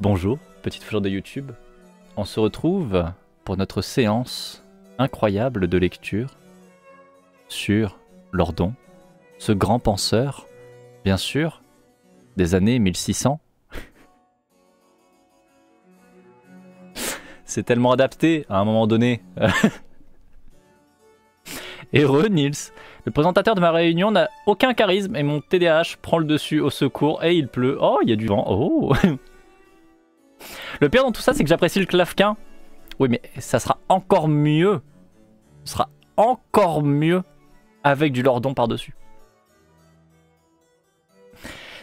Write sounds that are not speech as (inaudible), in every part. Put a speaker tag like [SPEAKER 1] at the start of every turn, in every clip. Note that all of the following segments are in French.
[SPEAKER 1] Bonjour, petite fleur de YouTube. On se retrouve pour notre séance incroyable de lecture sur Lordon, ce grand penseur, bien sûr, des années 1600. (laughs) C'est tellement adapté à un moment donné. (laughs) Heureux Nils. Le présentateur de ma réunion n'a aucun charisme et mon TDAH prend le dessus au secours et il pleut. Oh, il y a du vent. Oh (laughs) Le pire dans tout ça, c'est que j'apprécie le clavquin. Oui, mais ça sera encore mieux. Ce sera encore mieux avec du Lordon par-dessus.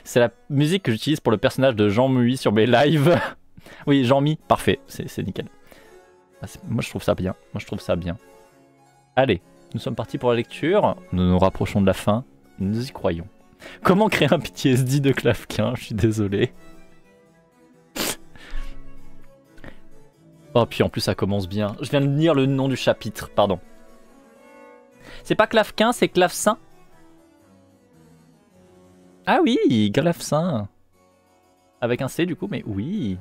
[SPEAKER 1] C'est la musique que j'utilise pour le personnage de Jean Mui sur mes lives. (laughs) oui, Jean Mi, parfait, c'est nickel. Ah, moi je trouve ça bien, moi je trouve ça bien. Allez, nous sommes partis pour la lecture, nous nous rapprochons de la fin, nous y croyons. Comment créer un PTSD de Clavquin Je suis désolé. Oh, puis en plus, ça commence bien. Je viens de lire le nom du chapitre, pardon. C'est pas Clavquin, c'est Clavecin? Ah oui, Clavecin. Avec un C du coup, mais oui.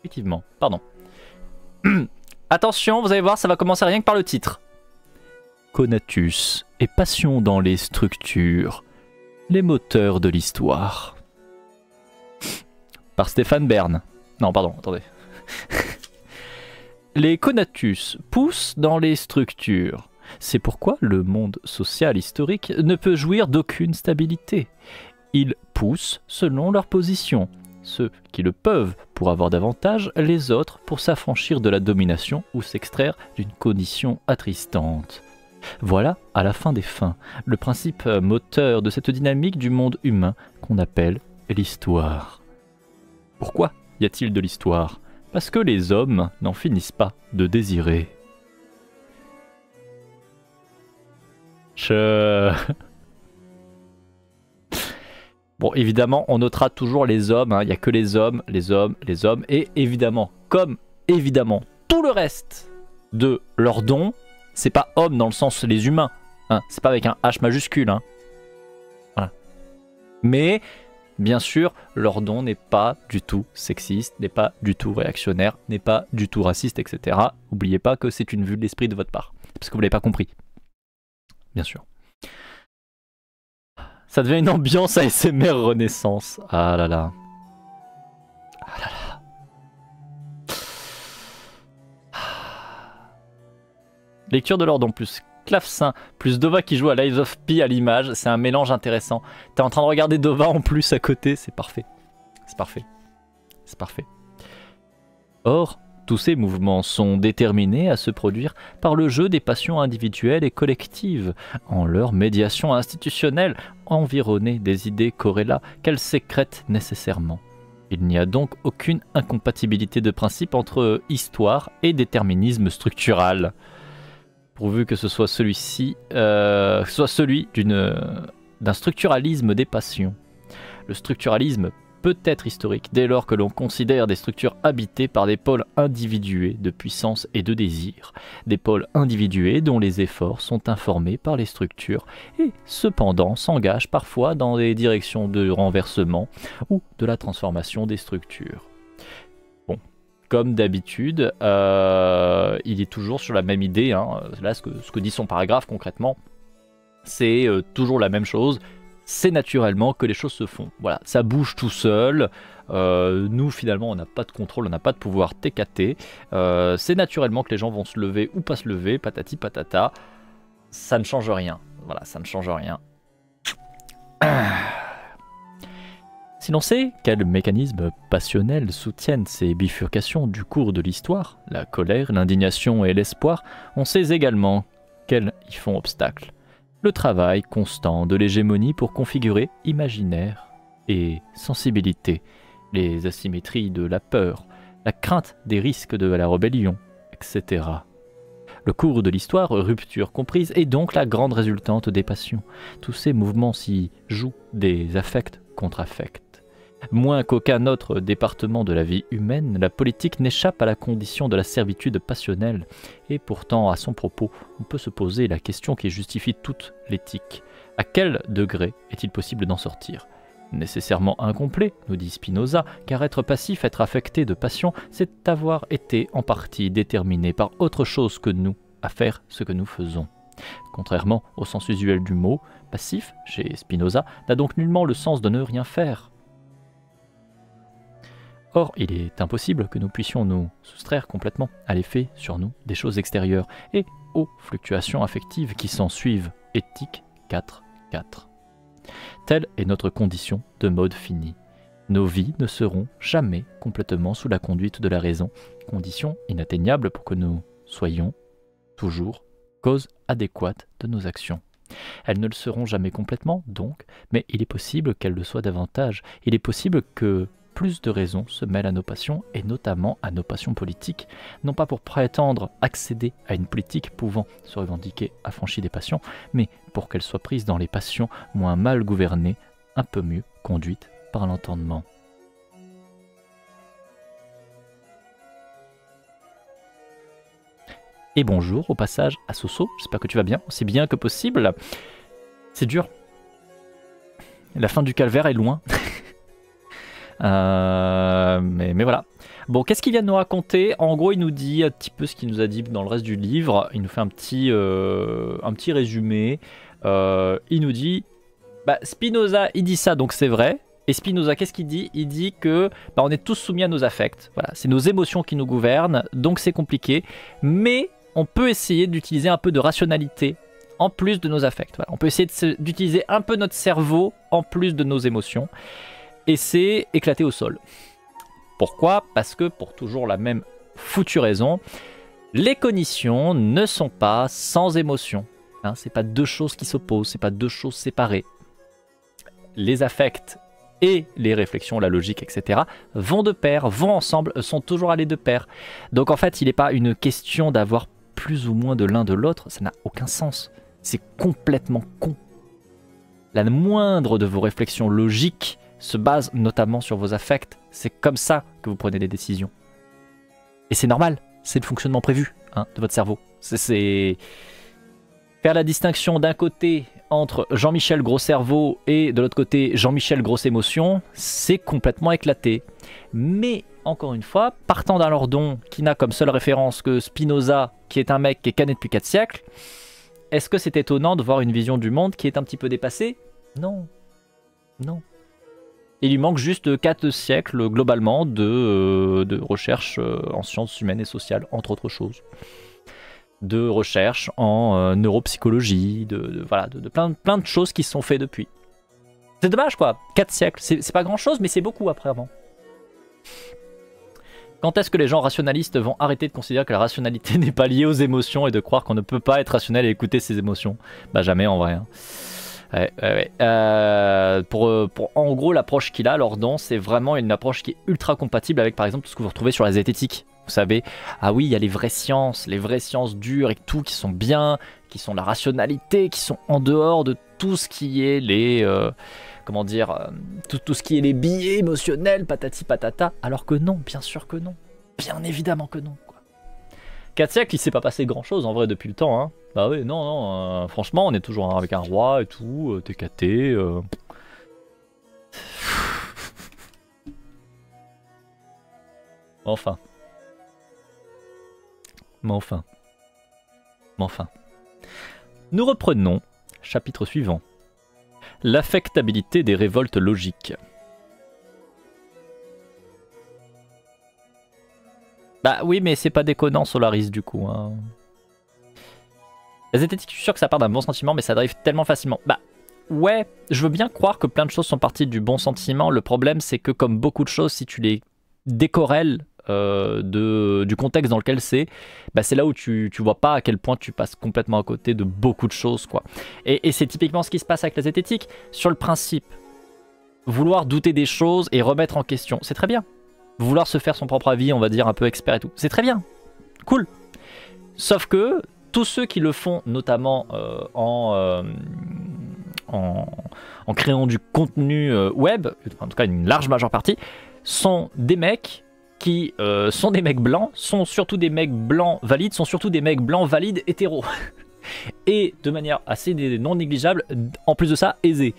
[SPEAKER 1] Effectivement, pardon. (clears throat) Attention, vous allez voir, ça va commencer rien que par le titre. Conatus et passion dans les structures, les moteurs de l'histoire. Par Stéphane Bern. Non, pardon, attendez. (laughs) Les conatus poussent dans les structures. C'est pourquoi le monde social historique ne peut jouir d'aucune stabilité. Ils poussent selon leur position, ceux qui le peuvent pour avoir davantage, les autres pour s'affranchir de la domination ou s'extraire d'une condition attristante. Voilà, à la fin des fins, le principe moteur de cette dynamique du monde humain qu'on appelle l'histoire. Pourquoi y a-t-il de l'histoire? Parce que les hommes n'en finissent pas de désirer. Je... (laughs) Bon, évidemment, on notera toujours les hommes, hein. il n'y a que les hommes, les hommes, les hommes, et évidemment, comme évidemment tout le reste de leurs dons, c'est pas homme dans le sens les humains, hein. c'est pas avec un H majuscule. Hein. Voilà. Mais Bien sûr, leur don n'est pas du tout sexiste, n'est pas du tout réactionnaire, n'est pas du tout raciste, etc. N'oubliez pas que c'est une vue de l'esprit de votre part, parce que vous l'avez pas compris. Bien sûr. Ça devient une ambiance ASMR Renaissance. Ah là là. Ah là là. Lecture de l'ordre en plus clavecin, plus Dova qui joue à Lives of Pi à l'image. C'est un mélange intéressant. T'es en train de regarder Dova en plus à côté, c'est parfait. C'est parfait. C'est parfait. Or, tous ces mouvements sont déterminés à se produire par le jeu des passions individuelles et collectives, en leur médiation institutionnelle, environnée des idées corrélas qu'elles sécrètent nécessairement. Il n'y a donc aucune incompatibilité de principe entre histoire et déterminisme structural pourvu que ce soit celui-ci, euh, soit celui d'un structuralisme des passions. Le structuralisme peut être historique dès lors que l'on considère des structures habitées par des pôles individués de puissance et de désir, des pôles individués dont les efforts sont informés par les structures et cependant s'engagent parfois dans des directions de renversement ou de la transformation des structures comme d'habitude, euh, il est toujours sur la même idée. Hein. Là, ce que, dit son paragraphe concrètement, c'est euh, toujours la même chose. C'est naturellement que les choses se font. Voilà, ça bouge tout seul. Euh, nous, finalement, on n'a pas de contrôle, on n'a pas de pouvoir TKT. c'est naturellement que les gens vont se lever ou pas se lever, patati patata. Ça ne change rien. Voilà, ça ne change rien. (clears throat) Si l'on sait quels mécanismes passionnels soutiennent ces bifurcations du cours de l'histoire, la colère, l'indignation et l'espoir, on sait également quels y font obstacle. Le travail constant de l'hégémonie pour configurer imaginaire et sensibilité, les asymétries de la peur, la crainte des risques de la rébellion, etc. Le cours de l'histoire, rupture comprise, est donc la grande résultante des passions. Tous ces mouvements s'y jouent des affects contre affects. Moins qu'aucun autre département de la vie humaine, la politique n'échappe à la condition de la servitude passionnelle, et pourtant, à son propos, on peut se poser la question qui justifie toute l'éthique. À quel degré est-il possible d'en sortir? Nécessairement incomplet, nous dit Spinoza, car être passif, être affecté de passion, c'est avoir été en partie déterminé par autre chose que nous à faire ce que nous faisons. Contrairement au sens usuel du mot, passif, chez Spinoza, n'a donc nullement le sens de ne rien faire. Or, il est impossible que nous puissions nous soustraire complètement à l'effet sur nous des choses extérieures et aux fluctuations affectives qui s'en suivent. Éthique 4.4. Telle est notre condition de mode fini. Nos vies ne seront jamais complètement sous la conduite de la raison, condition inatteignable pour que nous soyons toujours cause adéquate de nos actions. Elles ne le seront jamais complètement, donc, mais il est possible qu'elles le soient davantage. Il est possible que plus de raisons se mêlent à nos passions, et notamment à nos passions politiques, non pas pour prétendre accéder à une politique pouvant se revendiquer affranchie des passions, mais pour qu'elles soient prises dans les passions moins mal gouvernées, un peu mieux conduites par l'entendement. Et bonjour au passage à Soso, j'espère que tu vas bien, aussi bien que possible. C'est dur. La fin du calvaire est loin. (laughs) Euh, mais, voilà. Bon, qu'est-ce qu'il vient de nous raconter? En gros, il nous dit un petit peu ce qu'il nous a dit dans le reste du livre. Il nous fait un petit, euh, un petit résumé. Euh, il nous dit bah, Spinoza, il dit ça, donc c'est vrai. Et Spinoza, qu'est-ce qu'il dit? Il dit que bah, on est tous soumis à nos affects. Voilà, c'est nos émotions qui nous gouvernent, donc c'est compliqué. Mais on peut essayer d'utiliser un peu de rationalité en plus de nos affects. On peut essayer d'utiliser un peu notre cerveau en plus de nos émotions. Et c'est éclaté au sol. Pourquoi? Parce que pour toujours la même foutue raison, les cognitions ne sont pas sans émotion. Hein, c'est pas deux choses qui s'opposent, c'est pas deux choses séparées. Les affects et les réflexions, la logique, etc., vont de pair, vont ensemble, sont toujours allés de pair. Donc en fait, il n'est pas une question d'avoir plus ou moins de l'un de l'autre, ça n'a aucun sens. C'est complètement con. La moindre de vos réflexions logiques se base notamment sur vos affects. C'est comme ça que vous prenez des décisions. Et c'est normal, c'est le fonctionnement prévu hein, de votre cerveau. C'est faire la distinction d'un côté entre Jean-Michel gros cerveau et de l'autre côté Jean-Michel grosse émotion, c'est complètement éclaté. Mais encore une fois, partant d'un Lordon qui n'a comme seule référence que Spinoza, qui est un mec qui est cané depuis 4 siècles, est-ce que c'est étonnant de voir une vision du monde qui est un petit peu dépassée? Non. Non. Il lui manque juste 4 siècles globalement de, euh, de recherche euh, en sciences humaines et sociales, entre autres choses de recherche en euh, neuropsychologie, de, voilà, de, plein, de choses qui se sont faites depuis. C'est dommage quoi, 4 siècles, c'est pas grand chose, mais c'est beaucoup après avant. Quand est-ce que les gens rationalistes vont arrêter de considérer que la rationalité (laughs) n'est pas liée aux émotions et de croire qu'on ne peut pas être rationnel et écouter ses émotions? Bah jamais en vrai. Hein. Euh, pour, pour, en gros, l'approche qu'il a, Lordon, c'est vraiment une approche qui est ultra compatible avec par exemple tout ce que vous retrouvez sur la zététique. Vous savez, ah oui, il y a les vraies sciences, les vraies sciences dures et tout qui sont bien, qui sont la rationalité, qui sont en dehors de tout ce qui est les. Euh, comment dire euh, tout, tout, ce qui est les billets émotionnels, patati patata. Alors que non, bien sûr que non. Bien évidemment que non. Quoi. 4 siècles, il s'est pas passé grand chose en vrai depuis le temps. Hein. Bah oui, non, non. Euh, franchement, on est toujours avec un roi et tout, TKT. Enfin. Mais enfin. Mais enfin. Nous reprenons, chapitre suivant. L'affectabilité des révoltes logiques. Bah oui, mais c'est pas déconnant Solaris du coup. Hein. La zététique, je suis sûr que ça part d'un bon sentiment, mais ça drive tellement facilement. Bah ouais, je veux bien croire que plein de choses sont parties du bon sentiment. Le problème, c'est que comme beaucoup de choses, si tu les décorelles euh, de, du contexte dans lequel c'est, bah c'est là où tu, tu vois pas à quel point tu passes complètement à côté de beaucoup de choses. quoi. Et, c'est typiquement ce qui se passe avec la zététique. Sur le principe, vouloir douter des choses et remettre en question, c'est très bien. Vouloir se faire son propre avis, on va dire un peu expert et tout, c'est très bien. Cool. Sauf que tous ceux qui le font, notamment euh, en, euh, en, créant du contenu web, en tout cas une large majeure partie, sont des mecs qui euh, sont des mecs blancs, sont surtout des mecs blancs valides, sont surtout des mecs blancs valides hétéros. (laughs) Et de manière assez non négligeable, en plus de ça, aisés.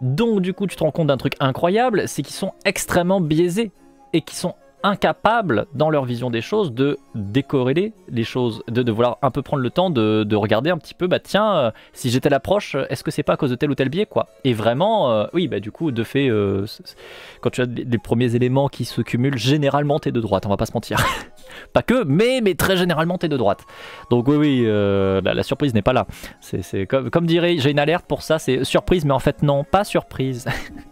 [SPEAKER 1] Donc du coup, tu te rends compte d'un truc incroyable, c'est qu'ils sont extrêmement biaisés et qu'ils sont incapables dans leur vision des choses de décorréler les choses, de, vouloir un peu prendre le temps de, de regarder un petit peu, bah tiens, euh, si j'étais l'approche, est-ce que c'est pas à cause de tel ou tel biais quoi Et vraiment, euh, oui, bah du coup, de fait, euh, quand tu as les premiers éléments qui se cumulent, généralement t'es de droite, on va pas se mentir. (laughs) pas que, mais, mais très généralement t'es de droite. Donc oui, oui, euh, la, surprise n'est pas là. C'est comme, comme dirait, j'ai une alerte pour ça, c'est surprise, mais en fait non, pas surprise. (laughs)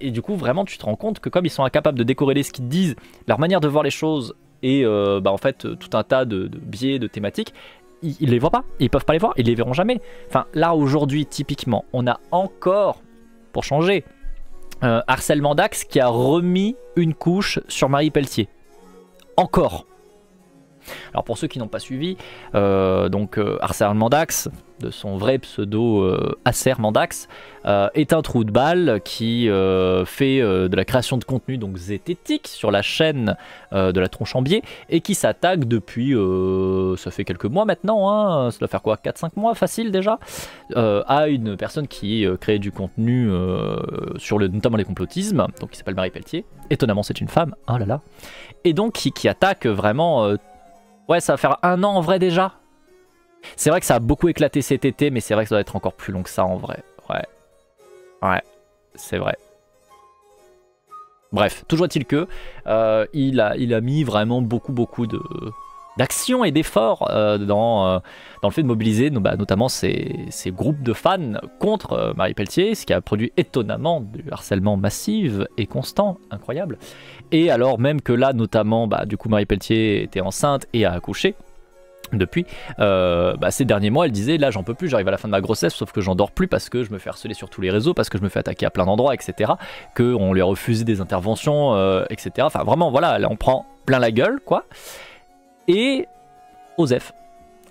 [SPEAKER 1] Et du coup, vraiment, tu te rends compte que comme ils sont incapables de décorréler ce qu'ils disent, leur manière de voir les choses et euh, bah, en fait tout un tas de, biais, de thématiques, ils, ils les voient pas, ils peuvent pas les voir, ils les verront jamais. Enfin, là aujourd'hui, typiquement, on a encore, pour changer, euh, Harcèlement Dax qui a remis une couche sur Marie Pelletier. Encore. Alors pour ceux qui n'ont pas suivi, euh, donc euh, Harcèlement Dax, de son vrai pseudo euh, Acer Mandax, euh, est un trou de balle qui fait de la création de contenu donc zététique sur la chaîne de la tronche en biais et qui s'attaque depuis, ça fait quelques mois maintenant, hein, ça doit faire quoi 4-5 mois facile déjà, à une personne qui crée du contenu sur le, notamment les complotismes, donc qui s'appelle Marie Pelletier. Étonnamment c'est une femme, oh là là. Et donc qui attaque vraiment... ouais ça va faire un an en vrai déjà c'est vrai que ça a beaucoup éclaté cet été, mais c'est vrai que ça doit être encore plus long que ça en vrai. Ouais. Ouais, c'est vrai. Bref, toujours est-il que euh, il, a, il a mis vraiment beaucoup, beaucoup de d'action et d'efforts euh, dans, euh, dans le fait de mobiliser bah, notamment ces, ces groupes de fans contre euh, Marie Pelletier, ce qui a produit étonnamment du harcèlement massif et constant, incroyable. Et alors même que là, notamment, bah, du coup, Marie Pelletier était enceinte et a accouché, depuis, euh, bah, ces derniers mois, elle disait là j'en peux plus, j'arrive à la fin de ma grossesse, sauf que j'en dors plus parce que je me fais harceler sur tous les réseaux, parce que je me fais attaquer à plein d'endroits, etc. Que on lui a refusé des interventions, etc. Enfin vraiment, voilà, là on prend plein la gueule, quoi. Et Osef,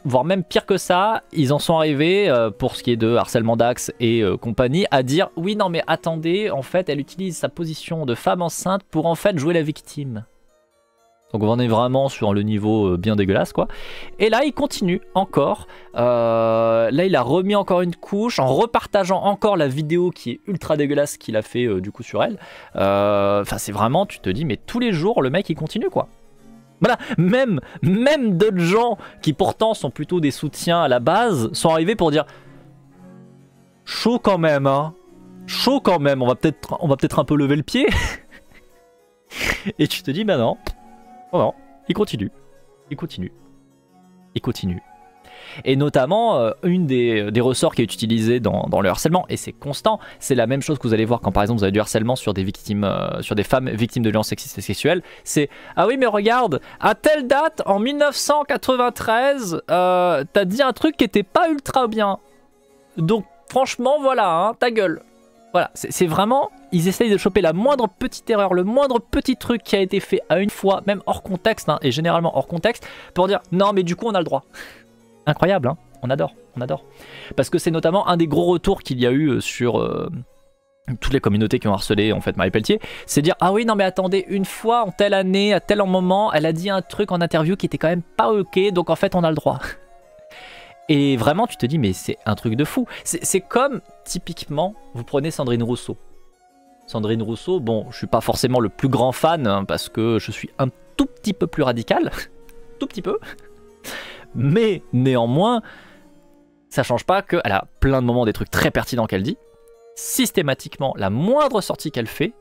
[SPEAKER 1] voire même pire que ça, ils en sont arrivés euh, pour ce qui est de harcèlement d'axe et euh, compagnie à dire oui non mais attendez, en fait elle utilise sa position de femme enceinte pour en fait jouer la victime. Donc on est vraiment sur le niveau euh, bien dégueulasse quoi. Et là il continue encore. Là il a remis encore une couche en repartageant encore la vidéo qui est ultra dégueulasse qu'il a fait du coup sur elle. Enfin c'est vraiment, tu te dis mais tous les jours le mec il continue quoi. Voilà, même, même d'autres gens qui pourtant sont plutôt des soutiens à la base sont arrivés pour dire chaud quand même, hein. Chaud quand même, on va peut-être on va peut-être un peu lever le pied. (laughs) Et tu te dis bah non. Oh non, il continue. Il continue. Il continue. Et notamment, euh, une des, des ressorts qui est utilisé dans, dans le harcèlement, et c'est constant, c'est la même chose que vous allez voir quand par exemple vous avez du harcèlement sur des victimes, euh, sur des femmes victimes de violences sexistes et sexuelles, c'est ah oui mais regarde, à telle date en 1993, euh, t'as dit un truc qui était pas ultra bien. Donc franchement voilà, hein, ta gueule. Voilà, c'est c'est vraiment, ils essayent de choper la moindre petite erreur, le moindre petit truc qui a été fait à une fois, même hors contexte, hein, et généralement hors contexte, pour dire non mais du coup on a le droit. Incroyable, hein on adore, on adore. Parce que c'est notamment un des gros retours qu'il y a eu euh, sur euh, toutes les communautés qui ont harcelé en fait Marie Pelletier, c'est dire ah oui non mais attendez, une fois en telle année, à tel moment, elle a dit un truc en interview qui était quand même pas ok, donc en fait on a le droit. (laughs) Et vraiment, tu te dis, mais c'est un truc de fou. C'est comme, typiquement, vous prenez Sandrine Rousseau. Sandrine Rousseau, bon, je suis pas forcément le plus grand fan, hein, parce que je suis un tout petit peu plus radical. (laughs) tout petit peu. Mais néanmoins, ça change pas qu'elle a plein de moments des trucs très pertinents qu'elle dit. Systématiquement, la moindre sortie qu'elle fait,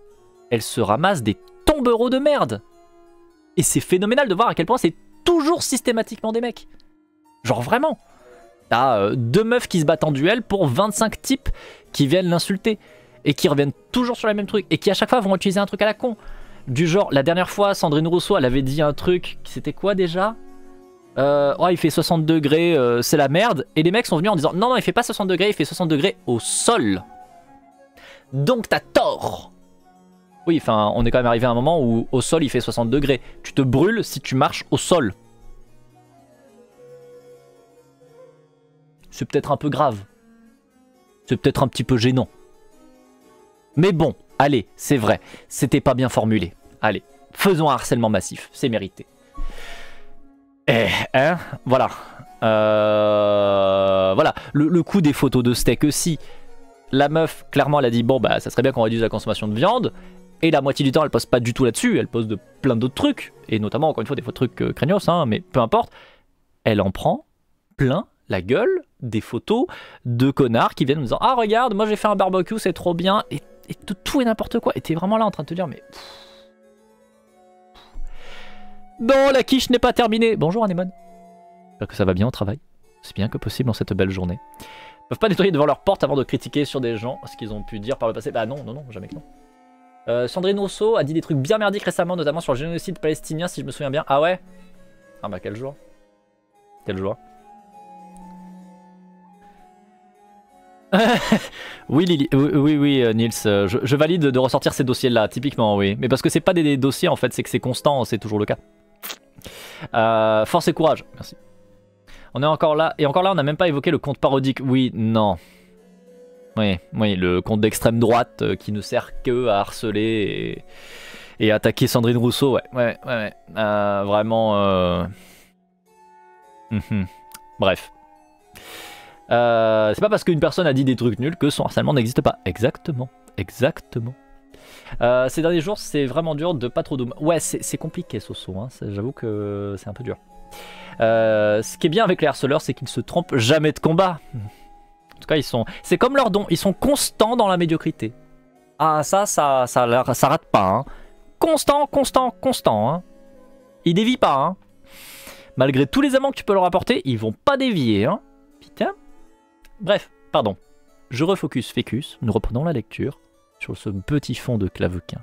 [SPEAKER 1] elle se ramasse des tombereaux de merde. Et c'est phénoménal de voir à quel point c'est toujours systématiquement des mecs. Genre vraiment. T'as euh, deux meufs qui se battent en duel pour 25 types qui viennent l'insulter. Et qui reviennent toujours sur les mêmes trucs. Et qui à chaque fois vont utiliser un truc à la con. Du genre, la dernière fois, Sandrine Rousseau, elle avait dit un truc, c'était quoi déjà? Euh, oh, il fait 60 degrés, euh, c'est la merde. Et les mecs sont venus en disant non, non, il fait pas 60 degrés, il fait 60 degrés au sol. Donc t'as tort. Oui, enfin, on est quand même arrivé à un moment où au sol il fait 60 degrés. Tu te brûles si tu marches au sol. C'est peut-être un peu grave. C'est peut-être un petit peu gênant. Mais bon, allez, c'est vrai, c'était pas bien formulé. Allez, faisons un harcèlement massif, c'est mérité. Eh, hein, voilà. Euh, voilà, le, le coup des photos de steak aussi. la meuf, clairement, elle a dit bon, bah, ça serait bien qu'on réduise la consommation de viande. Et la moitié du temps, elle pose pas du tout là-dessus. Elle pose de plein d'autres trucs. Et notamment, encore une fois, des fois, trucs euh, craignos, hein, mais peu importe. Elle en prend plein la gueule des photos de connards qui viennent nous disant Ah, regarde, moi j'ai fait un barbecue, c'est trop bien. Et, et tout et n'importe quoi. Et t'es vraiment là en train de te dire Mais. Non, la quiche n'est pas terminée. Bonjour, Anémone. J'espère que ça va bien au travail. C'est bien que possible en cette belle journée. Ils peuvent pas nettoyer devant leur porte avant de critiquer sur des gens ce qu'ils ont pu dire par le passé. Bah non, non, non, jamais que non. Euh, Sandrine Rousseau a dit des trucs bien merdiques récemment, notamment sur le génocide palestinien, si je me souviens bien. Ah ouais? Ah bah quel jour Quel jour (laughs) oui, Lily, oui, oui, oui, euh, Nils, euh, je, valide de ressortir ces dossiers-là, typiquement, oui. Mais parce que c'est pas des, des dossiers, en fait, c'est que c'est constant, c'est toujours le cas. Euh, force et courage, merci. On est encore là, et encore là, on n'a même pas évoqué le compte parodique. Oui, non. Oui, oui, le compte d'extrême droite euh, qui ne sert que à harceler et, attaquer Sandrine Rousseau, ouais, ouais, ouais. Euh, vraiment. mhm. Bref. C'est pas parce qu'une personne a dit des trucs nuls que son harcèlement n'existe pas. Exactement, exactement. Euh, ces derniers jours, c'est vraiment dur de pas trop doom. Ouais, c'est compliqué, Soso. Hein. J'avoue que c'est un peu dur. Euh, ce qui est bien avec les harceleurs, c'est qu'ils se trompent jamais de combat. En tout cas, ils sont. C'est comme leur don. Ils sont constants dans la médiocrité. Ah, ça, ça, ça, ça rate pas. Hein. Constant, constant, constant. Hein. Ils dévient pas. Hein. Malgré tous les amants que tu peux leur apporter, ils vont pas dévier. Hein. Putain. Bref, pardon. Je refocus Fécus. Nous reprenons la lecture sur ce petit fond de clavequin.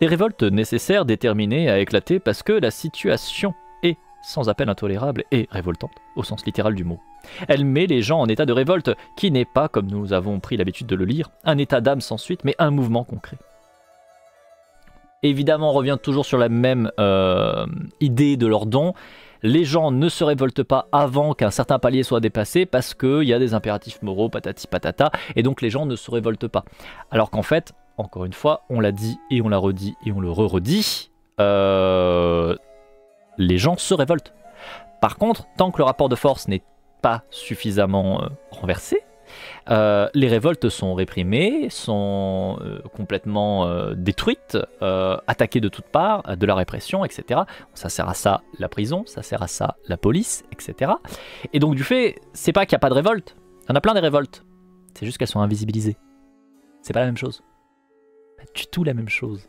[SPEAKER 1] Des révoltes nécessaires, déterminées à éclater parce que la situation est sans appel intolérable et révoltante, au sens littéral du mot. Elle met les gens en état de révolte, qui n'est pas, comme nous avons pris l'habitude de le lire, un état d'âme sans suite, mais un mouvement concret. Évidemment, on revient toujours sur la même euh, idée de leur don. Les gens ne se révoltent pas avant qu'un certain palier soit dépassé parce qu'il y a des impératifs moraux, patati patata, et donc les gens ne se révoltent pas. Alors qu'en fait, encore une fois, on l'a dit et on l'a redit et on le re-redit, euh, les gens se révoltent. Par contre, tant que le rapport de force n'est pas suffisamment euh, renversé, euh, les révoltes sont réprimées, sont euh, complètement euh, détruites, attaquées de toutes parts, de la répression, etc. Ça sert à ça la prison, ça sert à ça la police, etc. Et donc du fait, c'est pas qu'il n'y a pas de révolte. Il y en a plein des révoltes. C'est juste qu'elles sont invisibilisées. C'est pas la même chose. Pas du tout la même chose.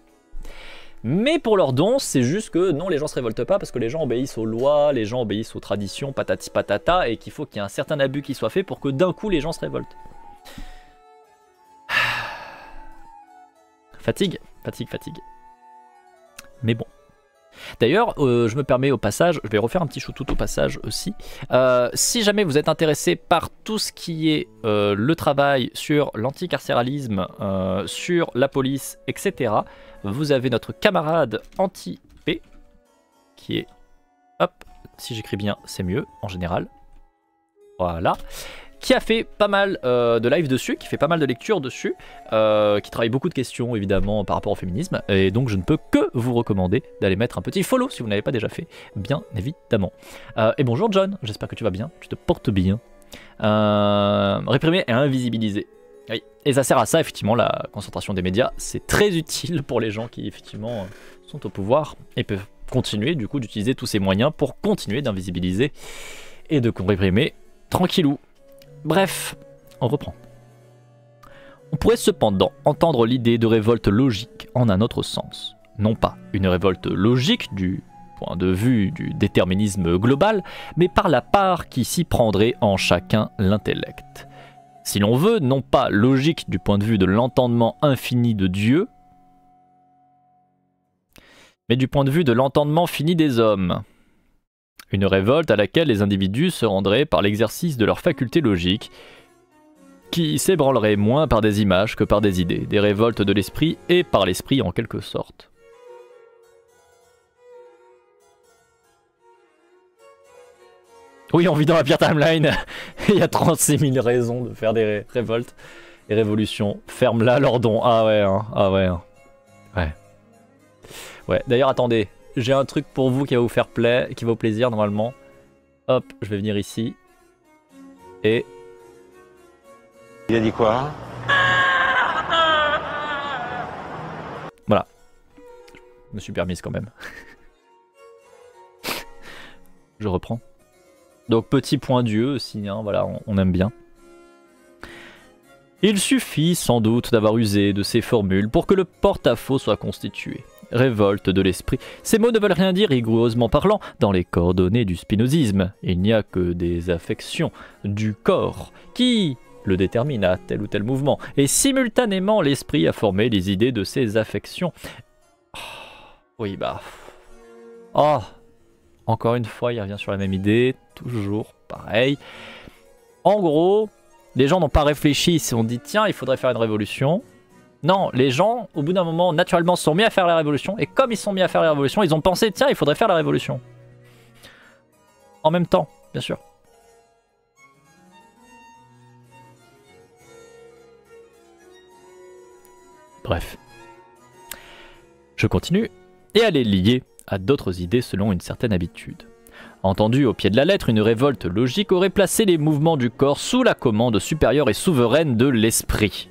[SPEAKER 1] Mais pour leurs dons, c'est juste que non, les gens se révoltent pas parce que les gens obéissent aux lois, les gens obéissent aux traditions, patati patata, et qu'il faut qu'il y ait un certain abus qui soit fait pour que d'un coup les gens se révoltent. (sighs) Fatigue, fatigue, fatigue. Mais bon. D'ailleurs, euh, je me permets au passage, je vais refaire un petit shootout au passage aussi. Euh, si jamais vous êtes intéressé par tout ce qui est euh, le travail sur l'anticarcéralisme, sur la police, etc., vous avez notre camarade anti-P qui est, hop, si j'écris bien, c'est mieux en général. Voilà. Qui a fait pas mal euh, de live dessus, qui fait pas mal de lectures dessus, euh, qui travaille beaucoup de questions évidemment par rapport au féminisme, et donc je ne peux que vous recommander d'aller mettre un petit follow si vous n'avez pas déjà fait, bien évidemment. Euh, et bonjour John, j'espère que tu vas bien, tu te portes bien. Réprimer et invisibiliser. Oui. Et ça sert à ça, effectivement, la concentration des médias. C'est très utile pour les gens qui, effectivement, sont au pouvoir et peuvent continuer, du coup, d'utiliser tous ces moyens pour continuer d'invisibiliser et de réprimer tranquillou. Bref, on reprend. On pourrait cependant entendre l'idée de révolte logique en un autre sens. Non pas une révolte logique du point de vue du déterminisme global, mais par la part qui s'y prendrait en chacun l'intellect. Si l'on veut, non pas logique du point de vue de l'entendement infini de Dieu, mais du point de vue de l'entendement fini des hommes. Une révolte à laquelle les individus se rendraient par l'exercice de leurs facultés logiques, qui s'ébranlerait moins par des images que par des idées, des révoltes de l'esprit et par l'esprit en quelque sorte. Oui, on vit dans la pire timeline. (laughs) Il y a 36 000 raisons de faire des ré- révoltes et révolutions. Ferme-la, Lordon. Ah ouais, hein. ah ouais. hein. Ouais. Ouais, d'ailleurs, attendez. J'ai un truc pour vous qui va vous faire plaisir, qui va vous plaisir normalement. Hop, je vais venir ici. Et
[SPEAKER 2] Il a dit quoi?
[SPEAKER 1] Voilà. Je me suis permise quand même. (laughs) Je reprends. Donc petit point Dieu aussi, hein, voilà, on, on aime bien. Il suffit sans doute d'avoir usé de ces formules pour que le porte-à-faux soit constitué. Révolte de l'esprit. Ces mots ne veulent rien dire rigoureusement parlant dans les coordonnées du spinozisme. Il n'y a que des affections du corps qui le déterminent à tel ou tel mouvement. Et simultanément, l'esprit a formé les idées de ces affections. Oh, oui, bah. Oh Encore une fois, il revient sur la même idée. Toujours pareil. En gros, les gens n'ont pas réfléchi, ils se sont dit tiens, il faudrait faire une révolution. Non, les gens, au bout d'un moment, naturellement, sont mis à faire la révolution. Et comme ils sont mis à faire la révolution, ils ont pensé tiens, il faudrait faire la révolution. En même temps, bien sûr. Bref. Je continue. Et elle est liée à d'autres idées selon une certaine habitude. Entendu au pied de la lettre, une révolte logique aurait placé les mouvements du corps sous la commande supérieure et souveraine de l'esprit.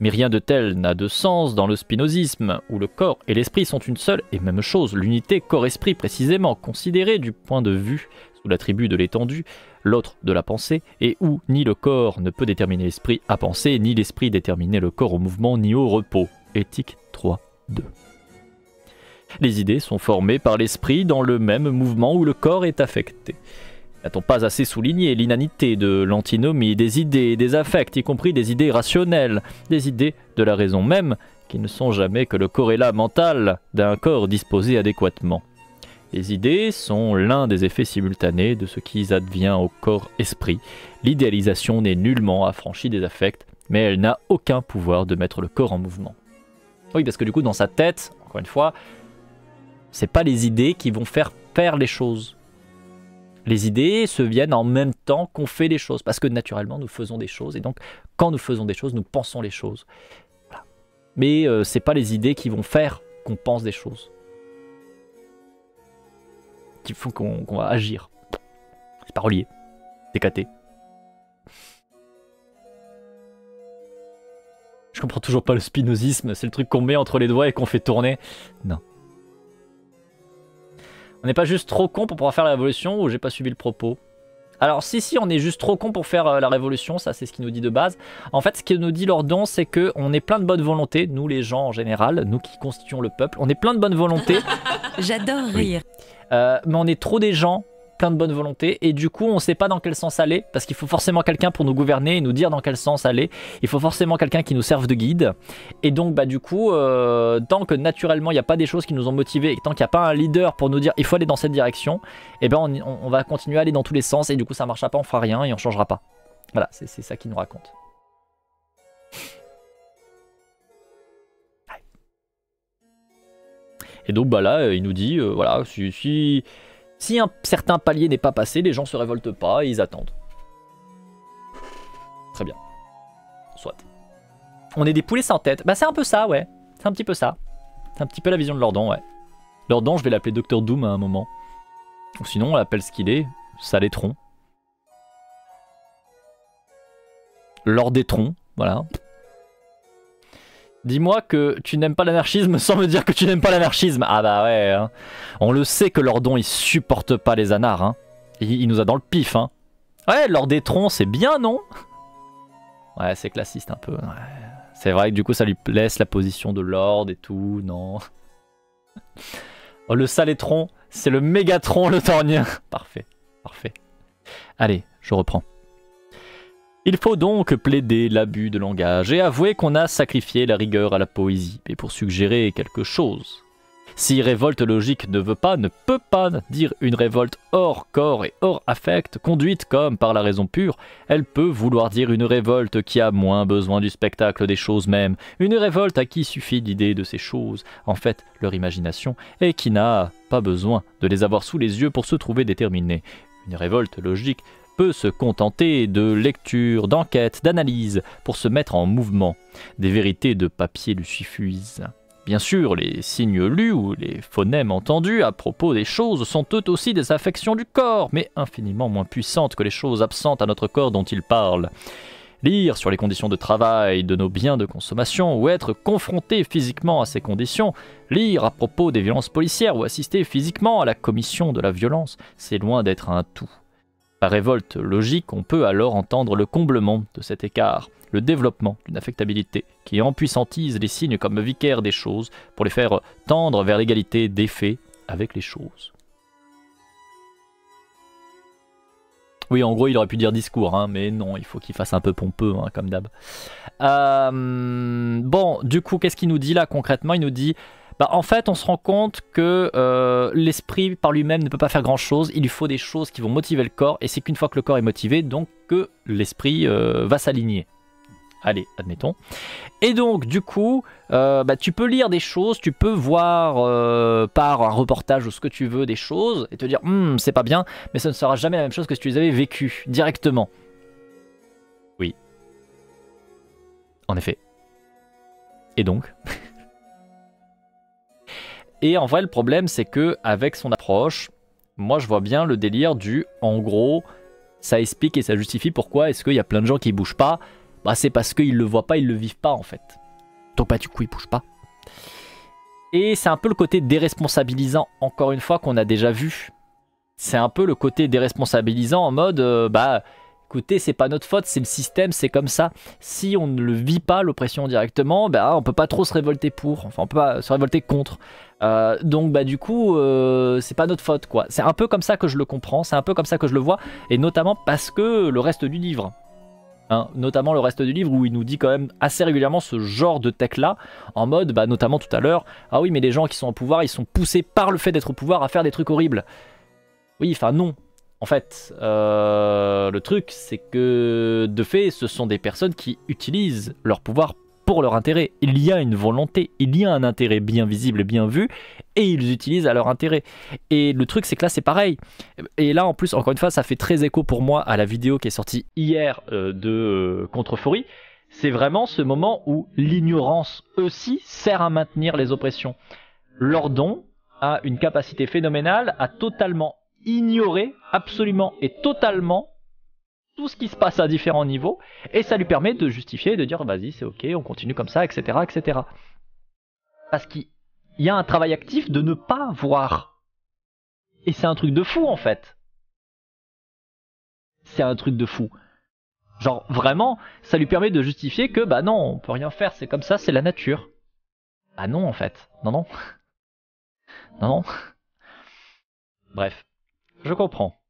[SPEAKER 1] Mais rien de tel n'a de sens dans le spinozisme, où le corps et l'esprit sont une seule et même chose, l'unité corps-esprit précisément, considérée du point de vue sous l'attribut de l'étendue, l'autre de la pensée, et où ni le corps ne peut déterminer l'esprit à penser, ni l'esprit déterminer le corps au mouvement, ni au repos. Éthique 3.2. Les idées sont formées par l'esprit dans le même mouvement où le corps est affecté. N'a-t-on pas assez souligné l'inanité de l'antinomie des idées des affects, y compris des idées rationnelles, des idées de la raison même, qui ne sont jamais que le corrélat mental d'un corps disposé adéquatement? Les idées sont l'un des effets simultanés de ce qui advient au corps-esprit. L'idéalisation n'est nullement affranchie des affects, mais elle n'a aucun pouvoir de mettre le corps en mouvement. Oui, parce que du coup, dans sa tête, encore une fois, c'est pas les idées qui vont faire faire les choses. Les idées se viennent en même temps qu'on fait les choses, parce que naturellement nous faisons des choses, et donc quand nous faisons des choses, nous pensons les choses. Mais euh, c'est pas les idées qui vont faire qu'on pense des choses, qui font qu'on va agir. C'est pas relié, c'est. Je comprends toujours pas le spinozisme, c'est le truc qu'on met entre les doigts et qu'on fait tourner. Non. On n'est pas juste trop con pour pouvoir faire la révolution ou j'ai pas suivi le propos? Alors si si on est juste trop con pour faire euh, la révolution, ça c'est ce qu'il nous dit de base. En fait ce qu'il nous dit Lordon c'est que on est plein de bonne volonté, nous les gens en général, nous qui constituons le peuple, on est plein de bonne volonté. (laughs)
[SPEAKER 3] J'adore
[SPEAKER 1] Oui.
[SPEAKER 3] rire.
[SPEAKER 1] Euh, mais on est trop des gens plein de bonne volonté et du coup on sait pas dans quel sens aller parce qu'il faut forcément quelqu'un pour nous gouverner et nous dire dans quel sens aller. Il faut forcément quelqu'un qui nous serve de guide. Et donc bah du coup euh, tant que naturellement il n'y a pas des choses qui nous ont motivés et tant qu'il n'y a pas un leader pour nous dire il faut aller dans cette direction et ben on, va continuer à aller dans tous les sens et du coup ça marchera pas on fera rien et on changera pas. Voilà c'est ça qu'il nous raconte. Et donc bah là, il nous dit, euh, voilà, si, si, si un certain palier n'est pas passé, les gens se révoltent pas et ils attendent. Très bien. Soit. On est des poulets sans tête. Bah c'est un peu ça, ouais. C'est un petit peu ça. C'est un petit peu la vision de Lordon, ouais. Lordon, je vais l'appeler Docteur Doom à un moment. Ou sinon, on l'appelle ce qu'il est, Salétron. Lord des troncs, voilà. Dis-moi que tu n'aimes pas l'anarchisme (laughs) sans me dire que tu n'aimes pas l'anarchisme. Ah bah ouais, hein. on le sait que Lordon il supporte pas les anars. Hein. Il, nous a dans le pif. Hein. Ouais, Lord des troncs c'est bien, non? Ouais, c'est classiste un peu. C'est vrai que du coup ça lui laisse la position de Lord et tout, non? Oh, le salétron, c'est le mégatron le tornien. (laughs) Parfait, parfait. Allez, je reprends. Il faut donc plaider l'abus de langage et avouer qu'on a sacrifié la rigueur à la poésie, et pour suggérer quelque chose. Si révolte logique ne veut pas, ne peut pas dire une révolte hors corps et hors affect, conduite comme par la raison pure, elle peut vouloir dire une révolte qui a moins besoin du spectacle des choses mêmes, une révolte à qui suffit l'idée de ces choses, en fait leur imagination, et qui n'a pas besoin de les avoir sous les yeux pour se trouver déterminée. Une révolte logique peut se contenter de lecture, d'enquête, d'analyse pour se mettre en mouvement. Des vérités de papier lui suffisent. Bien sûr, les signes lus ou les phonèmes entendus à propos des choses sont eux aussi des affections du corps, mais infiniment moins puissantes que les choses absentes à notre corps dont il parle. Lire sur les conditions de travail de nos biens de consommation ou être confronté physiquement à ces conditions, lire à propos des violences policières ou assister physiquement à la commission de la violence, c'est loin d'être un tout. Par révolte logique, on peut alors entendre le comblement de cet écart, le développement d'une affectabilité qui empuissantise les signes comme vicaires des choses pour les faire tendre vers l'égalité des faits avec les choses. Oui, en gros, il aurait pu dire discours, hein, mais non, il faut qu'il fasse un peu pompeux, hein, comme d'hab. Euh, bon, du coup, qu'est-ce qu'il nous dit là concrètement? Il nous dit, bah, en fait, on se rend compte que euh, l'esprit par lui-même ne peut pas faire grand-chose. Il lui faut des choses qui vont motiver le corps, et c'est qu'une fois que le corps est motivé, donc que l'esprit euh, va s'aligner. Allez, admettons. Et donc, du coup, euh, bah, tu peux lire des choses, tu peux voir euh, par un reportage ou ce que tu veux des choses et te dire, Hum, c'est pas bien, mais ça ne sera jamais la même chose que si tu les avais vécues directement. Oui. En effet. Et donc (laughs) Et en vrai, le problème, c'est que avec son approche, moi, je vois bien le délire du, en gros, ça explique et ça justifie pourquoi est-ce qu'il y a plein de gens qui bougent pas bah, c'est parce qu'ils le voient pas, ils le vivent pas en fait. Donc bah du coup ils bougent pas. Et c'est un peu le côté déresponsabilisant, encore une fois, qu'on a déjà vu. C'est un peu le côté déresponsabilisant en mode, euh, bah écoutez, c'est pas notre faute, c'est le système, c'est comme ça. Si on ne le vit pas, l'oppression directement, bah on peut pas trop se révolter pour, enfin on peut pas se révolter contre. Euh, donc bah du coup, euh, c'est pas notre faute quoi. C'est un peu comme ça que je le comprends, c'est un peu comme ça que je le vois, et notamment parce que le reste du livre, Hein, notamment le reste du livre où il nous dit quand même assez régulièrement ce genre de tech là, en mode, bah, notamment tout à l'heure, ah oui mais les gens qui sont au pouvoir, ils sont poussés par le fait d'être au pouvoir à faire des trucs horribles. Oui, enfin non. En fait, euh, le truc c'est que de fait, ce sont des personnes qui utilisent leur pouvoir pour leur intérêt. Il y a une volonté, il y a un intérêt bien visible bien vu, et ils utilisent à leur intérêt. Et le truc, c'est que là, c'est pareil. Et là, en plus, encore une fois, ça fait très écho pour moi à la vidéo qui est sortie hier euh, de euh, Contreforrie. C'est vraiment ce moment où l'ignorance aussi sert à maintenir les oppressions. L'ordon a une capacité phénoménale à totalement ignorer absolument et totalement tout ce qui se passe à différents niveaux, et ça lui permet de justifier, de dire vas-y c'est ok, on continue comme ça, etc. etc. Parce qu'il y a un travail actif de ne pas voir. Et c'est un truc de fou en fait. C'est un truc de fou. Genre vraiment, ça lui permet de justifier que bah non, on peut rien faire, c'est comme ça, c'est la nature. Ah non en fait. Non non. (laughs) non non. Bref, je comprends.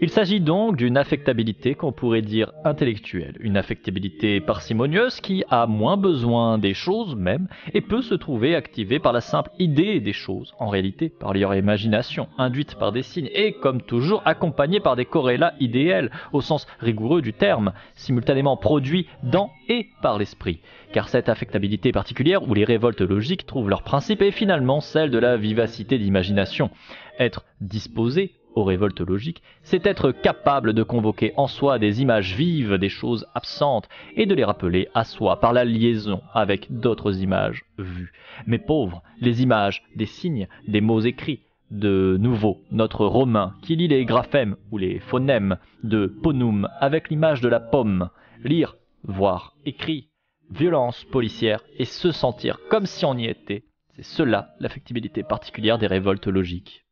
[SPEAKER 1] Il s'agit donc d'une affectabilité qu'on pourrait dire intellectuelle, une affectabilité parcimonieuse qui a moins besoin des choses même et peut se trouver activée par la simple idée des choses, en réalité par leur imagination, induite par des signes et comme toujours accompagnée par des corrélats idéels au sens rigoureux du terme, simultanément produits dans et par l'esprit. Car cette affectabilité particulière où les révoltes logiques trouvent leur principe est finalement celle de la vivacité d'imagination. Être disposé aux révoltes logiques, c'est être capable de convoquer en soi des images vives des choses absentes et de les rappeler à soi par la liaison avec d'autres images vues. Mais pauvres, les images, des signes, des mots écrits, de nouveau, notre romain qui lit les graphèmes ou les phonèmes de ponum avec l'image de la pomme, lire, voir, écrit, violence policière et se sentir comme si on y était, c'est cela l'affectibilité particulière des révoltes logiques.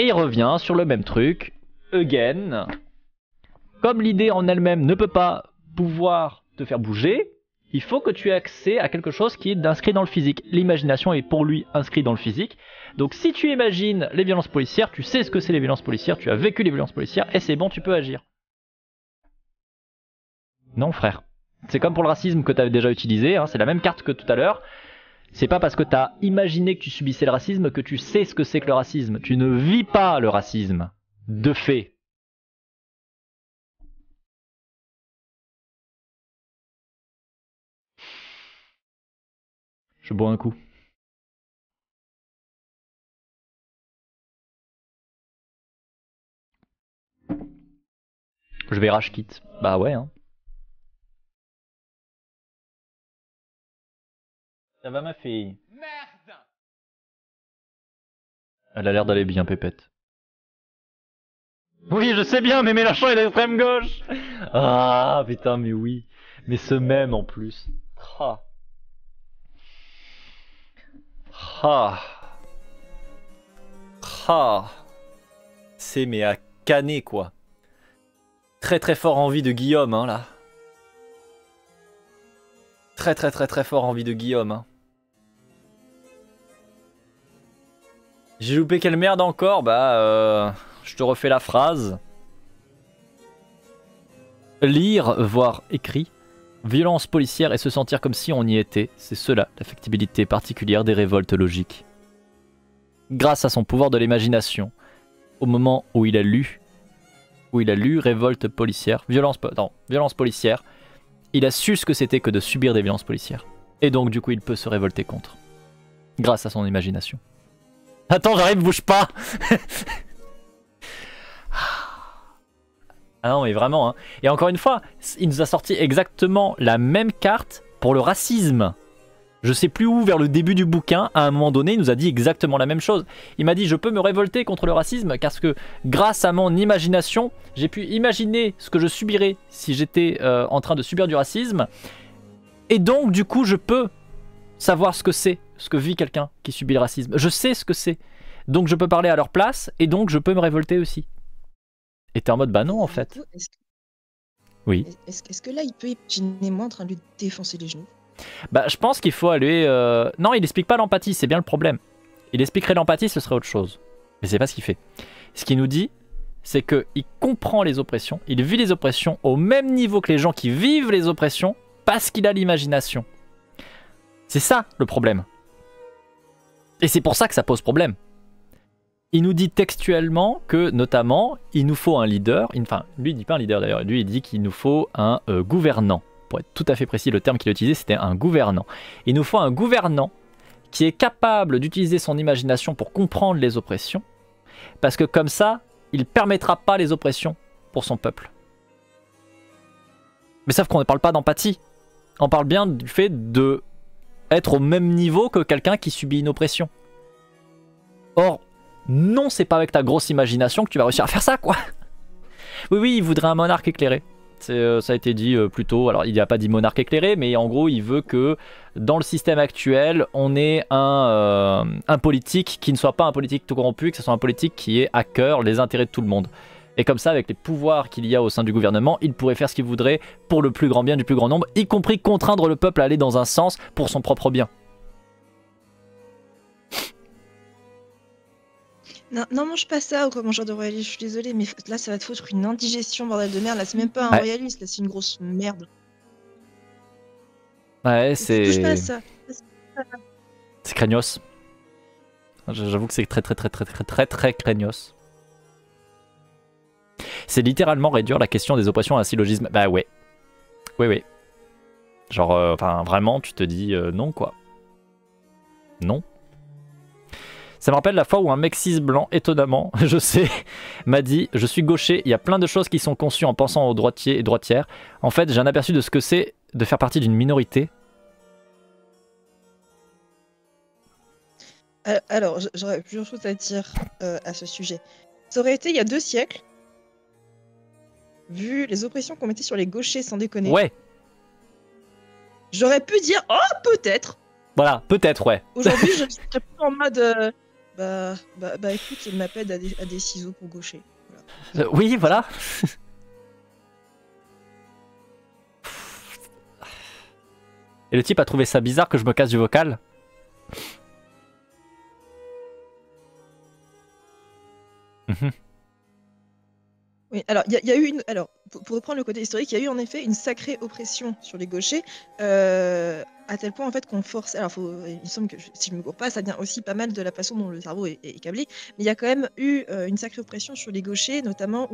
[SPEAKER 1] Et il revient sur le même truc, again. Comme l'idée en elle-même ne peut pas pouvoir te faire bouger, il faut que tu aies accès à quelque chose qui est inscrit dans le physique. L'imagination est pour lui inscrite dans le physique. Donc si tu imagines les violences policières, tu sais ce que c'est les violences policières, tu as vécu les violences policières, et c'est bon, tu peux agir. Non frère. C'est comme pour le racisme que tu avais déjà utilisé, hein, c'est la même carte que tout à l'heure. C'est pas parce que t'as imaginé que tu subissais le racisme que tu sais ce que c'est que le racisme. Tu ne vis pas le racisme. De fait. Je bois un coup. Je vais rage quitte. Bah ouais, hein. Ça va ma fille? Merde Elle a l'air d'aller bien, Pépette. Oui, je sais bien, mais Mélenchon est d'extrême gauche. Ah, putain, mais oui. Mais ce même en plus. Ah. Ah. Ah. C'est mais à canner, quoi. Très très fort envie de Guillaume, hein, là. Très très très très fort envie de Guillaume, hein. J'ai loupé quelle merde encore Bah, euh, je te refais la phrase. Lire, voir écrit. Violence policière et se sentir comme si on y était, c'est cela, l'affectibilité particulière des révoltes logiques. Grâce à son pouvoir de l'imagination, au moment où il a lu, où il a lu révolte policière, violence, violence policière, il a su ce que c'était que de subir des violences policières. Et donc du coup il peut se révolter contre. Grâce à son imagination. Attends, j'arrive, bouge pas Ah non, mais vraiment. Hein. Et encore une fois, il nous a sorti exactement la même carte pour le racisme. Je sais plus où, vers le début du bouquin, à un moment donné, il nous a dit exactement la même chose. Il m'a dit Je peux me révolter contre le racisme parce que, grâce à mon imagination, j'ai pu imaginer ce que je subirais si j'étais euh, en train de subir du racisme. Et donc, du coup, je peux savoir ce que c'est ce que vit quelqu'un qui subit le racisme. Je sais ce que c'est. Donc je peux parler à leur place et donc je peux me révolter aussi. Et t'es en mode bah non en fait. Oui.
[SPEAKER 2] Est-ce que là il peut imaginer moi en train de lui défoncer les genoux?
[SPEAKER 1] Bah je pense qu'il faut aller. Euh, non, il explique pas l'empathie, c'est bien le problème. Il expliquerait l'empathie, ce serait autre chose. Mais c'est pas ce qu'il fait. Ce qu'il nous dit, c'est qu'il comprend les oppressions, il vit les oppressions au même niveau que les gens qui vivent les oppressions parce qu'il a l'imagination. C'est ça le problème. Et c'est pour ça que ça pose problème. Il nous dit textuellement que, notamment, il nous faut un leader. Enfin, lui, il dit pas un leader d'ailleurs. Lui, il dit qu'il nous faut un euh, gouvernant. Pour être tout à fait précis, le terme qu'il a utilisé, c'était un gouvernant. Il nous faut un gouvernant qui est capable d'utiliser son imagination pour comprendre les oppressions. Parce que comme ça, il permettra pas les oppressions pour son peuple. Mais sauf qu'on ne parle pas d'empathie. On parle bien du fait de être au même niveau que quelqu'un qui subit une oppression. Or, non, c'est pas avec ta grosse imagination que tu vas réussir à faire ça, quoi. Oui, oui, il voudrait un monarque éclairé. Euh, ça a été dit euh, plus tôt. Alors, il n'y a pas dit monarque éclairé, mais en gros, il veut que dans le système actuel, on ait un, euh, un politique qui ne soit pas un politique tout corrompu, que ce soit un politique qui ait à cœur les intérêts de tout le monde. Et comme ça, avec les pouvoirs qu'il y a au sein du gouvernement, il pourrait faire ce qu'il voudrait pour le plus grand bien du plus grand nombre, y compris contraindre le peuple à aller dans un sens pour son propre bien.
[SPEAKER 2] Non, non, mange pas ça comme un genre de royaliste, je suis désolée, mais là ça va te foutre une indigestion, bordel de merde. Là c'est même pas un royaliste, là c'est une grosse merde.
[SPEAKER 1] Ouais, c'est. C'est craignos. J'avoue que c'est très très très très très très très craignos. C'est littéralement réduire la question des oppressions à un syllogisme. Bah ouais. Oui, oui. Genre, euh, enfin, vraiment, tu te dis euh, non, quoi. Non. Ça me rappelle la fois où un mec cis blanc, étonnamment, (laughs) je sais, m'a dit Je suis gaucher, il y a plein de choses qui sont conçues en pensant aux droitiers et droitières. En fait, j'ai un aperçu de ce que c'est de faire partie d'une minorité.
[SPEAKER 2] Euh, alors, j'aurais plusieurs choses à dire à ce sujet. Ça aurait été il y a deux siècles, vu les oppressions qu'on mettait sur les gauchers, sans déconner.
[SPEAKER 1] Ouais.
[SPEAKER 2] J'aurais pu dire, oh, peut-être.
[SPEAKER 1] Voilà, peut-être, ouais.
[SPEAKER 2] Aujourd'hui, (laughs) je serais plus en mode, euh, bah, bah, bah, écoute, il m'appelle à des, à des ciseaux pour gaucher.
[SPEAKER 1] Euh, oui, voilà. (laughs) Et le type a trouvé ça bizarre que je me casse du vocal.
[SPEAKER 2] Oui, alors il y, a eu une. Alors, pour, reprendre le côté historique, il y a eu en effet une sacrée oppression sur les gauchers, euh, à tel point en fait qu'on force. Alors, il me semble que si je me cours pas, ça vient aussi pas mal de la façon dont le cerveau est, câblé, mais il y a quand même eu euh, une sacrée oppression sur les gauchers, notamment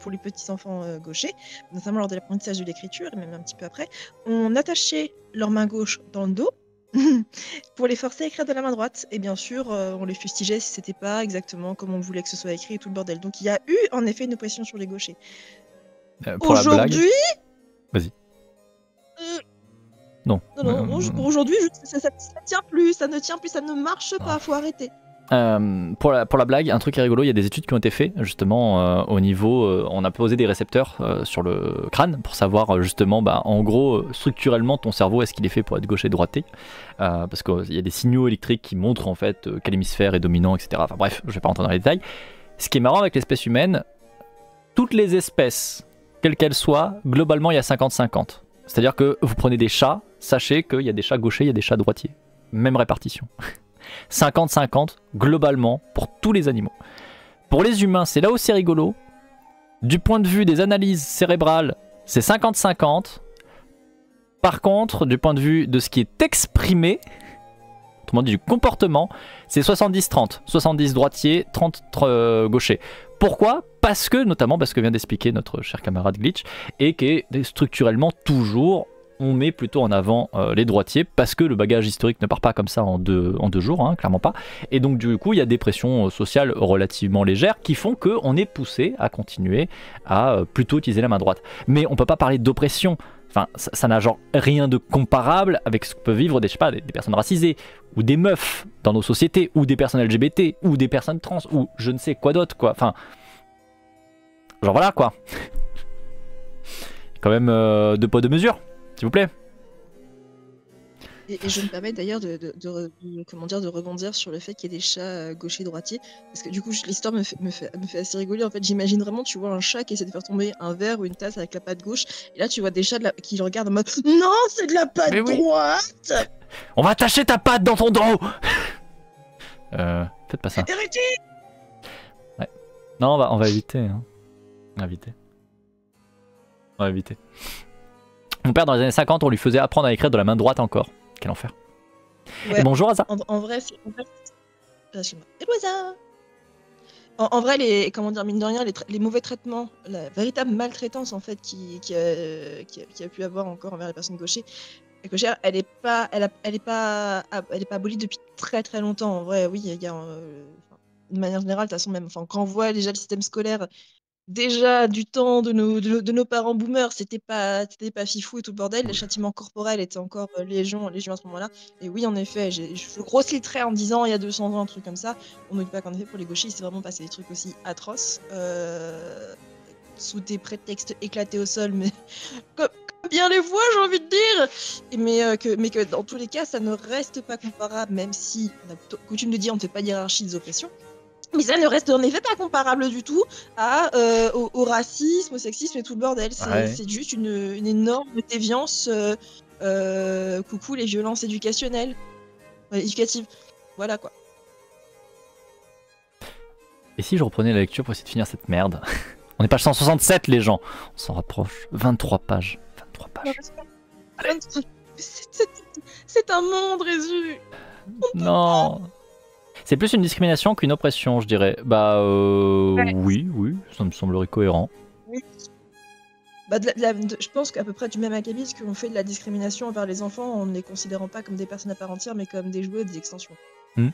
[SPEAKER 2] pour les petits enfants euh, gauchers, notamment lors de l'apprentissage de l'écriture et même un petit peu après, on attachait leur main gauche dans le dos (laughs) pour les forcer à écrire de la main droite. Et bien sûr, euh, on les fustigeait si c'était pas exactement comme on voulait que ce soit écrit et tout le bordel. Donc il y a eu en effet une oppression sur les gauchers.
[SPEAKER 1] Euh, aujourd'hui. Vas-y.
[SPEAKER 2] Euh,
[SPEAKER 1] non.
[SPEAKER 2] Non, non, aujourd'hui, ça, ça, tient plus, ça ne tient plus, ça ne marche pas, faut arrêter.
[SPEAKER 1] Euh, pour, la, blague, un truc qui est rigolo, il y a des études qui ont été faites justement euh, au niveau, euh, on a posé des récepteurs sur le crâne pour savoir justement, bah, en gros, structurellement ton cerveau, est-ce qu'il est fait pour être gaucher droité? Parce qu'il y a des signaux électriques qui montrent en fait quel hémisphère est dominant, etc. Enfin bref, je vais pas rentrer dans les détails. Ce qui est marrant avec l'espèce humaine, toutes les espèces, quelles qu'elles soient, globalement il y a 50-50. C'est-à-dire que vous prenez des chats, sachez qu'il y a des chats gauchers, il y a des chats droitiers. Même répartition. (laughs) 50-50 globalement pour tous les animaux. Pour les humains, c'est là où c'est rigolo. Du point de vue des analyses cérébrales, c'est 50-50. Par contre, du point de vue de ce qui est exprimé, autrement dit du comportement, c'est 70-30. 70 droitiers, 30 euh, gauchers. Pourquoi? Parce que, notamment parce que vient d'expliquer notre cher camarade Glitch, et qui est structurellement toujours on met plutôt en avant euh, les droitiers parce que le bagage historique ne part pas comme ça en deux, jours, hein, clairement pas. Et donc du coup, il y a des pressions euh, sociales relativement légères qui font qu'on est poussé à continuer à euh, plutôt utiliser la main droite. Mais on peut pas parler d'oppression. Enfin, ça n'a genre rien de comparable avec ce que peuvent vivre des, je des, personnes racisées, ou des meufs dans nos sociétés, ou des personnes LGBT, ou des personnes trans, ou je ne sais quoi d'autre, quoi. Enfin, genre voilà, quoi. (laughs) Quand même deux poids, deux mesures s'il vous plaît.
[SPEAKER 2] Et, je me permets d'ailleurs de, comment dire, de rebondir sur le fait qu'il y ait des chats euh, gauchers droitiers. Parce que du coup, l'histoire me fait, me, fait, assez rigoler. En fait, j'imagine vraiment, tu vois un chat qui essaie de faire tomber un verre ou une tasse avec la patte gauche. Et là, tu vois des chats qui le regardent en mode Non, c'est de la patte droite
[SPEAKER 1] On va attacher ta patte dans ton dos Euh, faites pas ça. Ouais. Non, on va, on va éviter. Hein. On va éviter. On va éviter. Mon père, dans les années 50, on lui faisait apprendre à écrire de la main droite encore. Quel enfer. bonjour, Asa.
[SPEAKER 2] En, en vrai, c'est. En vrai, en, vrai, les, comment dire, mine de rien, les, mauvais traitements, la véritable maltraitance en fait qui, qui, a, qui, a, pu avoir encore envers les personnes gauchères, elle est pas, elle, elle est pas, elle est pas abolie depuis très très longtemps. En vrai, oui, il y a, euh, de manière générale, de toute façon même, enfin, quand on voit déjà le système scolaire déjà du temps de nos, parents boomers, c'était pas, c'était pas fifou et tout le bordel. Les châtiments corporels étaient encore euh, légion, à ce moment-là. Et oui, en effet, je grossis le trait en disant il y a 200 ans, un truc comme ça. On dit pas qu'en effet, pour les gauchistes, c'est vraiment passé des trucs aussi atroces. Euh, sous des prétextes éclatés au sol, mais (laughs) comme, bien les voix, j'ai envie de dire. mais, euh, que, mais que dans tous les cas, ça ne reste pas comparable, même si on a coutume de dire on ne fait pas hiérarchie des oppressions. Mais ça ne reste en effet pas comparable du tout à, euh, au, racisme, au sexisme et tout le bordel. C'est juste une, énorme déviance. Euh, euh, coucou les violences éducationnelles, éducatives. Voilà quoi.
[SPEAKER 1] Et si je reprenais la lecture pour essayer de finir cette merde (laughs) On est page 167 les gens. On s'en rapproche. 23 pages. 23 pages. (laughs)
[SPEAKER 2] C'est un monde, Résu.
[SPEAKER 1] Non. C'est plus une discrimination qu'une oppression, je dirais. Bah euh, oui, oui, ça me semblerait cohérent. Oui.
[SPEAKER 2] Bah, je pense qu'à peu près du même acabit qu'on fait de la discrimination envers les enfants en ne les considérant pas comme des personnes à part entière, mais comme des jouets, des extensions. Hmm.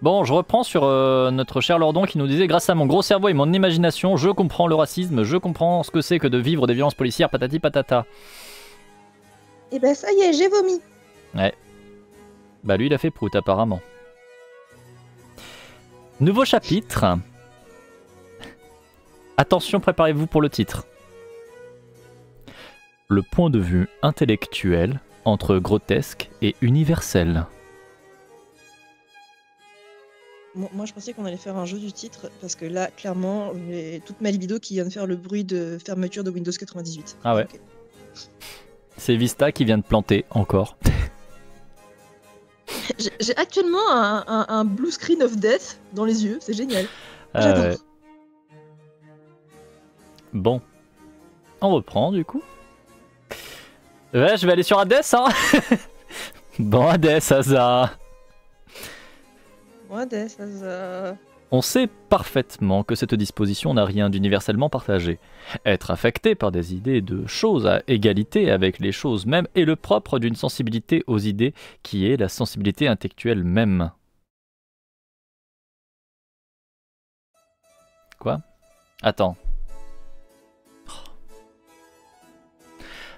[SPEAKER 1] Bon, je reprends sur euh, notre cher Lordon qui nous disait Grâce à mon gros cerveau et mon imagination, je comprends le racisme, je comprends ce que c'est que de vivre des violences policières, patati patata.
[SPEAKER 2] Et eh ben ça y est, j'ai vomi.
[SPEAKER 1] Ouais, bah lui il a fait prout apparemment. Nouveau chapitre. Attention, préparez-vous pour le titre. Le point de vue intellectuel entre grotesque et universel.
[SPEAKER 2] moi je pensais qu'on allait faire un jeu du titre parce que là clairement j'ai toute ma libido qui vient de faire le bruit de fermeture de Windows 98.
[SPEAKER 1] Ah ouais. C'est Vista qui vient de planter encore. (laughs)
[SPEAKER 2] J'ai actuellement un, blue screen of death dans les yeux, c'est génial. Euh,
[SPEAKER 1] bon. On reprend du coup. Ouais, je vais aller sur Hades, hein (laughs) Bon, Hades, Asa
[SPEAKER 2] Bon, Hades, Asa
[SPEAKER 1] on sait parfaitement que cette disposition n'a rien d'universellement partagé. Être affecté par des idées de choses à égalité avec les choses mêmes est le propre d'une sensibilité aux idées qui est la sensibilité intellectuelle même. Quoi? Attends.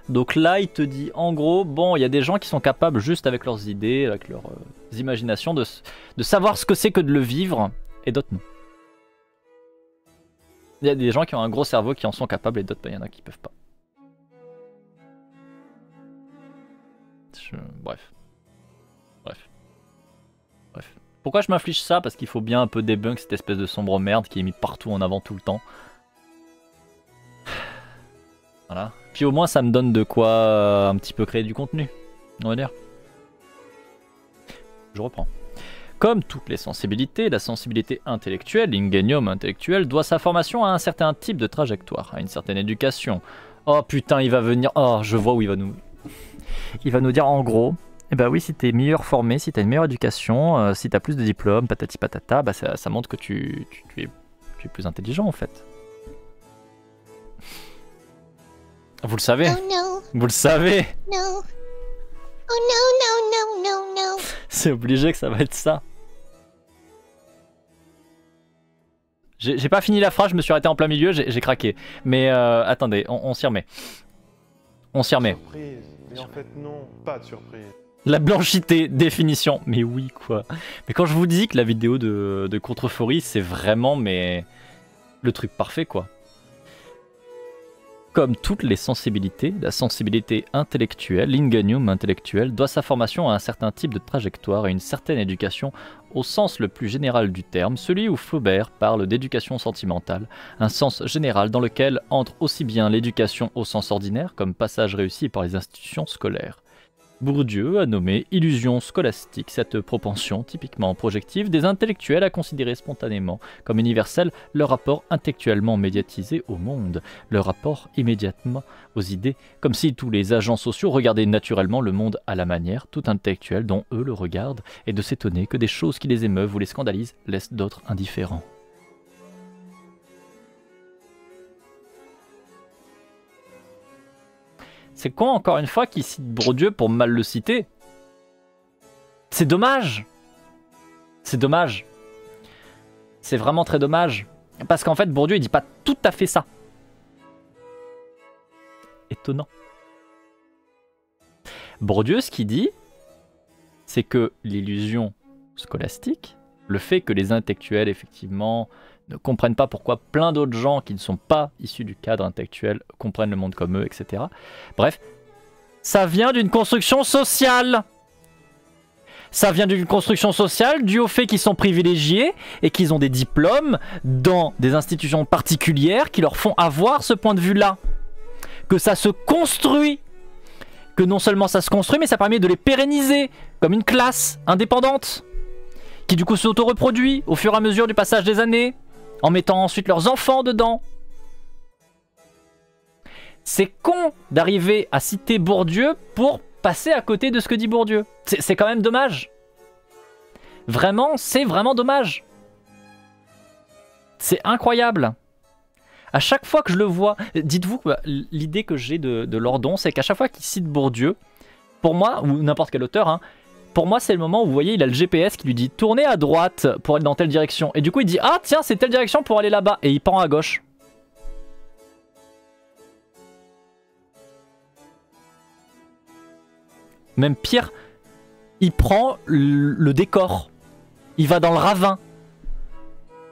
[SPEAKER 1] Donc là, il te dit en gros, bon, il y a des gens qui sont capables juste avec leurs idées, avec leurs euh, imaginations, de, savoir ce que c'est que de le vivre, et d'autres non. Il y a des gens qui ont un gros cerveau qui en sont capables, et d'autres, bah, il y en a qui peuvent pas. Bref. Bref. Bref. Pourquoi je m'inflige ça? Parce qu'il faut bien un peu débunk cette espèce de sombre merde qui est mis partout en avant tout le temps. Voilà. Puis au moins ça me donne de quoi euh, un petit peu créer du contenu, on va dire. Je reprends. Comme toutes les sensibilités, la sensibilité intellectuelle, l'ingenium intellectuel, doit sa formation à un certain type de trajectoire, à une certaine éducation. Oh putain, il va venir. Oh, je vois où il va nous. Il va nous dire en gros. Eh ben oui, si t'es mieux formé, si t'as une meilleure éducation, euh, si t'as plus de diplômes, patati patata, bah ça, ça montre que tu, tu, tu es, tu es plus intelligent en fait. Vous le savez,
[SPEAKER 3] Oh no,
[SPEAKER 1] vous le savez,
[SPEAKER 3] no. Oh no.
[SPEAKER 1] c'est obligé que ça va être ça. J'ai pas fini la phrase, je me suis arrêté en plein milieu, j'ai craqué. Mais euh, attendez, on, on s'y remet. On s'y remet.
[SPEAKER 4] Surprise. Mais en fait, non, pas de surprise.
[SPEAKER 1] La blanchité, définition. Mais oui, quoi. Mais quand je vous dis que la vidéo de, de Contreforie, c'est vraiment mais le truc parfait, quoi. Comme toutes les sensibilités, la sensibilité intellectuelle, l'inganium intellectuel, doit sa formation à un certain type de trajectoire et une certaine éducation au sens le plus général du terme, celui où Flaubert parle d'éducation sentimentale, un sens général dans lequel entre aussi bien l'éducation au sens ordinaire comme passage réussi par les institutions scolaires. Bourdieu a nommé illusion scolastique cette propension typiquement projective des intellectuels à considérer spontanément comme universel leur rapport intellectuellement médiatisé au monde, leur rapport immédiatement aux idées, comme si tous les agents sociaux regardaient naturellement le monde à la manière tout intellectuel dont eux le regardent, et de s'étonner que des choses qui les émeuvent ou les scandalisent laissent d'autres indifférents. C'est con encore une fois qu'il cite Bourdieu pour mal le citer? C'est dommage. C'est dommage. C'est vraiment très dommage. Parce qu'en fait, Bourdieu, il dit pas tout à fait ça. Étonnant. Bourdieu, ce qu'il dit, c'est que l'illusion scolastique, le fait que les intellectuels, effectivement, ne comprennent pas pourquoi plein d'autres gens qui ne sont pas issus du cadre intellectuel comprennent le monde comme eux, etc. Bref, ça vient d'une construction sociale. Ça vient d'une construction sociale due au fait qu'ils sont privilégiés et qu'ils ont des diplômes dans des institutions particulières qui leur font avoir ce point de vue-là. Que ça se construit. Que non seulement ça se construit, mais ça permet de les pérenniser comme une classe indépendante. Qui du coup s'auto-reproduit au fur et à mesure du passage des années en mettant ensuite leurs enfants dedans. C'est con d'arriver à citer Bourdieu pour passer à côté de ce que dit Bourdieu. C'est quand même dommage. Vraiment, c'est vraiment dommage. C'est incroyable. À chaque fois que je le vois, dites-vous que bah, l'idée que j'ai de, de Lordon, c'est qu'à chaque fois qu'il cite Bourdieu, pour moi, ou n'importe quel auteur, hein, pour moi, c'est le moment où vous voyez, il a le GPS qui lui dit tournez à droite pour aller dans telle direction. Et du coup, il dit ah tiens, c'est telle direction pour aller là-bas. Et il prend à gauche. Même pire, il prend le décor. Il va dans le ravin.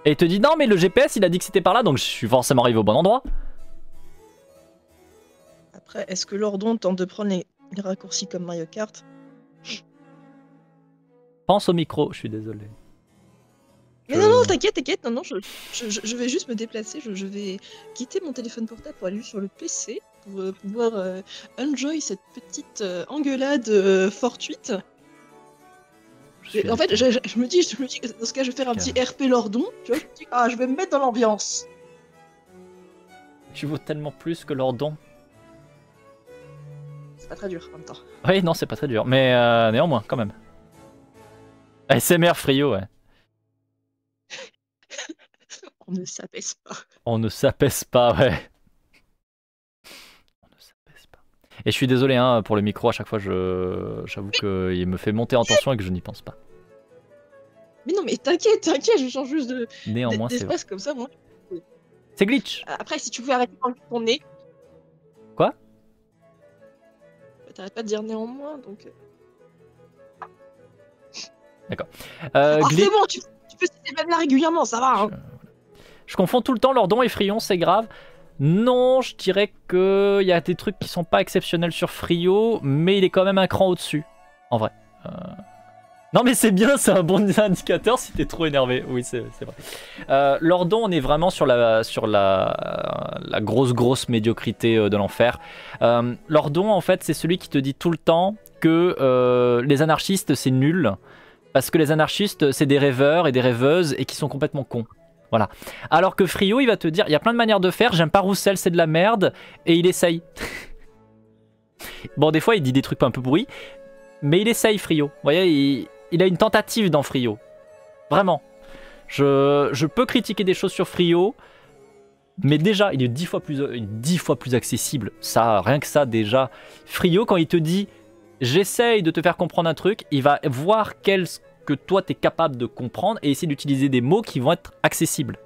[SPEAKER 1] Et il te dit non, mais le GPS il a dit que c'était par là, donc je suis forcément arrivé au bon endroit.
[SPEAKER 2] Après, est-ce que Lordon tente de prendre les raccourcis comme Mario Kart?
[SPEAKER 1] Pense au micro, je suis désolé.
[SPEAKER 2] Mais non, non, t'inquiète, t'inquiète, non, non, je, je- vais juste me déplacer, je, je vais quitter mon téléphone portable pour aller sur le PC pour euh, pouvoir euh, enjoy cette petite euh, engueulade euh, fortuite. Et en fait, je, je- je me dis, je me dis que dans ce cas, je vais faire un petit RP Lordon, tu vois, je me dis, ah, je vais me mettre dans l'ambiance.
[SPEAKER 1] tu vaux tellement plus que Lordon.
[SPEAKER 2] C'est pas très dur en même temps.
[SPEAKER 1] Oui, non, c'est pas très dur, mais euh, néanmoins, quand même. ASMR Frio, ouais. (laughs)
[SPEAKER 2] On ne s'apaise pas.
[SPEAKER 1] On ne s'apaise pas, ouais. On ne s'apaise pas. Et je suis désolé hein, pour le micro, à chaque fois, je j'avoue qu'il me fait monter en tension et que je n'y pense pas.
[SPEAKER 2] Mais non, mais t'inquiète, t'inquiète, je change juste de
[SPEAKER 1] Néanmoins, c'est vrai.
[SPEAKER 2] comme ça, moi.
[SPEAKER 1] C'est glitch.
[SPEAKER 2] Après, si tu pouvais arrêter de ton nez.
[SPEAKER 1] Quoi?
[SPEAKER 5] T'arrêtes pas de dire néanmoins, donc. Euh.
[SPEAKER 1] Euh,
[SPEAKER 5] Ah,
[SPEAKER 1] Gli-
[SPEAKER 5] c'est bon, tu, tu peux citer même là régulièrement, ça va. Hein.
[SPEAKER 1] Je confonds tout le temps Lordon et Frion, c'est grave. Non, je dirais que il y a des trucs qui sont pas exceptionnels sur Frio, mais il est quand même un cran au-dessus, en vrai. Euh, Non mais c'est bien, c'est un bon (laughs) indicateur si t'es trop énervé. Oui, c'est vrai. Euh, Lordon, on est vraiment sur la, sur la, la grosse, grosse médiocrité euh, de l'enfer. Euh, Lordon, en fait, c'est celui qui te dit tout le temps que euh, les anarchistes, c'est nul. Parce que les anarchistes, c'est des rêveurs et des rêveuses et qui sont complètement cons. Voilà. Alors que Frio, il va te dire, il y a plein de manières de faire, j'aime pas Roussel, c'est de la merde, et il essaye. (laughs) bon, des fois, il dit des trucs un peu pourris, mais il essaye, Frio. Vous voyez, il, a une tentative dans Frio. Vraiment. Je, peux critiquer des choses sur Frio, mais déjà, il est fois plus, dix fois plus accessible. Ça, rien que ça, déjà. Frio, quand il te dit, j'essaye de te faire comprendre un truc, il va voir quel que toi t'es capable de comprendre et essayer d'utiliser des mots qui vont être accessibles.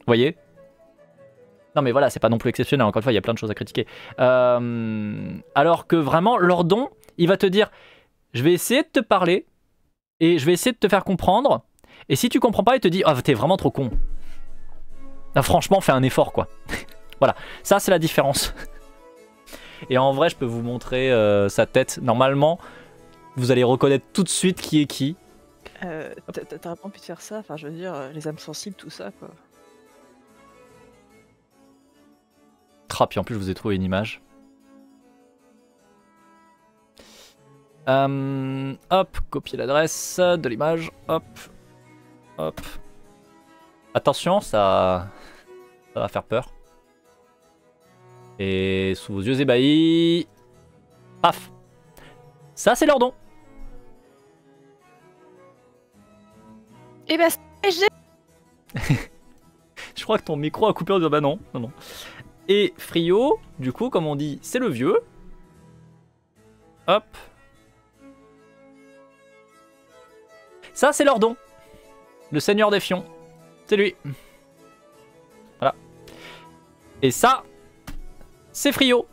[SPEAKER 1] Vous voyez? Non mais voilà, c'est pas non plus exceptionnel, encore une fois, il y a plein de choses à critiquer. Euh, alors que vraiment, Lordon, il va te dire, je vais essayer de te parler et je vais essayer de te faire comprendre. Et si tu comprends pas, il te dit, ah t'es vraiment trop con. Franchement, fais un effort quoi. (laughs) voilà, ça c'est la différence. Et en vrai, je peux vous montrer euh, sa tête. Normalement, vous allez reconnaître tout de suite qui est qui.
[SPEAKER 2] Euh, t'as- vraiment pu te faire ça, enfin je veux dire, euh, les âmes sensibles, tout ça quoi.
[SPEAKER 1] Tra, puis en plus, je vous ai trouvé une image. Euh, hop, copier l'adresse de l'image. Hop, hop. Attention, ça, ça va faire peur. Et sous vos yeux ébahis. Paf. Ça, c'est leur don.
[SPEAKER 2] Et bah, j'ai
[SPEAKER 1] Je crois que ton micro a coupé en disant bah non, non, non. Et Frio, du coup, comme on dit, c'est le vieux. Hop. Ça, c'est Lordon. Le seigneur des fions. C'est lui. Voilà. Et ça, c'est Frio.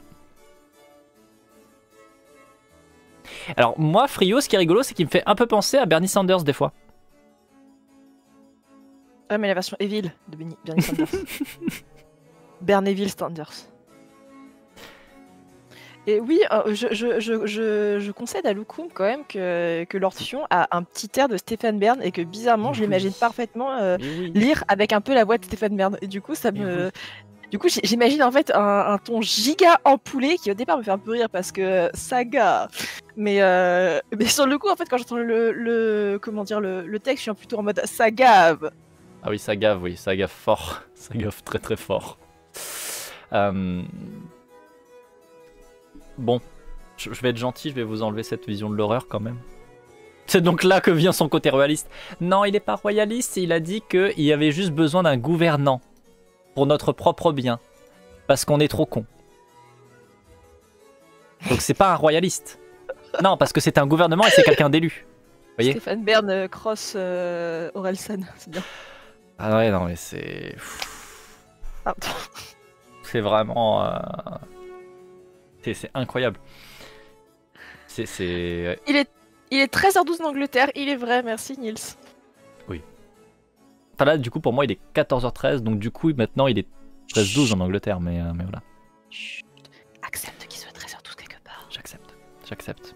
[SPEAKER 1] Alors, moi, Frio, ce qui est rigolo, c'est qu'il me fait un peu penser à Bernie Sanders des fois.
[SPEAKER 2] Ah, mais la version Evil de Benny- Bernie Sanders. (laughs) Berneville Sanders. Et oui, euh, je, je, je, je, je concède à Loukoum quand même que, que Lord Fion a un petit air de Stéphane Bern et que bizarrement, je l'imagine parfaitement euh,
[SPEAKER 1] oui.
[SPEAKER 2] lire avec un peu la voix de Stéphane Bern. Et du coup, ça me.
[SPEAKER 1] oui.
[SPEAKER 2] Du coup, j'imagine en fait un, ton giga ampoulé qui au départ me fait un peu rire parce que saga. Mais, euh, mais sur le coup, en fait, quand j'entends le, le comment dire le, le texte, je suis plutôt en mode sagave.
[SPEAKER 1] Ah oui, ça gave, oui, ça gave fort. (laughs) Ça gave très très fort. Euh, Bon, je je vais être gentil, je vais vous enlever cette vision de l'horreur quand même. C'est donc là que vient son côté royaliste. Non, il n'est pas royaliste, il a dit qu'il y avait juste besoin d'un gouvernant pour notre propre bien. Parce qu'on est trop con. Donc c'est pas un royaliste. Non, parce que c'est un gouvernement et c'est quelqu'un d'élu. voyez
[SPEAKER 2] Stéphane Bern euh, cross euh, Orelsan, c'est bien.
[SPEAKER 1] Ah ouais, non mais c'est...
[SPEAKER 2] Pardon.
[SPEAKER 1] C'est vraiment... euh, C'est c'est incroyable. C'est... c'est-
[SPEAKER 2] Il est, il est 13h12 en Angleterre, il est vrai, merci Nils.
[SPEAKER 1] Enfin là, du coup, pour moi, il est 14h13, donc du coup, maintenant, il est 13h12 en Angleterre, mais, euh, mais voilà.
[SPEAKER 2] Chut. Accepte qu'il soit 13h12 quelque part.
[SPEAKER 1] J'accepte, j'accepte.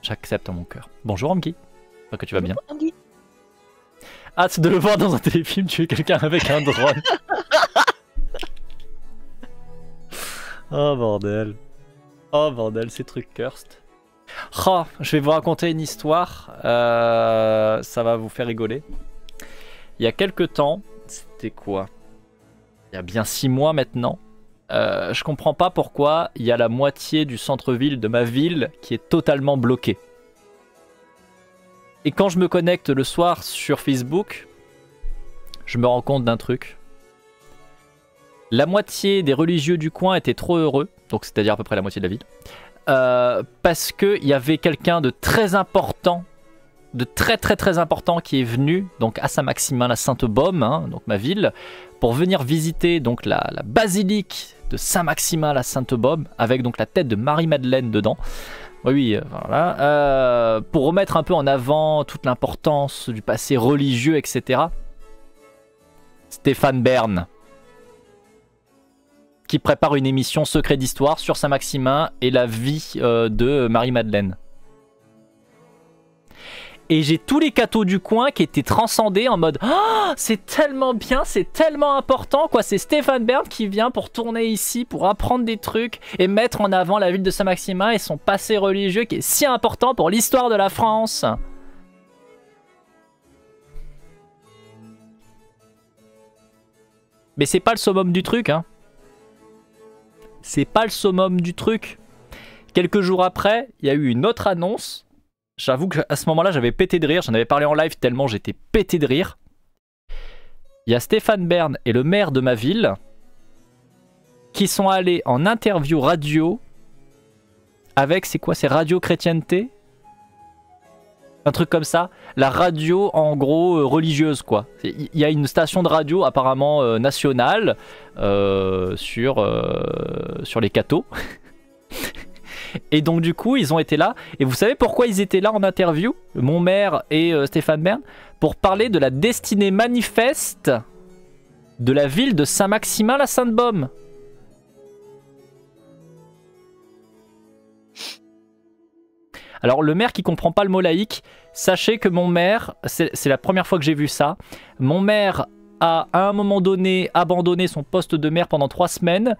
[SPEAKER 1] J'accepte en mon cœur. Bonjour, Amki. J'espère que tu vas bien.
[SPEAKER 5] Andy.
[SPEAKER 1] Hâte de le voir dans un téléfilm tuer quelqu'un avec un drone. (laughs) oh bordel. Oh bordel, ces trucs cursed. Oh, je vais vous raconter une histoire. euh, ça va vous faire rigoler. Il y a quelques temps, c'était quoi Il y a bien six mois maintenant. euh, je comprends pas pourquoi il y a la moitié du centre-ville de ma ville qui est totalement bloquée. Et quand je me connecte le soir sur Facebook, je me rends compte d'un truc. La moitié des religieux du coin étaient trop heureux, donc c'est-à-dire à peu près la moitié de la ville, euh, parce qu'il y avait quelqu'un de très important de très très très important qui est venu donc à Saint-Maximin la Sainte-Baume, hein, donc ma ville, pour venir visiter donc la, basilique de Saint-Maximin la Sainte-Baume avec donc la tête de Marie-Madeleine dedans. Oui, oui, euh, voilà. Euh, pour remettre un peu en avant toute l'importance du passé religieux, etc. Stéphane Bern, qui prépare une émission Secret d'Histoire sur Saint-Maximin et la vie euh, de Marie-Madeleine. Et j'ai tous les cathos du coin qui étaient transcendés en mode Ah, c'est tellement bien, c'est tellement important quoi. C'est Stéphane Bern qui vient pour tourner ici, pour apprendre des trucs et mettre en avant la ville de Saint-Maximin et son passé religieux qui est si important pour l'histoire de la France. Mais c'est pas le summum du truc, hein. C'est pas le summum du truc. Quelques jours après, il y a eu une autre annonce. J'avoue qu'à ce moment-là, j'avais pété de rire. J'en avais parlé en live tellement j'étais pété de rire. Il y a Stéphane Bern et le maire de ma ville qui sont allés en interview radio avec, c'est quoi, c'est Radio Chrétienté? Un truc comme ça. La radio, en gros, euh, religieuse, quoi. Il y a une station de radio apparemment euh, nationale euh, sur, sur les cathos. (laughs) Et donc du coup, ils ont été là. Et vous savez pourquoi ils étaient là en interview, mon maire et euh, Stéphane Bern, pour parler de la destinée manifeste de la ville de Saint-Maximin la Sainte-Baume. Alors le maire qui comprend pas le mot laïque, sachez que mon maire, c'est la première fois que j'ai vu ça, mon maire a à un moment donné abandonné son poste de maire pendant trois semaines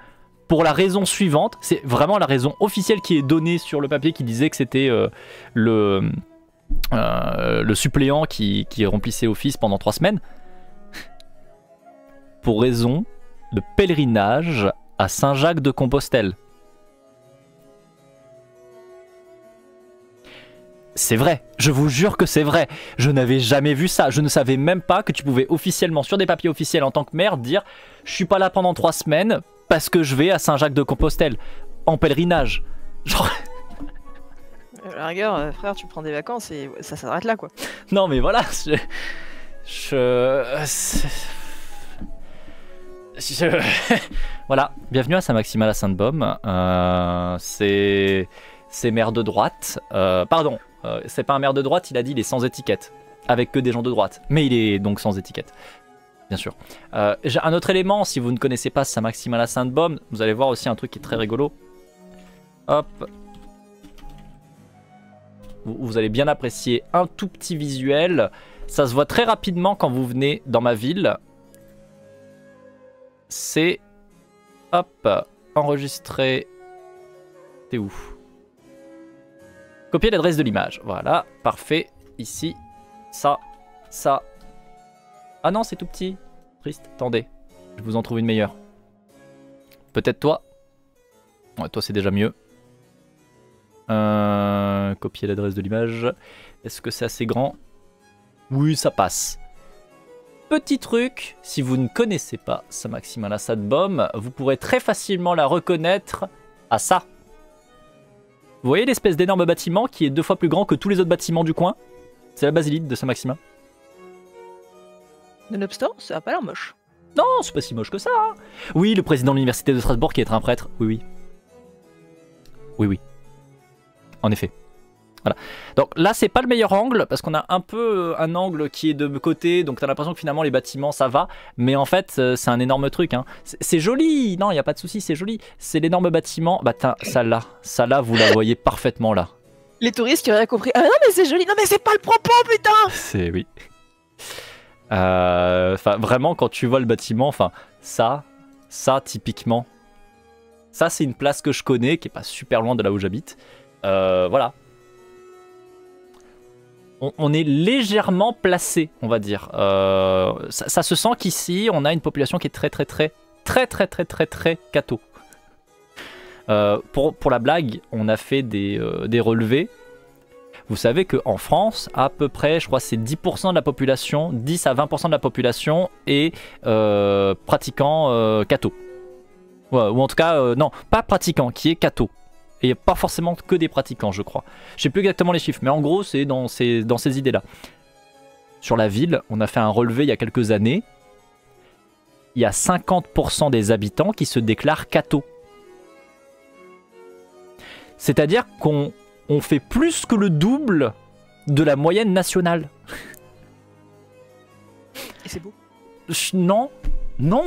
[SPEAKER 1] pour la raison suivante. C'est vraiment la raison officielle qui est donnée sur le papier qui disait que c'était euh, le, euh, le suppléant qui, qui remplissait office pendant trois semaines. Pour raison de pèlerinage à Saint-Jacques de Compostelle. C'est vrai, je vous jure que c'est vrai. Je n'avais jamais vu ça. Je ne savais même pas que tu pouvais officiellement, sur des papiers officiels en tant que maire, dire je suis pas là pendant trois semaines parce que je vais à Saint-Jacques-de-Compostelle en pèlerinage. Genre,
[SPEAKER 6] À la rigueur, euh, frère, tu prends des vacances et ça s'arrête là, quoi.
[SPEAKER 1] non mais voilà. Je. Je. je- (laughs) voilà, bienvenue à Saint-Maximin la Sainte-Baume. Euh, c'est. C'est maire de droite. Euh, pardon, euh, c'est pas un maire de droite, il a dit il est sans étiquette. Avec que des gens de droite. Mais il est donc sans étiquette. Bien sûr. Euh, un autre élément, si vous ne connaissez pas Saint-Maximin la Sainte-Baume, vous allez voir aussi un truc qui est très rigolo. Hop. Vous, vous allez bien apprécier un tout petit visuel. Ça se voit très rapidement quand vous venez dans ma ville. C'est. Hop. Enregistrer. T'es où? Copier l'adresse de l'image. Voilà. Parfait. Ici. Ça. Ça. Ah non, c'est tout petit. Triste. Attendez. Je vous en trouve une meilleure. Peut-être toi. Ouais, toi c'est déjà mieux. Euh, copier l'adresse de l'image. Est-ce que c'est assez grand? Oui, ça passe. Petit truc, si vous ne connaissez pas Saint-Maximin la Sainte-Baume, vous pourrez très facilement la reconnaître à ça. Vous voyez l'espèce d'énorme bâtiment qui est deux fois plus grand que tous les autres bâtiments du coin? C'est la basilique de Saint-Maximin.
[SPEAKER 6] Nonobstant, ça a pas l'air moche.
[SPEAKER 1] Non, c'est pas si moche que ça. hein. Oui, le président de l'université de Strasbourg qui est un prêtre. Oui, oui. Oui, oui. En effet. Voilà. Donc là, c'est pas le meilleur angle parce qu'on a un peu euh, un angle qui est de côté, donc t'as l'impression que finalement les bâtiments ça va, mais en fait euh, c'est un énorme truc. Hein. C'est- joli, non, il y a pas de souci, c'est joli. C'est l'énorme bâtiment. Bah ça là, ça là, vous la (laughs) voyez parfaitement là.
[SPEAKER 6] Les touristes qui auraient compris. Ah non, mais c'est joli. Non, mais c'est pas le propos, putain
[SPEAKER 1] C'est oui. Euh, Enfin, vraiment, quand tu vois le bâtiment, enfin, ça, ça, typiquement, ça, c'est une place que je connais, qui est pas super loin de là où j'habite. Euh, voilà. On, est légèrement placé, on va dire. Euh, ça, se sent qu'ici, on a une population qui est très, très, très, très, très, très, très, très catho. Euh, pour, pour la blague, on a fait des, des relevés. Vous savez qu'en France, à peu près, je crois, c'est 10% de la population, 10 à 20% de la population est euh, pratiquant euh, catho. Ou en tout cas, euh, non, pas pratiquant, qui est catho. Et il n'y a pas forcément que des pratiquants, je crois. Je sais plus exactement les chiffres, mais en gros, c'est dans ces, dans ces idées-là. Sur la ville, on a fait un relevé il y a quelques années. Il y a 50% des habitants qui se déclarent cathos. C'est-à-dire qu'on on fait plus que le double de la moyenne nationale.
[SPEAKER 2] Et c'est beau.
[SPEAKER 1] Non, non,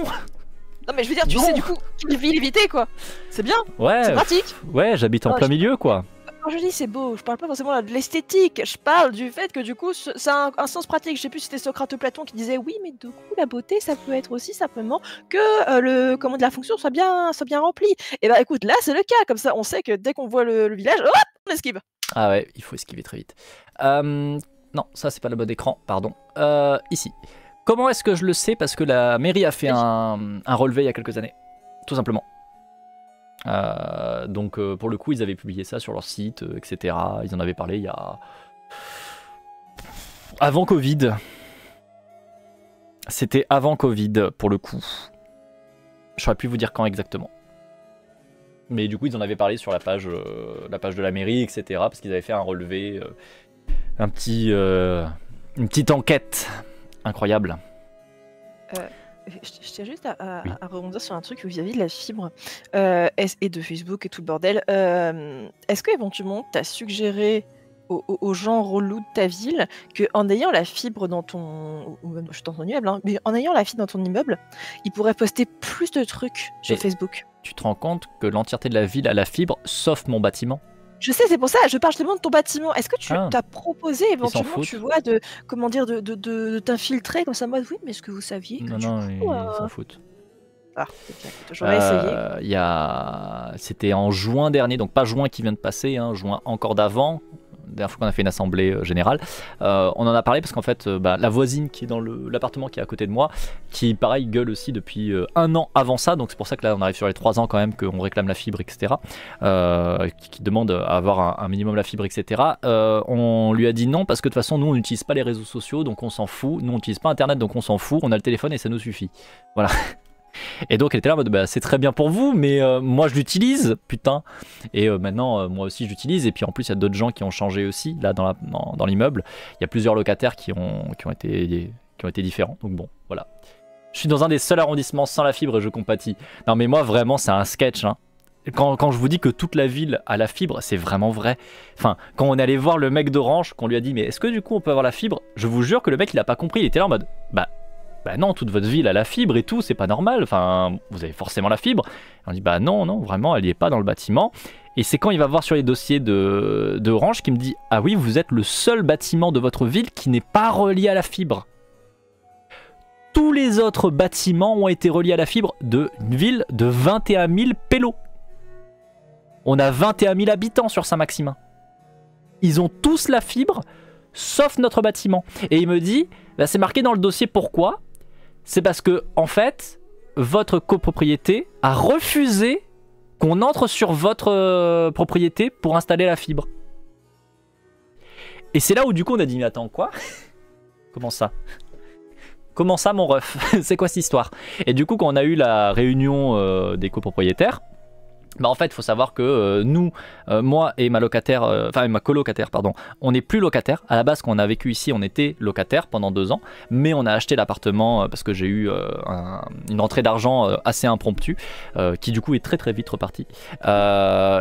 [SPEAKER 2] Non, mais je veux dire, tu
[SPEAKER 1] Non.
[SPEAKER 2] sais du coup quelle ville éviter quoi. C'est bien,
[SPEAKER 1] ouais,
[SPEAKER 2] c'est pratique.
[SPEAKER 1] ouais, j'habite en
[SPEAKER 2] Oh,
[SPEAKER 1] plein
[SPEAKER 2] je-
[SPEAKER 1] milieu quoi.
[SPEAKER 2] Quand je dis c'est beau, je parle pas forcément de l'esthétique, je parle du fait que du coup ça a un, un sens pratique. Je sais plus si c'était Socrate ou Platon qui disait oui, mais du coup la beauté ça peut être aussi simplement que euh, le comment dire, la fonction soit bien soit bien remplie. Et bah écoute, là c'est le cas, comme ça on sait que dès qu'on voit le, le village, hop, on esquive.
[SPEAKER 1] Ah ouais, il faut esquiver très vite. Euh, non, ça c'est pas le bon écran, pardon. Euh, ici. Comment est-ce que je le sais? Parce que la mairie a fait un, un relevé il y a quelques années, tout simplement. Euh, donc euh, pour le coup, ils avaient publié ça sur leur site, euh, etc. Ils en avaient parlé il y a... Avant Covid. C'était avant Covid, pour le coup. Je saurais plus vous dire quand exactement. Mais du coup, ils en avaient parlé sur la page, la page de la mairie, etc. Parce qu'ils avaient fait un relevé, un petit, une petite enquête incroyable.
[SPEAKER 2] Je, je tiens juste à, à-
[SPEAKER 1] Oui.
[SPEAKER 2] à rebondir sur un truc vis-à-vis de la fibre euh, et de Facebook et tout le bordel. Euh, Est-ce que éventuellement tu as suggéré aux, gens relous de ta ville que en ayant la fibre dans ton, même dans ton immeuble, hein, mais en ayant la fibre dans ton immeuble, ils pourraient poster plus de trucs sur
[SPEAKER 1] Et-
[SPEAKER 2] Facebook?
[SPEAKER 1] Tu te rends compte que l'entièreté de la ville a la fibre, sauf mon bâtiment?
[SPEAKER 2] Je sais, c'est pour ça, je parle justement de ton bâtiment. Est-ce que tu
[SPEAKER 1] Ah.
[SPEAKER 2] t'as proposé éventuellement, tu vois, de comment dire, de, de, de- de t'infiltrer comme ça, mode oui, mais est-ce que vous saviez que
[SPEAKER 1] Non,
[SPEAKER 2] du
[SPEAKER 1] non,
[SPEAKER 2] coup,
[SPEAKER 1] ils
[SPEAKER 2] euh,
[SPEAKER 1] s'en foutent.
[SPEAKER 2] Ah, j'aurais.
[SPEAKER 1] Euh, y a... C'était en juin dernier, donc pas juin qui vient de passer, hein, juin encore d'avant, dernière fois qu'on a fait une assemblée euh, générale. Euh, on en a parlé parce qu'en fait, euh, bah, la voisine qui est dans l'appartement qui est à côté de moi, qui pareil gueule aussi depuis un an avant ça, donc c'est pour ça que là on arrive sur les trois ans quand même qu'on réclame la fibre, etc. qui, demande à avoir un, un minimum la fibre, etc. On lui a dit non parce que de toute façon nous on n'utilise pas les réseaux sociaux, donc on s'en fout. Nous on n'utilise pas Internet, donc on s'en fout. On a le téléphone et ça nous suffit. Voilà. (laughs) Et donc elle était là en mode bah, c'est très bien pour vous, mais euh, moi je l'utilise, putain. Et euh, maintenant euh, moi aussi je l'utilise. Et puis en plus il y a d'autres gens qui ont changé aussi là dans l'immeuble. Il y a plusieurs locataires qui ont, qui ont été qui ont été différents. Donc bon voilà. Je suis dans un des seuls arrondissements sans la fibre et je compatis. Non mais moi vraiment c'est un sketch. Hein. Quand, quand je vous dis que toute la ville a la fibre, c'est vraiment vrai. Enfin, quand on est allé voir le mec d'Orange, qu'on lui a dit mais est-ce que du coup on peut avoir la fibre? Je vous jure que le mec il a pas compris, il était là en mode bah bah non, toute votre ville a la fibre et tout, c'est pas normal. Enfin, vous avez forcément la fibre. On dit bah non, non, vraiment, elle y est pas dans le bâtiment. Et c'est quand il va voir sur les dossiers de, de Orange qu'il me dit ah oui, vous êtes le seul bâtiment de votre ville qui n'est pas relié à la fibre. Tous les autres bâtiments ont été reliés à la fibre d'une ville de 21 000 pélos. On a 21 000 habitants sur Saint-Maximin. Ils ont tous la fibre, sauf notre bâtiment. Et il me dit, bah, c'est marqué dans le dossier pourquoi C'est parce que, en fait, votre copropriété a refusé qu'on entre sur votre euh, propriété pour installer la fibre. Et c'est là où du coup on a dit, mais attends, quoi? (laughs) Comment ça? Comment ça, mon ref? (laughs) C'est quoi cette histoire? Et du coup, quand on a eu la réunion euh, des copropriétaires, bah en fait, il faut savoir que euh, nous, euh, moi et ma locataire, euh, enfin ma colocataire, pardon, on n'est plus locataire. À la base, quand on a vécu ici, on était locataire pendant deux ans, mais on a acheté l'appartement parce que j'ai eu un- une rentrée d'argent assez impromptue, qui du coup est très très vite repartie.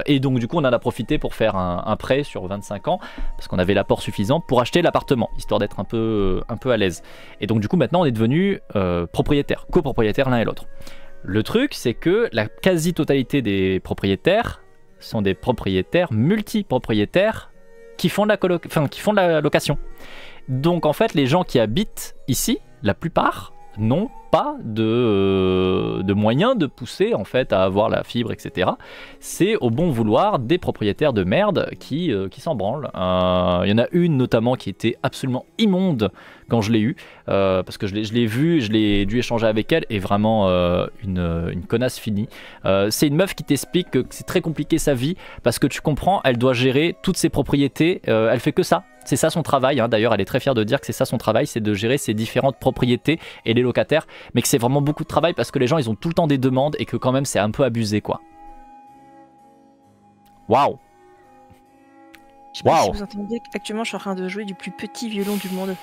[SPEAKER 1] Et donc du coup, on en a profité pour faire un, prêt sur 25 ans parce qu'on avait l'apport suffisant pour acheter l'appartement, histoire d'être un peu à l'aise. Et donc du coup, maintenant, on est devenu propriétaire, copropriétaire l'un et l'autre. Le truc, c'est que la quasi-totalité des propriétaires sont des propriétaires multipropriétaires qui font de la, qui font la location. Donc en fait, les gens qui habitent ici, la plupart, n'ont pas de, euh, de moyens de pousser en fait à avoir la fibre, etc. C'est au bon vouloir des propriétaires de merde qui, euh, s'en branlent. Euh, Il y en a une notamment qui était absolument immonde quand je l'ai euh, parce que je l'ai vue, je l'ai dû échanger avec elle, et vraiment une, une connasse finie. C'est une meuf qui t'explique que c'est très compliqué sa vie, parce que tu comprends, elle doit gérer toutes ses propriétés, elle fait que ça. C'est ça son travail, hein. d'ailleurs elle est très fière de dire que c'est ça son travail, c'est de gérer ses différentes propriétés et les locataires, mais que c'est vraiment beaucoup de travail parce que les gens ils ont tout le temps des demandes et que quand même c'est un peu abusé quoi. Waouh Waouh.
[SPEAKER 6] si vous entendez, actuellement je suis en train de jouer du plus petit violon du monde.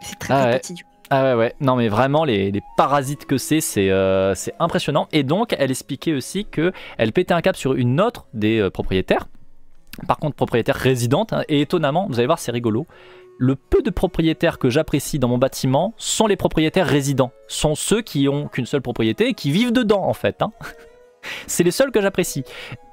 [SPEAKER 6] C'est très
[SPEAKER 1] Ah
[SPEAKER 6] très
[SPEAKER 1] ouais.
[SPEAKER 6] petit. du coup.
[SPEAKER 1] Ah ouais, ouais. Non, mais vraiment, les, les parasites que c'est, c'est euh, c'est impressionnant. Et donc, elle expliquait aussi que elle pétait un cap sur une autre des euh, propriétaires. Par contre, propriétaire résidente. hein. et étonnamment, vous allez voir, c'est rigolo. Le peu de propriétaires que j'apprécie dans mon bâtiment sont les propriétaires résidents. Sont ceux qui ont qu'une seule propriété et qui vivent dedans, en fait. hein. (laughs) C'est les seuls que j'apprécie.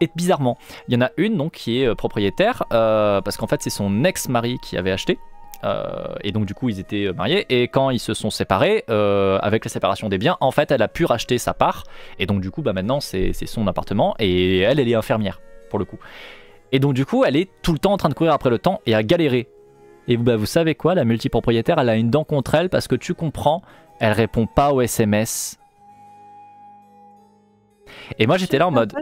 [SPEAKER 1] Et bizarrement, il y en a une donc qui est euh, propriétaire euh, parce qu'en fait c'est son ex-mari qui avait acheté. Euh, et donc du coup ils étaient mariés et quand ils se sont séparés avec la séparation des biens en fait elle a pu racheter sa part et donc du coup bah maintenant c'est son appartement et elle elle est infirmière pour le coup et donc du coup elle est tout le temps en train de courir après le temps et à galérer et bah, vous savez quoi la multipropriétaire elle a une dent contre elle parce que tu comprends elle répond pas aux SMS et moi j'étais là en mode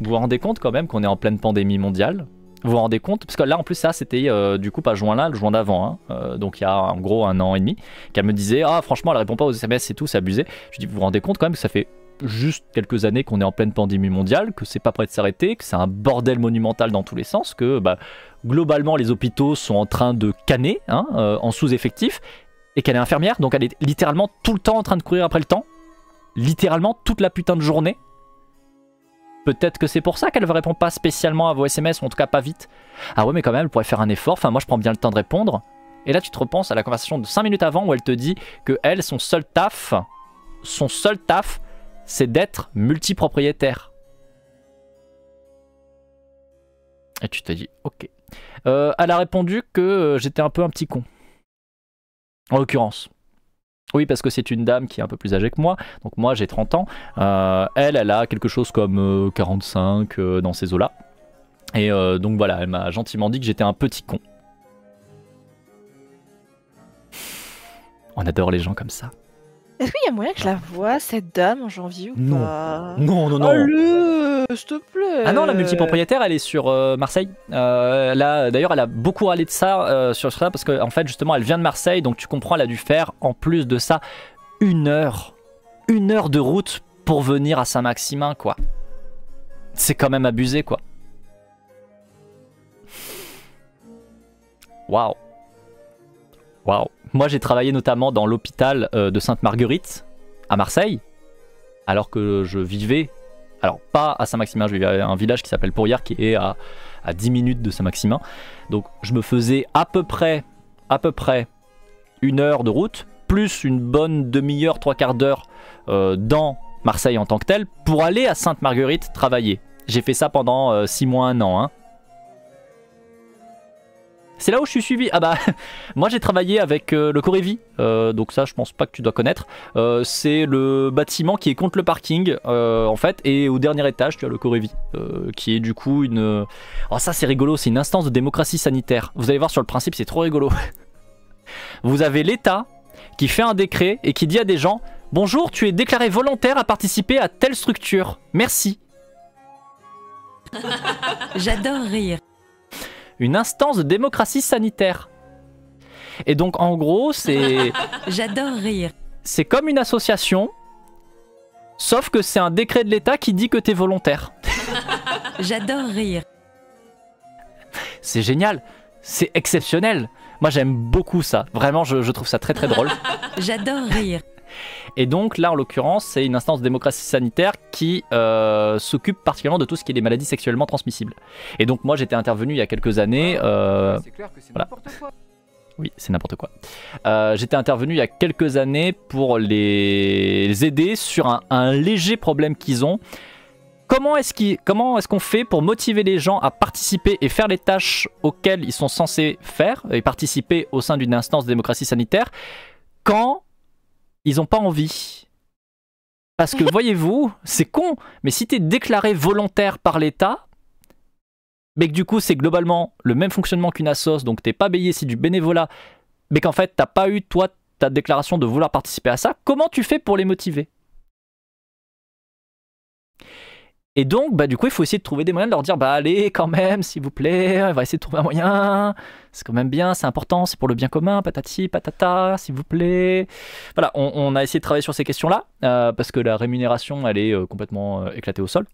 [SPEAKER 1] vous vous rendez compte quand même qu'on est en pleine pandémie mondiale? Vous vous rendez compte? Parce que là, en plus, ça, c'était euh, du coup pas juin là, le juin d'avant. hein. Euh, donc il y a en gros un an et demi. Qu'elle me disait Ah, franchement, elle répond pas aux SMS et tout, c'est abusé. Je dis Vous vous rendez compte quand même que ça fait juste quelques années qu'on est en pleine pandémie mondiale, que c'est pas prêt de s'arrêter, que c'est un bordel monumental dans tous les sens, que bah, globalement les hôpitaux sont en train de canner hein, euh, en sous-effectif, et qu'elle est infirmière, donc elle est littéralement tout le temps en train de courir après le temps, littéralement toute la putain de journée. Peut-être que c'est pour ça qu'elle ne répond pas spécialement à vos SMS, ou en tout cas pas vite. Ah ouais, mais quand même, elle pourrait faire un effort. Enfin, moi, je prends bien le temps de répondre. Et là, tu te repenses à la conversation de 5 minutes avant où elle te dit que elle, son seul taf, son seul taf, c'est d'être multipropriétaire. Et tu te dis, ok. Euh, elle a répondu que euh, j'étais un peu un petit con. En l'occurrence. Oui, parce que c'est une dame qui est un peu plus âgée que moi. Donc moi, j'ai 30 ans. Euh, elle, elle a quelque chose comme euh, 45 euh, dans ces eaux-là. Et donc voilà, elle m'a gentiment dit que j'étais un petit con. On adore les gens comme ça.
[SPEAKER 6] Est-ce qu'il y a moyen que je la vois, cette dame, en janvier ou
[SPEAKER 1] Non.
[SPEAKER 6] pas
[SPEAKER 1] Non, non,
[SPEAKER 6] Allez, s'il te plaît
[SPEAKER 1] Ah non, la multipropriétaire, elle est sur euh, Marseille. Euh, là, d'ailleurs, elle a beaucoup râlé de ça euh, sur ça parce qu'en en fait, justement, elle vient de Marseille, donc tu comprends, elle a dû faire en plus de ça une heure, une heure de route pour venir à Saint-Maximin, quoi. C'est quand même abusé, quoi. Waouh. Waouh. Moi, j'ai travaillé notamment dans l'hôpital euh, de Sainte-Marguerite à Marseille, alors que je vivais alors pas à Saint-Maximin, je vivais à un village qui s'appelle Pourrières qui est à, à 10 minutes de Saint-Maximin. Donc je me faisais à peu près, à peu près une heure de route, plus une bonne demi-heure, trois quarts d'heure euh, dans Marseille en tant que tel, pour aller à Sainte-Marguerite travailler. J'ai fait ça pendant euh, six mois, un an. hein. C'est là où je suis suivi. Ah bah, (laughs) moi j'ai travaillé avec euh, le Corévi, euh, donc ça je pense pas que tu dois connaître. Euh, c'est le bâtiment qui est contre le parking en fait, et au dernier étage tu as le Corévi, qui est du coup une. Oh ça c'est rigolo, c'est une instance de démocratie sanitaire. Vous allez voir sur le principe, c'est trop rigolo. (laughs) Vous avez l'État qui fait un décret et qui dit à des gens Bonjour, tu es déclaré volontaire à participer à telle structure. Merci. (laughs)
[SPEAKER 7] J'adore rire.
[SPEAKER 1] Une instance de démocratie sanitaire. Et donc en gros, c'est (laughs)
[SPEAKER 7] J'adore rire.
[SPEAKER 1] c'est comme une association, sauf que c'est un décret de l'État qui dit que t'es volontaire. (laughs)
[SPEAKER 7] J'adore rire.
[SPEAKER 1] C'est génial, c'est exceptionnel. Moi j'aime beaucoup ça, vraiment je, je trouve ça très très drôle. (laughs)
[SPEAKER 7] J'adore rire.
[SPEAKER 1] Et donc là en l'occurrence c'est une instance de démocratie sanitaire qui euh, s'occupe particulièrement de tout ce qui est les maladies sexuellement transmissibles. Et donc moi j'étais intervenu il y a quelques années... euh,
[SPEAKER 8] C'est clair que c'est
[SPEAKER 1] voilà.
[SPEAKER 8] n'importe quoi.
[SPEAKER 1] Oui, c'est n'importe quoi. Euh, J'étais intervenu il y a quelques années pour les aider sur un, un léger problème qu'ils ont. Comment est-ce qu'ils- comment est-ce qu'on fait pour motiver les gens à participer et faire les tâches auxquelles ils sont censés faire et participer au sein d'une instance de démocratie sanitaire quand ils n'ont pas envie. Parce que voyez-vous, c'est con, mais si tu es déclaré volontaire par l'État, mais que du coup c'est globalement le même fonctionnement qu'une assos, donc t'es pas payé, c'est du bénévolat, mais qu'en fait t'as pas eu toi ta déclaration de vouloir participer à ça, comment tu fais pour les motiver? Et donc, bah, du coup, il faut essayer de trouver des moyens de leur dire Bah, allez, quand même, s'il vous plaît, on va essayer de trouver un moyen. C'est quand même bien, c'est important, c'est pour le bien commun, patati, patata, s'il vous plaît. Voilà, on, a essayé de travailler sur ces questions-là, euh, parce que la rémunération, elle est euh, complètement euh, éclatée au sol.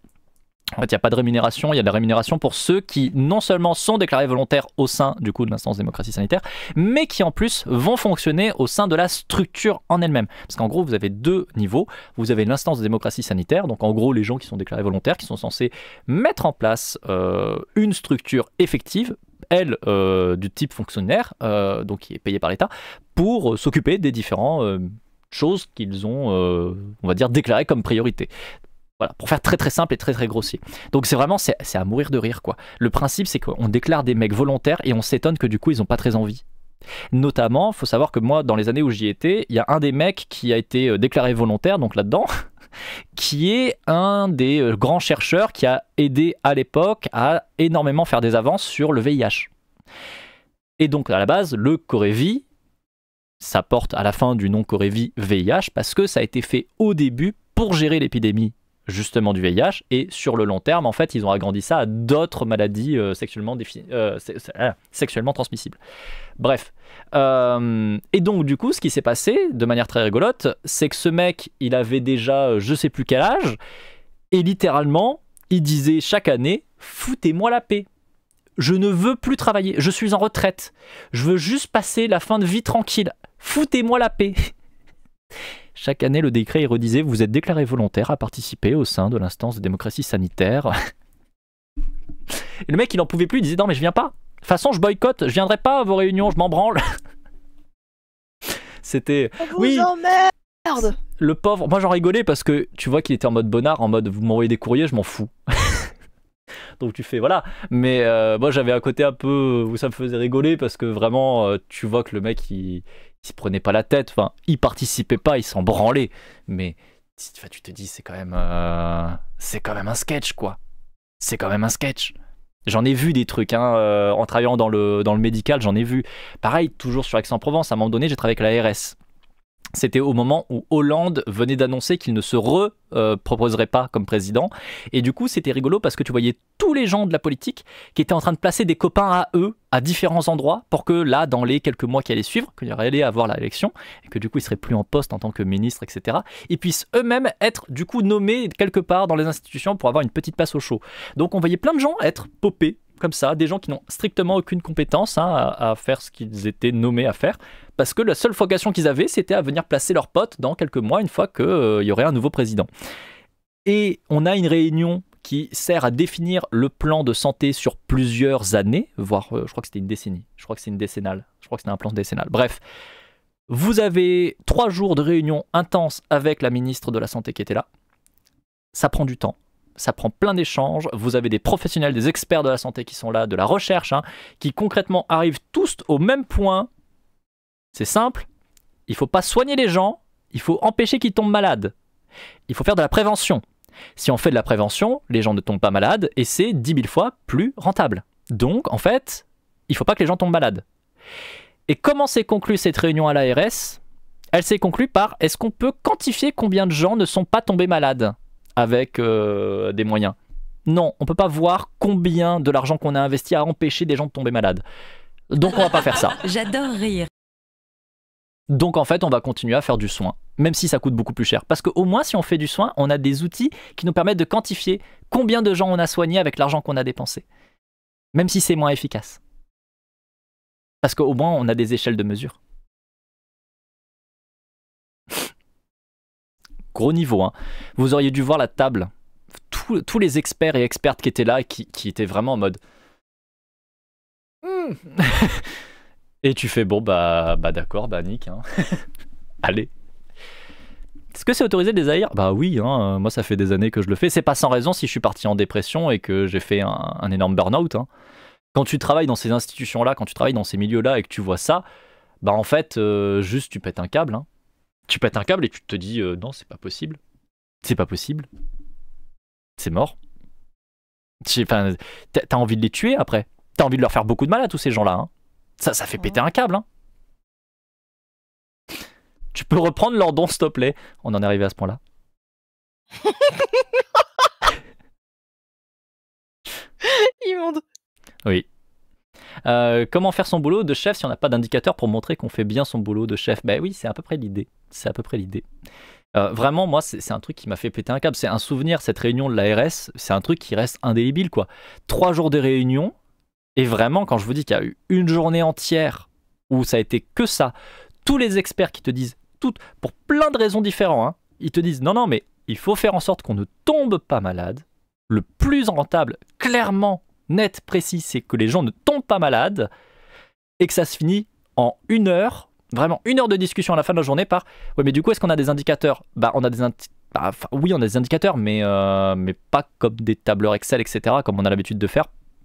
[SPEAKER 1] En fait, il n'y a pas de rémunération, il y a de la rémunération pour ceux qui non seulement sont déclarés volontaires au sein du coup de l'instance démocratie sanitaire, mais qui en plus vont fonctionner au sein de la structure en elle-même. Parce qu'en gros, vous avez deux niveaux. Vous avez l'instance de démocratie sanitaire, donc en gros les gens qui sont déclarés volontaires, qui sont censés mettre en place euh, une structure effective, elle, euh, du type fonctionnaire, euh, donc qui est payée par l'État, pour s'occuper des différentes choses qu'ils ont, on va dire, déclarées comme priorité. Voilà, pour faire très très simple et très très grossier. Donc c'est vraiment, c'est à mourir de rire quoi. Le principe c'est qu'on déclare des mecs volontaires et on s'étonne que du coup ils n'ont pas très envie. Notamment, faut savoir que moi, dans les années où j'y étais, il y a un des mecs qui a été euh, déclaré volontaire, donc là-dedans, (laughs) qui est un des euh, grands chercheurs qui a aidé à l'époque à énormément faire des avances sur le VIH. Et donc à la base, le Corévi, ça porte à la fin du nom Corévi VIH parce que ça a été fait au début pour gérer l'épidémie justement du VIH et sur le long terme en fait ils ont agrandi ça à d'autres maladies euh, euh, ah, sexuellement transmissibles. Bref. Euh, et donc du coup ce qui s'est passé de manière très rigolote c'est que ce mec il avait déjà je sais plus quel âge et littéralement il disait chaque année foutez-moi la paix. Je ne veux plus travailler, je suis en retraite. Je veux juste passer la fin de vie tranquille. Foutez-moi la paix. Chaque année, le décret il redisait Vous êtes déclaré volontaire à participer au sein de l'instance de démocratie sanitaire. Et le mec, il en pouvait plus, il disait Non, mais je viens pas. De toute façon, je boycotte, je viendrai pas à vos réunions, je m'en branle. (laughs) C'était Oui.
[SPEAKER 6] emmerde
[SPEAKER 1] le pauvre. Moi, j'en rigolais parce que tu vois qu'il était en mode bonnard, en mode Vous m'envoyez des courriers, je m'en fous. (laughs) Donc tu fais voilà. Mais euh, moi, j'avais un côté un peu où ça me faisait rigoler parce que vraiment, euh, tu vois que le mec, il, il prenait pas la tête. Enfin, il participait pas, il s'en branlait. Mais tu te dis, c'est quand même, euh, c'est quand même un sketch, quoi. C'est quand même un sketch. J'en ai vu des trucs, hein, en travaillant dans le, dans le médical, j'en ai vu. Pareil, toujours sur Aix-en-Provence, à un moment donné, j'ai travaillé avec la RS. C'était au moment où Hollande venait d'annoncer qu'il ne se re-proposerait pas comme président. Et du coup, c'était rigolo parce que tu voyais tous les gens de la politique qui étaient en train de placer des copains à eux à différents endroits pour que là, dans les quelques mois qui allaient suivre, qu'il allé avoir l'élection, et que du coup, ils seraient plus en poste en tant que ministre, etc., ils puissent eux-mêmes être du coup nommés quelque part dans les institutions pour avoir une petite passe au chaud. Donc, on voyait plein de gens être popés comme ça, des gens qui n'ont strictement aucune compétence hein, à, faire ce qu'ils étaient nommés à faire, parce que la seule vocation qu'ils avaient, c'était à venir placer leurs potes dans quelques mois, une fois qu'il y aurait un nouveau président. Et on a une réunion qui sert à définir le plan de santé sur plusieurs années, voire euh, je crois que c'était une décennie, je crois que c'est une décennale, je crois que c'était un plan décennal. Bref, vous avez trois jours de réunion intense avec la ministre de la Santé qui était là. Ça prend du temps, ça prend plein d'échanges. Vous avez des professionnels, des experts de la santé qui sont là, de la recherche, hein, qui concrètement arrivent tous au même point. C'est simple, il faut pas soigner les gens, il faut empêcher qu'ils tombent malades. Il faut faire de la prévention. Si on fait de la prévention, les gens ne tombent pas malades et c'est 10 000 fois plus rentable. Donc, en fait, il faut pas que les gens tombent malades. Et comment s'est conclue cette réunion à l'ARS Elle s'est conclue par est-ce qu'on peut quantifier combien de gens ne sont pas tombés malades? Avec euh, des moyens Non, on peut pas voir combien de l'argent qu'on a investi à empêcher des gens de tomber malades. Donc on va pas faire ça. (laughs)
[SPEAKER 7] J'adore rire.
[SPEAKER 1] Donc en fait, on va continuer à faire du soin, même si ça coûte beaucoup plus cher. Parce qu'au moins, si on fait du soin, on a des outils qui nous permettent de quantifier combien de gens on a soignés avec l'argent qu'on a dépensé. Même si c'est moins efficace. Parce qu'au moins, on a des échelles de mesure. Gros niveau, hein. Vous auriez dû voir la table. Tous, les experts et expertes qui étaient là, qui, qui étaient vraiment en mode. Hmm. (laughs) Et tu fais bon bah bah d'accord bah nique hein. (laughs) Allez. Est-ce que c'est autorisé de les haïr? Bah oui, hein, euh, moi ça fait des années que je le fais. C'est pas sans raison si je suis parti en dépression et que j'ai fait un, un énorme burn-out. hein. Quand tu travailles dans ces institutions-là, quand tu travailles dans ces milieux-là et que tu vois ça, bah en fait, euh, juste tu pètes un câble. hein. Tu pètes un câble et tu te dis euh, non, c'est pas possible. C'est pas possible. C'est mort. Enfin, t'as t'as envie de les tuer après. T'as envie de leur faire beaucoup de mal à tous ces gens-là. hein. Ça, ça fait péter un câble. hein. Tu peux reprendre leur don, s'il te plaît. On en est arrivé à ce point-là. (laughs)
[SPEAKER 6] Immonde.
[SPEAKER 1] Oui. Euh, comment faire son boulot de chef si on n'a pas d'indicateur pour montrer qu'on fait bien son boulot de chef? Ben oui, c'est à peu près l'idée. C'est à peu près l'idée. Euh, vraiment, moi, c'est un truc qui m'a fait péter un câble. C'est un souvenir, cette réunion de l'ARS, c'est un truc qui reste indélébile, quoi. Trois jours de réunion, et vraiment, quand je vous dis qu'il y a eu une journée entière où ça a été que ça, tous les experts qui te disent, toutes, pour plein de raisons différentes, hein, ils te disent non, non, mais il faut faire en sorte qu'on ne tombe pas malade. Le plus rentable, clairement, net, précis, c'est que les gens ne tombent pas malades et que ça se finit en une heure, vraiment une heure de discussion à la fin de la journée par ouais, mais du coup, est-ce qu'on a des indicateurs? Bah, on a des bah, oui, on a des indicateurs, mais, euh, mais pas comme des tableurs Excel, etc., comme on a l'habitude de faire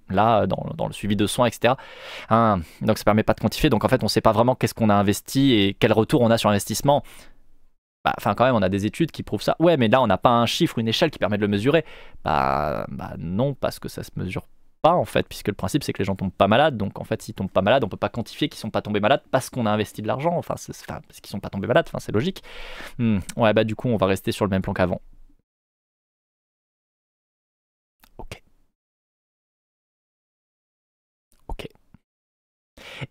[SPEAKER 1] là dans, dans le suivi de soins, etc. Hein, donc ça permet pas de quantifier. Donc en fait, on sait pas vraiment qu'est-ce qu'on a investi et quel retour on a sur investissement. Bah, Enfin, quand même, on a des études qui prouvent ça. Ouais, mais là, on n'a pas un chiffre, une échelle qui permet de le mesurer. Bah, bah non, parce que ça se mesure en fait, puisque le principe c'est que les gens tombent pas malades. Donc en fait, s'ils tombent pas malades, on peut pas quantifier qu'ils sont pas tombés malades parce qu'on a investi de l'argent. Enfin, c'est- enfin, parce qu'ils sont pas tombés malades. Enfin, c'est logique. Hmm, Ouais, bah du coup, on va rester sur le même plan qu'avant. Ok. Ok.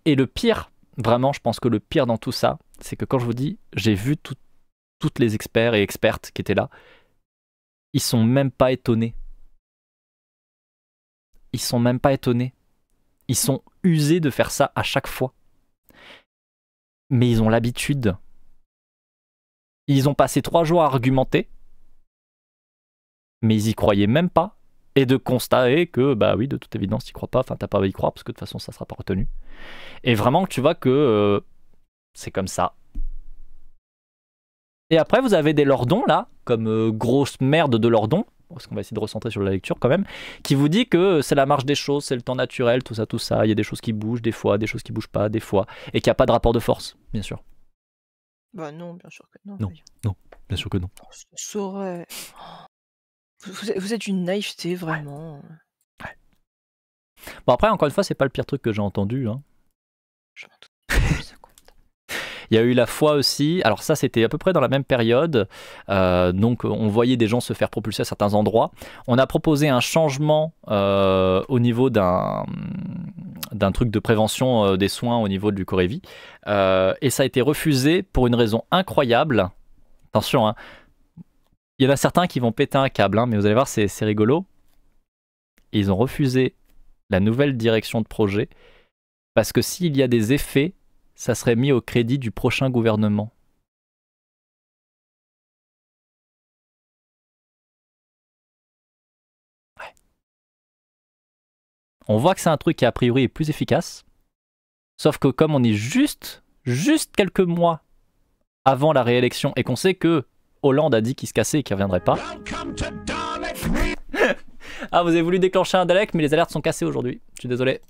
[SPEAKER 1] Et le pire, vraiment, je pense que le pire dans tout ça, c'est que quand je vous dis, j'ai vu tout- toutes les experts et expertes qui étaient là, ils sont même pas étonnés. Ils sont même pas étonnés. Ils sont usés de faire ça à chaque fois. Mais ils ont l'habitude. Ils ont passé trois jours à argumenter, mais ils y croyaient même pas. Et de constater que, bah oui, de toute évidence, tu crois pas, enfin, t'as pas à y croire, parce que de toute façon, ça sera pas retenu. Et vraiment, tu vois que euh, c'est comme ça. Et après, vous avez des lordons, là, comme euh, grosse merde de lordons, parce qu'on va essayer de recentrer sur la lecture quand même, qui vous dit que c'est la marche des choses, c'est le temps naturel, tout ça, tout ça. Il y a des choses qui bougent des fois, des choses qui bougent pas des fois, et qu'il n'y a pas de rapport de force, bien sûr.
[SPEAKER 6] Bah non, bien sûr que non.
[SPEAKER 1] Non.
[SPEAKER 6] voyons.
[SPEAKER 1] Bien sûr que non.
[SPEAKER 6] Oh, saurait. Vous, vous êtes, une naïveté, vraiment.
[SPEAKER 1] Bon, après, encore une fois, c'est pas le pire truc que j'ai entendu. hein.
[SPEAKER 6] Je m'en doute. Je sais quoi.
[SPEAKER 1] Il y a eu la fois aussi, alors ça c'était à peu près dans la même période, euh, donc on voyait des gens se faire propulser à certains endroits. On a proposé un changement euh, au niveau d'un truc de prévention euh, des soins au niveau du Corévi, et ça a été refusé pour une raison incroyable. Attention, hein. il y en a certains qui vont péter un câble, hein, mais vous allez voir, c'est rigolo. Ils ont refusé la nouvelle direction de projet parce que s'il y a des effets ça serait mis au crédit du prochain gouvernement. Ouais. On voit que c'est un truc qui a priori est plus efficace, sauf que comme on est juste, juste quelques mois avant la réélection et qu'on sait que Hollande a dit qu'il se cassait et qu'il reviendrait pas. (laughs) ah, vous avez voulu déclencher un Dalek, mais les alertes sont cassées aujourd'hui. Je suis désolé.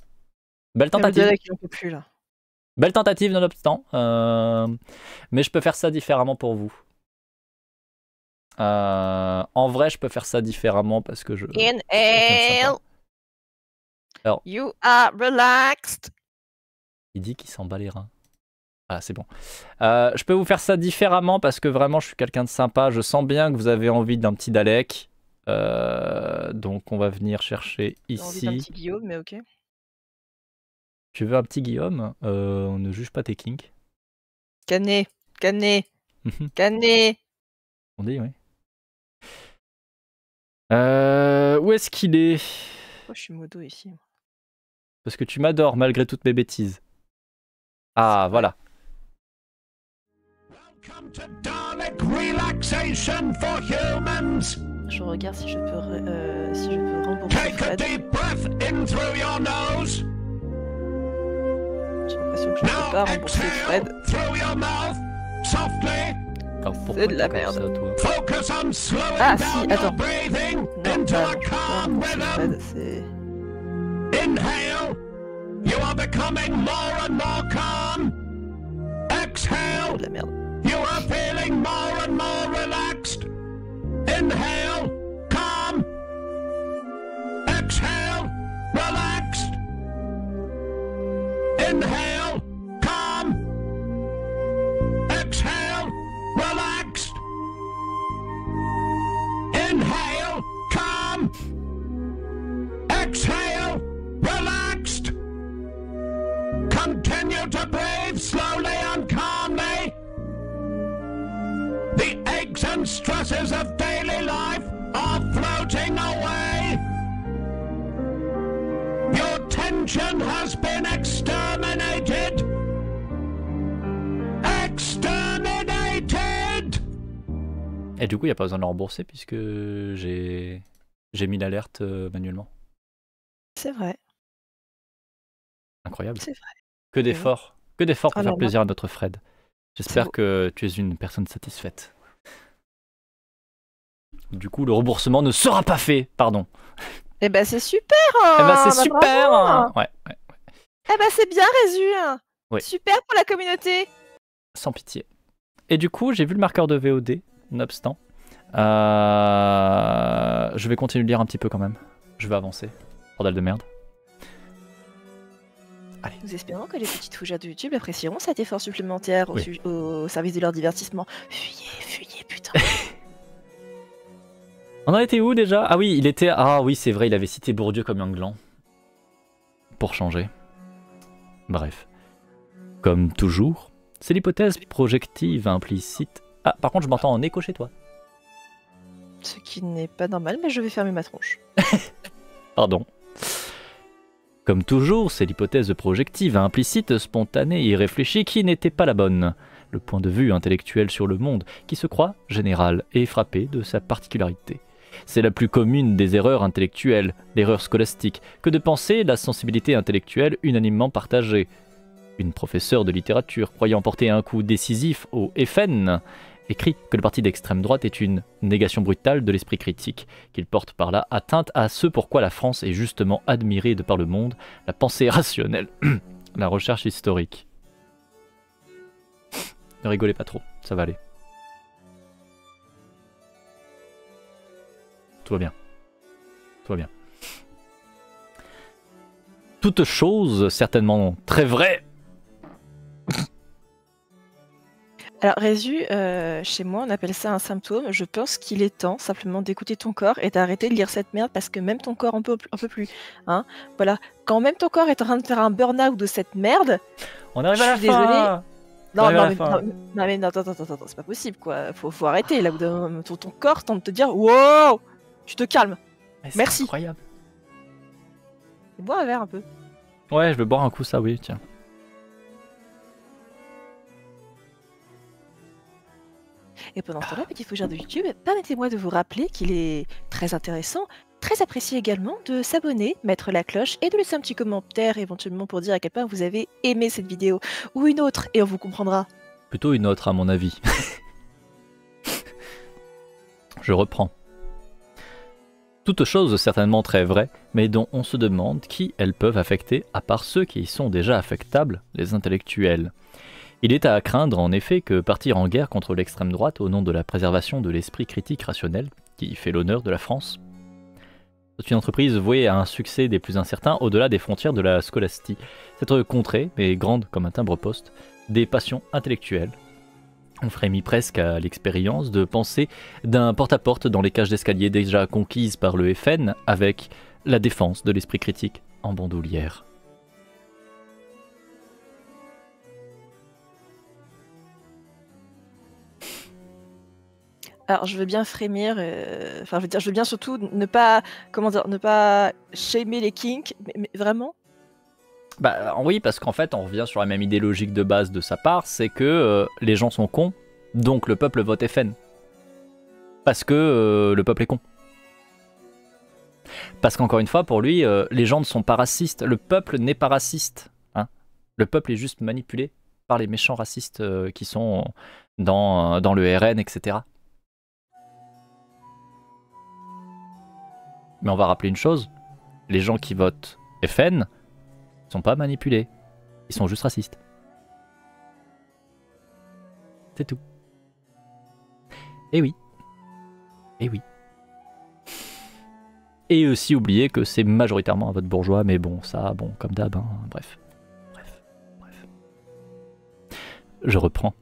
[SPEAKER 1] Belle
[SPEAKER 6] Le
[SPEAKER 1] tentative.
[SPEAKER 6] Dalek, il en peut plus là.
[SPEAKER 1] Belle tentative nonobstant, euh, mais je peux faire ça différemment pour vous. Euh, en vrai, je peux faire ça différemment parce que je.
[SPEAKER 6] Inhale.
[SPEAKER 1] Alors.
[SPEAKER 6] You are relaxed.
[SPEAKER 1] Il dit qu'il s'en bat les reins. Ah, c'est bon. Euh, je peux vous faire ça différemment parce que vraiment, je suis quelqu'un de sympa. Je sens bien que vous avez envie d'un petit Dalek. Euh, donc, on va venir chercher
[SPEAKER 6] J'ai envie
[SPEAKER 1] ici.
[SPEAKER 6] petit Guillaume, mais ok.
[SPEAKER 1] Tu veux un petit Guillaume Euh, On ne juge pas tes kinks.
[SPEAKER 6] Canet, canet,
[SPEAKER 1] Mhm.
[SPEAKER 6] canet.
[SPEAKER 1] On dit, oui. Euh, où est-ce qu'il est?
[SPEAKER 6] Pourquoi je suis modo ici moi
[SPEAKER 1] Parce que tu m'adores malgré toutes mes bêtises. Ah, voilà.
[SPEAKER 6] Je regarde si je peux, euh, si je peux rembourser Fred. J'ai l'impression que je ne peux pas rembourser Fred.
[SPEAKER 1] Alors, pourquoi
[SPEAKER 6] C'est de la merde.
[SPEAKER 1] ça, toi
[SPEAKER 6] Ah si, attends. Non, bah, non, pas rembourser Fred, c'est...
[SPEAKER 8] Inhale. You are becoming more and more calm. Exhale.
[SPEAKER 6] de la merde.
[SPEAKER 8] You are feeling more and more relaxed. Inhale. Inhale. Calm. Exhale. Relaxed. Inhale. Calm. Exhale. Relaxed. Continue to breathe slowly and calmly. The aches and stresses of daily life are floating away. Your tension has been exterminated.
[SPEAKER 1] Et du coup, il n'y a pas besoin de le rembourser puisque j'ai j'ai mis l'alerte euh, manuellement.
[SPEAKER 2] C'est vrai,
[SPEAKER 1] Incroyable.
[SPEAKER 2] c'est vrai.
[SPEAKER 1] Que d'efforts. Que d'efforts pour
[SPEAKER 2] Ah
[SPEAKER 1] faire
[SPEAKER 2] non,
[SPEAKER 1] plaisir à notre Fred. J'espère que tu es une personne satisfaite. Du coup, le remboursement ne sera pas fait, pardon.
[SPEAKER 2] Eh ben c'est super
[SPEAKER 1] Eh ben,
[SPEAKER 2] hein,
[SPEAKER 1] c'est
[SPEAKER 2] bah,
[SPEAKER 1] super
[SPEAKER 2] bravo.
[SPEAKER 1] hein. Ouais, ouais,
[SPEAKER 2] Eh ben c'est bien Résu
[SPEAKER 1] Oui.
[SPEAKER 2] Super pour la communauté
[SPEAKER 1] sans pitié. Et du coup, j'ai vu le marqueur de VOD, nonobstant. Euh, Je vais continuer de lire un petit peu quand même. Je vais avancer. Bordel de merde.
[SPEAKER 2] Nous espérons que les petites fougères de YouTube apprécieront cet effort supplémentaire au,
[SPEAKER 1] Oui.
[SPEAKER 2] su- au service de leur divertissement. Fuyez, fuyez, putain (laughs) (laughs)
[SPEAKER 1] On en était où déjà? Ah oui, il était. Ah oui, c'est vrai, il avait cité Bourdieu comme Yanglan. Pour changer. Bref. Comme toujours, c'est l'hypothèse projective implicite. Ah, par contre, je m'entends en écho chez toi.
[SPEAKER 2] Ce qui n'est pas normal, mais je vais fermer ma tronche. (laughs)
[SPEAKER 1] Pardon. Comme toujours, c'est l'hypothèse projective, implicite, spontanée, irréfléchie qui n'était pas la bonne. Le point de vue intellectuel sur le monde, qui se croit général et frappé de sa particularité. C'est la plus commune des erreurs intellectuelles, l'erreur scolastique, que de penser la sensibilité intellectuelle unanimement partagée. Une professeure de littérature croyant porter un coup décisif au FN écrit que le parti d'extrême droite est une négation brutale de l'esprit critique, qu'il porte par là atteinte à ce pourquoi la France est justement admirée de par le monde, la pensée rationnelle, (clears throat) la recherche historique. Ne rigolez pas trop, ça va aller. Tout va bien. Tout va bien. Toute chose certainement très vraie
[SPEAKER 2] Alors, Résu, euh, chez moi, on appelle ça un symptôme. Je pense qu'il est temps simplement d'écouter ton corps et d'arrêter de lire cette merde parce que même ton corps en peut, en peut plus. Hein voilà. Quand même ton corps est en train de faire un burn-out de cette merde.
[SPEAKER 1] On arrive
[SPEAKER 2] Je
[SPEAKER 1] à la fin.
[SPEAKER 2] Non, mais, non, non, mais non, attends, attends, attends, c'est pas possible quoi. Faut, faut arrêter là. Ton, ton corps tente de te dire Wow Tu te calmes.
[SPEAKER 1] Mais
[SPEAKER 2] Merci.
[SPEAKER 1] incroyable.
[SPEAKER 2] Bois un verre un peu.
[SPEAKER 1] Ouais, je vais boire un coup ça, oui, tiens.
[SPEAKER 2] Et pendant ce temps-là, petit fougère de YouTube, permettez-moi de vous rappeler qu'il est très intéressant, très apprécié également de s'abonner, mettre la cloche et de laisser un petit commentaire éventuellement pour dire à quel point vous avez aimé cette vidéo ou une autre et on vous comprendra.
[SPEAKER 1] Plutôt une autre, à mon avis. Je reprends. Toutes choses certainement très vraies, mais dont on se demande qui elles peuvent affecter, à part ceux qui y sont déjà affectables, les intellectuels. Il est à craindre en effet que partir en guerre contre l'extrême droite au nom de la préservation de l'esprit critique rationnel, qui fait l'honneur de la France, soit une entreprise vouée à un succès des plus incertains au-delà des frontières de la scolastie. Cette contrée, mais grande comme un timbre-poste, des passions intellectuelles. On frémit presque à l'expérience de penser d'un porte-à-porte dans les cages d'escalier déjà conquises par le FN avec la défense de l'esprit critique en bandoulière.
[SPEAKER 2] Alors je veux bien frémir, euh, enfin je veux dire, je veux bien surtout ne pas, comment dire, ne pas shamer les kinks, mais, vraiment?
[SPEAKER 1] Bah oui, parce qu'en fait, on revient sur la même idée logique de base de sa part, c'est que euh, les gens sont cons, donc le peuple vote FN. Parce que euh, le peuple est con. Parce qu'encore une fois, pour lui, les gens ne sont pas racistes. Le peuple n'est pas raciste. hein. Le peuple est juste manipulé par les méchants racistes qui sont dans, dans le RN, etc. Mais on va rappeler une chose, les gens qui votent FN sont pas manipulés, ils sont juste racistes. C'est tout. Et oui. Et oui. Et aussi oublier que c'est majoritairement un vote bourgeois, mais bon, ça, bon, comme d'hab, hein, bref. Bref. Bref. Je reprends.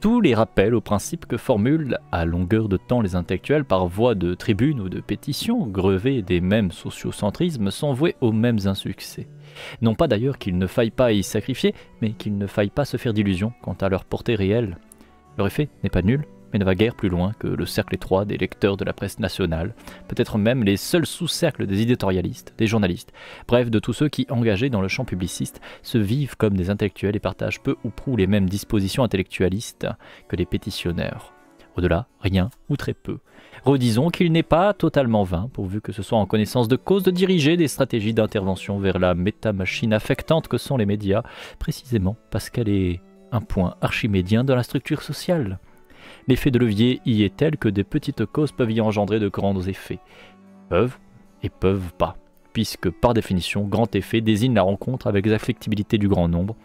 [SPEAKER 1] Tous les rappels aux principes que formulent à longueur de temps les intellectuels par voie de tribune ou de pétition, grevés des mêmes sociocentrismes, sont voués aux mêmes insuccès. Non pas d'ailleurs qu'il ne faille pas y sacrifier, mais qu'il ne faille pas se faire d'illusions quant à leur portée réelle. Leur effet n'est pas nul, ne va guère plus loin que le cercle étroit des lecteurs de la presse nationale, peut-être même les seuls sous-cercles des éditorialistes, des journalistes, bref de tous ceux qui, engagés dans le champ publiciste, se vivent comme des intellectuels et partagent peu ou prou les mêmes dispositions intellectualistes que les pétitionnaires. Au-delà, rien ou très peu. Redisons qu'il n'est pas totalement vain, pourvu que ce soit en connaissance de cause, de diriger des stratégies d'intervention vers la méta-machine affectante que sont les médias, précisément parce qu'elle est un point archimédien dans la structure sociale. L'effet de levier y est tel que des petites causes peuvent y engendrer de grands effets. Peuvent et peuvent pas, puisque par définition, grand effet désigne la rencontre avec les affectibilités du grand nombre,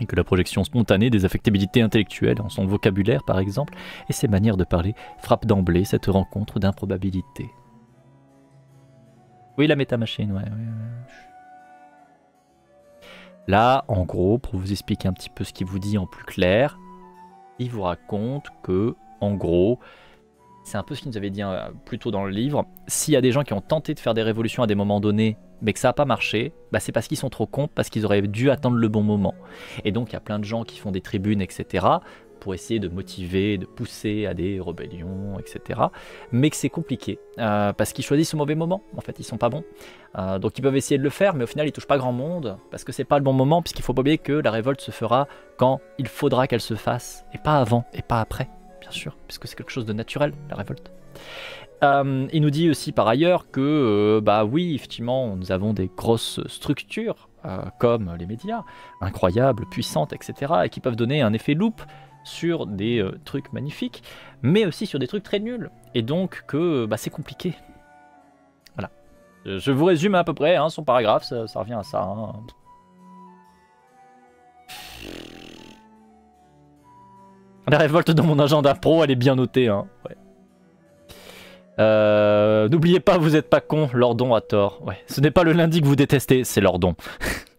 [SPEAKER 1] et que la projection spontanée des affectabilités intellectuelles en son vocabulaire par exemple, et ses manières de parler, frappe d'emblée cette rencontre d'improbabilité. Oui, la métamachine, ouais, ouais. Là, en gros, pour vous expliquer un petit peu ce qu'il vous dit en plus clair, il vous raconte que, en gros, c'est un peu ce qu'il nous avait dit euh, plus tôt dans le livre, s'il y a des gens qui ont tenté de faire des révolutions à des moments donnés, mais que ça n'a pas marché, bah c'est parce qu'ils sont trop cons, parce qu'ils auraient dû attendre le bon moment. Et donc il y a plein de gens qui font des tribunes, etc., pour essayer de motiver, de pousser à des rébellions, etc. Mais que c'est compliqué, euh, parce qu'ils choisissent ce mauvais moment, en fait, ils sont pas bons. Euh, donc ils peuvent essayer de le faire, mais au final ils touchent pas grand monde, parce que c'est pas le bon moment, puisqu'il faut pas oublier que la révolte se fera quand il faudra qu'elle se fasse, et pas avant, et pas après, bien sûr, puisque c'est quelque chose de naturel, la révolte. Euh, il nous dit aussi par ailleurs que, bah oui, effectivement, nous avons des grosses structures, comme les médias, incroyables, puissantes, etc., et qui peuvent donner un effet loupe sur des euh, trucs magnifiques, mais aussi sur des trucs très nuls. Et donc que bah, c'est compliqué. Voilà. Euh, Je vous résume à peu près hein, son paragraphe, ça, revient à ça. hein. La révolte dans mon agenda pro, elle est bien notée. Hein. Ouais. Euh, N'oubliez pas, vous êtes pas con, Lordon a tort. Ouais. Ce n'est pas le lundi que vous détestez, c'est Lordon. (laughs)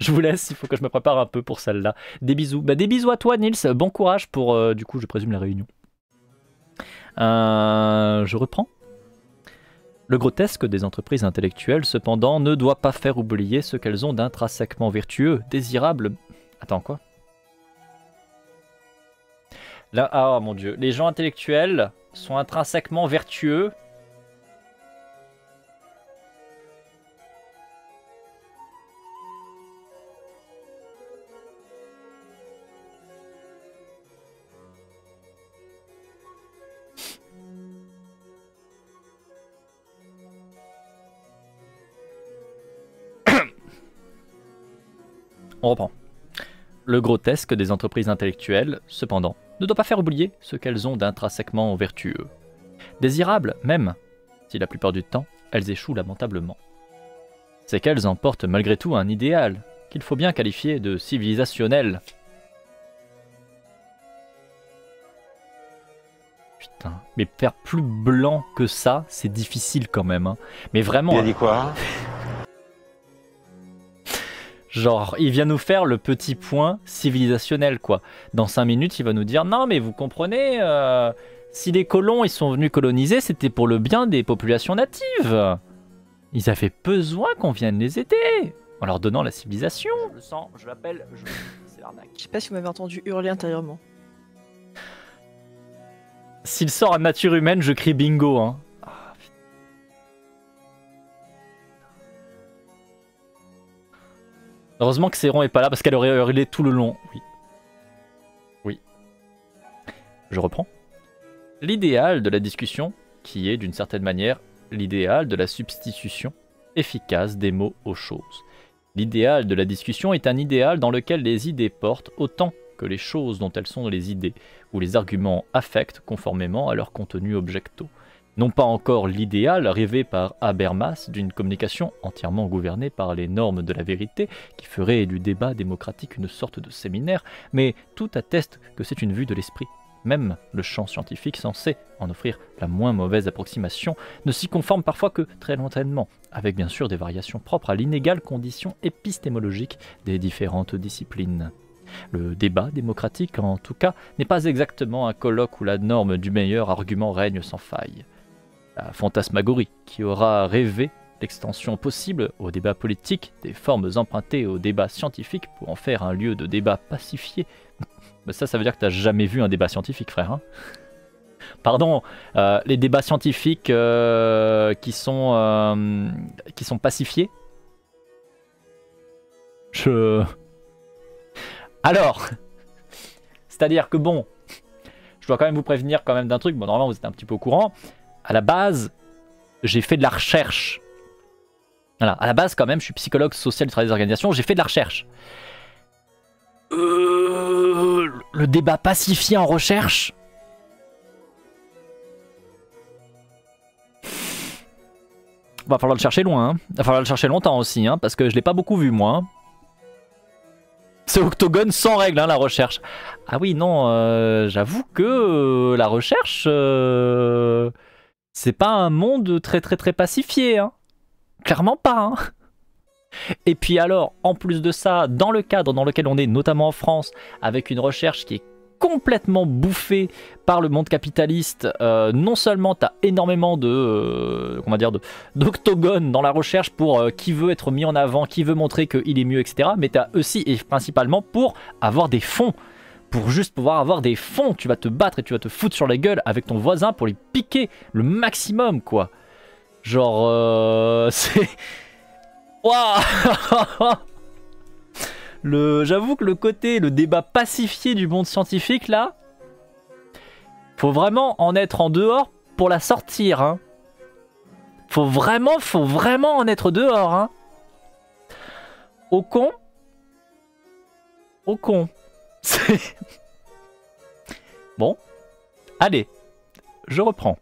[SPEAKER 1] je vous laisse, il faut que je me prépare un peu pour celle-là. Des bisous. Bah, des bisous à toi, Nils. Bon courage pour, euh, du coup, je présume, la réunion. Euh, je reprends. Le grotesque des entreprises intellectuelles, cependant, ne doit pas faire oublier ce qu'elles ont d'intrinsèquement vertueux, désirable. Attends, quoi? Là, ah mon dieu, les gens intellectuels sont intrinsèquement vertueux. Reprend. Le grotesque des entreprises intellectuelles, cependant, ne doit pas faire oublier ce qu'elles ont d'intrinsèquement vertueux. Désirables même, si la plupart du temps, elles échouent lamentablement. C'est qu'elles emportent malgré tout un idéal, qu'il faut bien qualifier de civilisationnel. Putain, mais faire plus blanc que ça, c'est difficile quand même. hein. Mais vraiment.
[SPEAKER 9] Il a dit quoi? (laughs)
[SPEAKER 1] Genre, il vient nous faire le petit point civilisationnel, quoi. Dans 5 minutes, il va nous dire Non, mais vous comprenez, euh, si les colons ils sont venus coloniser, c'était pour le bien des populations natives. Ils avaient besoin qu'on vienne les aider en leur donnant la civilisation. Je le sens, je l'appelle, je... c'est l'arnaque.
[SPEAKER 6] Je sais pas si vous m'avez entendu hurler intérieurement.
[SPEAKER 1] S'il sort à nature humaine, je crie bingo. Hein. Heureusement que Céron est pas là parce qu'elle aurait hurlé tout le long. Oui. Oui. Je reprends. L'idéal de la discussion, qui est d'une certaine manière l'idéal de la substitution efficace des mots aux choses. L'idéal de la discussion est un idéal dans lequel les idées portent autant que les choses dont elles sont les idées, où les arguments affectent conformément à leur contenu objecto. Non pas encore l'idéal rêvé par Habermas d'une communication entièrement gouvernée par les normes de la vérité, qui ferait du débat démocratique une sorte de séminaire, mais tout atteste que c'est une vue de l'esprit. Même le champ scientifique censé en offrir la moins mauvaise approximation ne s'y conforme parfois que très lointainement, avec bien sûr des variations propres à l'inégale condition épistémologique des différentes disciplines. Le débat démocratique, en tout cas, n'est pas exactement un colloque où la norme du meilleur argument règne sans faille. La fantasmagorie qui aura rêvé l'extension possible au débat politique des formes empruntées au débat scientifique pour en faire un lieu de débat pacifié. (laughs) Bah ça, ça veut dire que t'as jamais vu un débat scientifique, frère. hein. Pardon, euh, les débats scientifiques euh, qui sont euh, qui sont pacifiés. Je. Alors, (laughs) c'est-à-dire que bon, je dois quand même vous prévenir quand même d'un truc. Bon, normalement, vous êtes un petit peu au courant. À la base, j'ai fait de la recherche. Voilà, à la base, quand même, je suis psychologue social du travail des organisations. J'ai fait de la recherche. Euh, le débat pacifié en recherche. Va falloir le chercher loin. Hein. Va falloir le chercher longtemps aussi, hein, parce que je l'ai pas beaucoup vu moi. hein. C'est octogone sans règle, hein, la recherche. Ah oui, non, euh, j'avoue que euh, la recherche, euh, c'est pas un monde très très très pacifié. Hein. Clairement pas. Hein. Et puis alors, en plus de ça, dans le cadre dans lequel on est, notamment en France, avec une recherche qui est complètement bouffée par le monde capitaliste, euh, non seulement tu as énormément de, euh, comment dire, d'octogones dans la recherche pour euh, qui veut être mis en avant, qui veut montrer qu'il est mieux, etc. Mais tu as aussi et principalement pour avoir des fonds. Pour juste pouvoir avoir des fonds, tu vas te battre et tu vas te foutre sur la gueule avec ton voisin pour lui piquer le maximum, quoi. Genre, euh, (laughs) c'est. Waouh (laughs) Le, j'avoue que le côté, le débat pacifié du monde scientifique là, faut vraiment en être en dehors pour la sortir. Hein. Faut vraiment, faut vraiment en être dehors. Hein. Au con, au con. (laughs) Bon, allez, je reprends.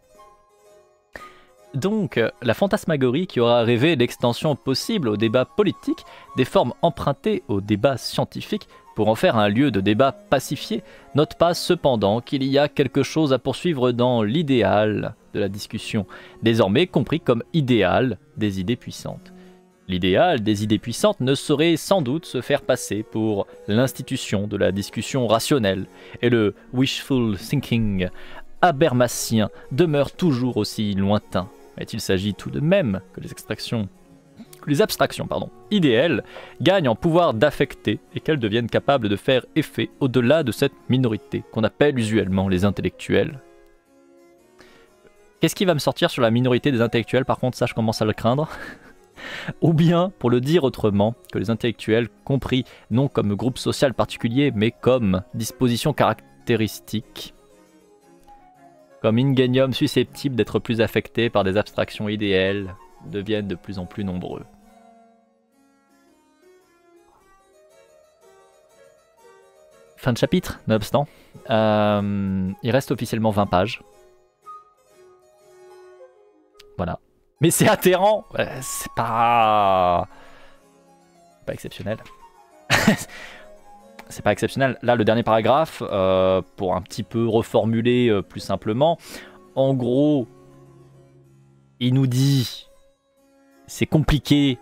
[SPEAKER 1] Donc, euh, la fantasmagorie qui aura rêvé l'extension possible au débat politique des formes empruntées au débat scientifique pour en faire un lieu de débat pacifié, note pas cependant qu'il y a quelque chose à poursuivre dans l'idéal de la discussion, désormais compris comme idéal des idées puissantes. L'idéal des idées puissantes ne saurait sans doute se faire passer pour l'institution de la discussion rationnelle, et le wishful thinking habermasien demeure toujours aussi lointain. Mais il s'agit tout de même que les les abstractions pardon, idéales gagnent en pouvoir d'affecter et qu'elles deviennent capables de faire effet au-delà de cette minorité qu'on appelle usuellement les intellectuels. Qu'est-ce qui va me sortir sur la minorité des intellectuels Par contre, ça, je commence à le craindre. Ou bien, pour le dire autrement, que les intellectuels, compris non comme groupe social particulier, mais comme disposition caractéristique, comme ingénium susceptible d'être plus affecté par des abstractions idéales, deviennent de plus en plus nombreux. Fin de chapitre, nonobstant. Euh, il reste officiellement 20 pages. Voilà. Mais c'est atterrant Euh, C'est pas... Pas exceptionnel. (laughs) c'est pas exceptionnel. Là, le dernier paragraphe, euh, pour un petit peu reformuler euh, plus simplement, en gros, il nous dit c'est compliqué,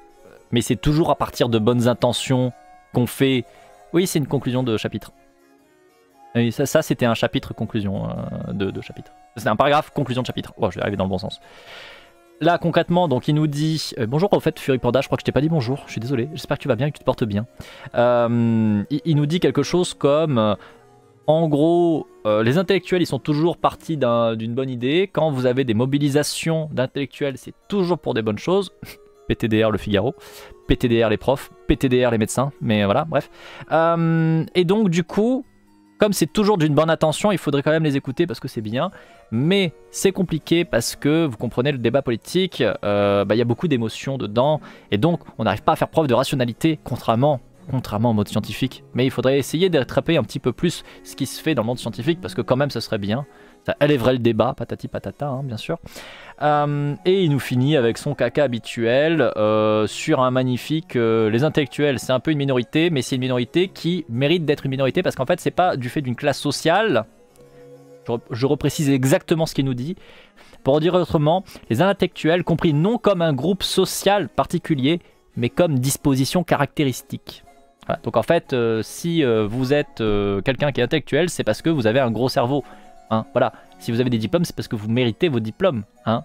[SPEAKER 1] mais c'est toujours à partir de bonnes intentions qu'on fait. Oui, c'est une conclusion de chapitre. Ça, c'était un chapitre conclusion de, de chapitre. C'était un paragraphe conclusion de chapitre. Oh, je vais arriver dans le bon sens. Là, concrètement, donc il nous dit euh, bonjour. Au fait, Fury Panda, je crois que je t'ai pas dit bonjour. Je suis désolé. J'espère que tu vas bien que tu te portes bien. Euh, il, nous dit quelque chose comme euh, en gros, les intellectuels, ils sont toujours partis d'un- d'une bonne idée. Quand vous avez des mobilisations d'intellectuels, c'est toujours pour des bonnes choses. (laughs) PTDR le Figaro, PTDR les profs, PTDR les médecins, mais voilà, bref. Et donc, du coup, comme c'est toujours d'une bonne intention, il faudrait quand même les écouter parce que c'est bien. Mais c'est compliqué parce que, vous comprenez, le débat politique, euh, bah, il y a beaucoup d'émotions dedans. Et donc, on n'arrive pas à faire preuve de rationalité, contrairement, contrairement au mode scientifique. Mais il faudrait essayer d'attraper un petit peu plus ce qui se fait dans le monde scientifique parce que quand même, ça serait bien. Ça élèverait le débat, patati patata, hein, bien sûr. Euh, et il nous finit avec son caca habituel euh, sur un magnifique. euh, les intellectuels, c'est un peu une minorité, mais c'est une minorité qui mérite d'être une minorité parce qu'en fait, c'est pas du fait d'une classe sociale. Je, re- je reprécise exactement ce qu'il nous dit. Pour dire autrement, les intellectuels, compris non comme un groupe social particulier, mais comme disposition caractéristique. Donc en fait, si vous êtes quelqu'un qui est intellectuel, c'est parce que vous avez un gros cerveau. Hein. Voilà. Si vous avez des diplômes, c'est parce que vous méritez vos diplômes. Hein.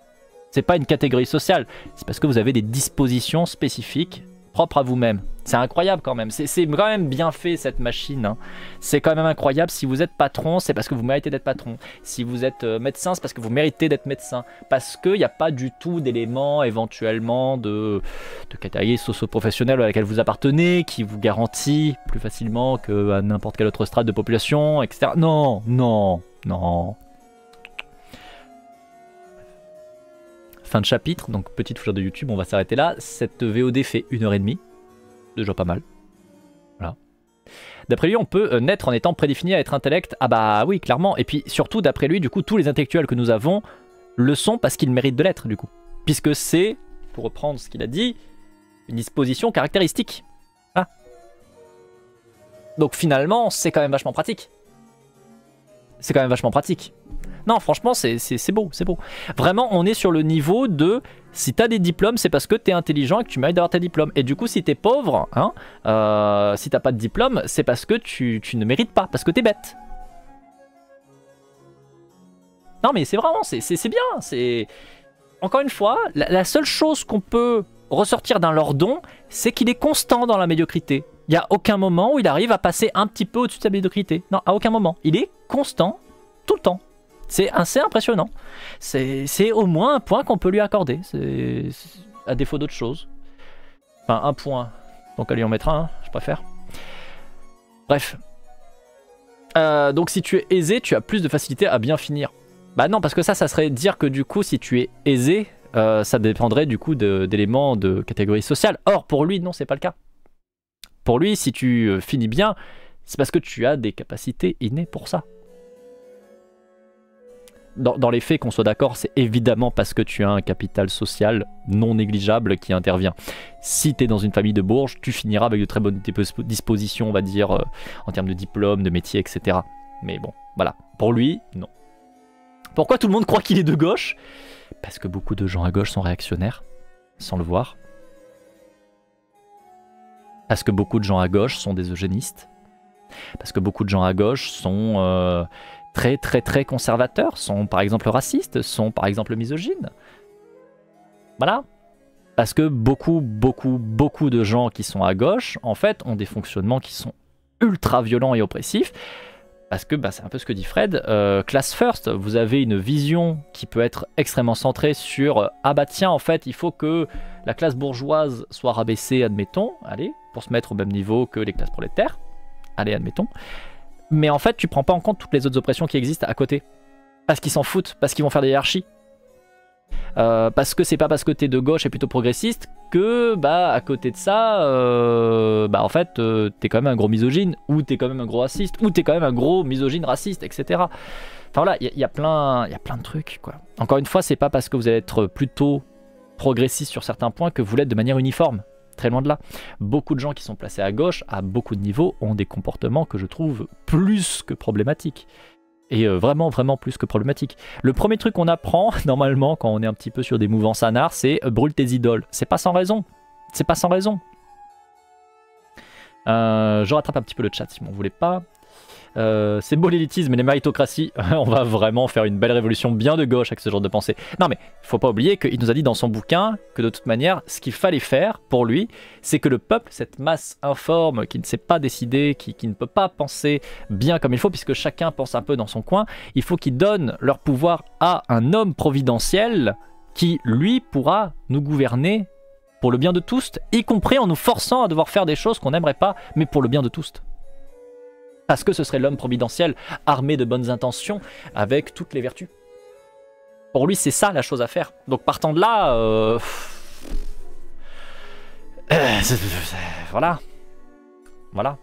[SPEAKER 1] C'est pas une catégorie sociale, c'est parce que vous avez des dispositions spécifiques propres à vous-même. C'est incroyable quand même. C'est quand même bien fait cette machine. hein. C'est quand même incroyable. Si vous êtes patron, c'est parce que vous méritez d'être patron. Si vous êtes euh, médecin, c'est parce que vous méritez d'être médecin. Parce qu'il n'y a pas du tout d'éléments éventuellement de, de catégorie socio-professionnelle à laquelle vous appartenez, qui vous garantit plus facilement qu'à n'importe quel autre strate de population, etc. Non, non, non. Fin de chapitre, donc petite fougère de YouTube, on va s'arrêter là. Cette VOD fait une heure et demie, déjà pas mal. Voilà. D'après lui, on peut euh, naître en étant prédéfini à être intellect. Ah bah oui, clairement. Et puis surtout, d'après lui, du coup, tous les intellectuels que nous avons le sont parce qu'ils méritent de l'être, du coup. Puisque c'est, pour reprendre ce qu'il a dit, une disposition caractéristique. Ah. Donc finalement, c'est quand même vachement pratique. C'est quand même vachement pratique. Non, franchement, c'est beau, c'est beau. Vraiment, on est sur le niveau de si t'as des diplômes, c'est parce que t'es intelligent et que tu mérites d'avoir tes diplômes. Et du coup, si t'es pauvre, hein, euh, si t'as pas de diplôme, c'est parce que tu, ne mérites pas, parce que t'es bête. Non, mais c'est vraiment, c'est bien. C'est encore une fois, la, la seule chose qu'on peut ressortir d'un Lordon, c'est qu'il est constant dans la médiocrité. Il n'y a aucun moment où il arrive à passer un petit peu au-dessus de sa médiocrité. Non, à aucun moment. Il est constant tout le temps. C'est assez impressionnant. C'est au moins un point qu'on peut lui accorder, c'est- à défaut d'autre chose. Enfin, un point. Donc, à lui en mettre un, je préfère. Bref. Euh, donc, si tu es aisé, tu as plus de facilité à bien finir. Bah non, parce que ça, ça serait dire que du coup, si tu es aisé, euh, ça dépendrait du coup de- d'éléments de, catégorie sociale. Or, pour lui, non, c'est pas le cas. Pour lui, si tu euh, finis bien, c'est parce que tu as des capacités innées pour ça dans, les faits, qu'on soit d'accord, c'est évidemment parce que tu as un capital social non négligeable qui intervient. Si tu es dans une famille de Bourges, tu finiras avec de très bonnes dispo- dispositions, on va dire, euh, en termes de diplôme, de métier, etc. Mais bon, voilà. Pour lui, non. Pourquoi tout le monde croit qu'il est de gauche? Parce que beaucoup de gens à gauche sont réactionnaires, sans le voir. Parce que beaucoup de gens à gauche sont des eugénistes. Parce que beaucoup de gens à gauche sont... euh, très très très conservateurs, sont par exemple racistes, sont par exemple misogynes. Voilà. Parce que beaucoup, beaucoup, beaucoup de gens qui sont à gauche, en fait, ont des fonctionnements qui sont ultra violents et oppressifs. Parce que bah, c'est un peu ce que dit Fred, euh, class first, vous avez une vision qui peut être extrêmement centrée sur euh, ah bah tiens en fait il faut que la classe bourgeoise soit rabaissée, admettons, allez, pour se mettre au même niveau que les classes prolétaires, allez admettons. Mais en fait tu prends pas en compte toutes les autres oppressions qui existent à côté. Parce qu'ils s'en foutent, parce qu'ils vont faire des hiérarchies. Euh, parce que c'est pas parce que t'es de gauche et plutôt progressiste que bah à côté de ça euh, bah en fait euh, t'es quand même un gros misogyne ou t'es quand même un gros raciste ou t'es quand même un gros misogyne raciste etc enfin voilà il y, y a plein il y a plein de trucs quoi. Encore une fois c'est pas parce que vous allez être plutôt progressiste sur certains points que vous l'êtes de manière uniforme très loin de là beaucoup de gens qui sont placés à gauche, à beaucoup de niveaux, ont des comportements que je trouve plus que problématiques. Et euh, vraiment, vraiment plus que problématiques. Le premier truc qu'on apprend, (laughs) normalement, quand on est un petit peu sur des mouvances anards, c'est euh, brûle tes idoles. C'est pas sans raison. C'est pas sans raison. Euh, je rattrape un petit peu le chat si vous m'en voulez pas. Euh, c'est beau l'élitisme et les méritocraties. (laughs) on va vraiment faire une belle révolution bien de gauche avec ce genre de pensée. Non mais faut pas oublier qu'il nous a dit dans son bouquin que de toute manière, ce qu'il fallait faire pour lui, c'est que le peuple, cette masse informe qui ne sait pas décider, qui, qui ne peut pas penser bien comme il faut, puisque chacun pense un peu dans son coin, il faut qu'ils donnent leur pouvoir à un homme providentiel qui, lui, pourra nous gouverner pour le bien de tous, y compris en nous forçant à devoir faire des choses qu'on n'aimerait pas, mais pour le bien de tous. Parce que ce serait l'homme providentiel, armé de bonnes intentions, avec toutes les vertus. Pour lui, c'est ça la chose à faire. Donc partant de là, euh, (clears throat) voilà. Voilà.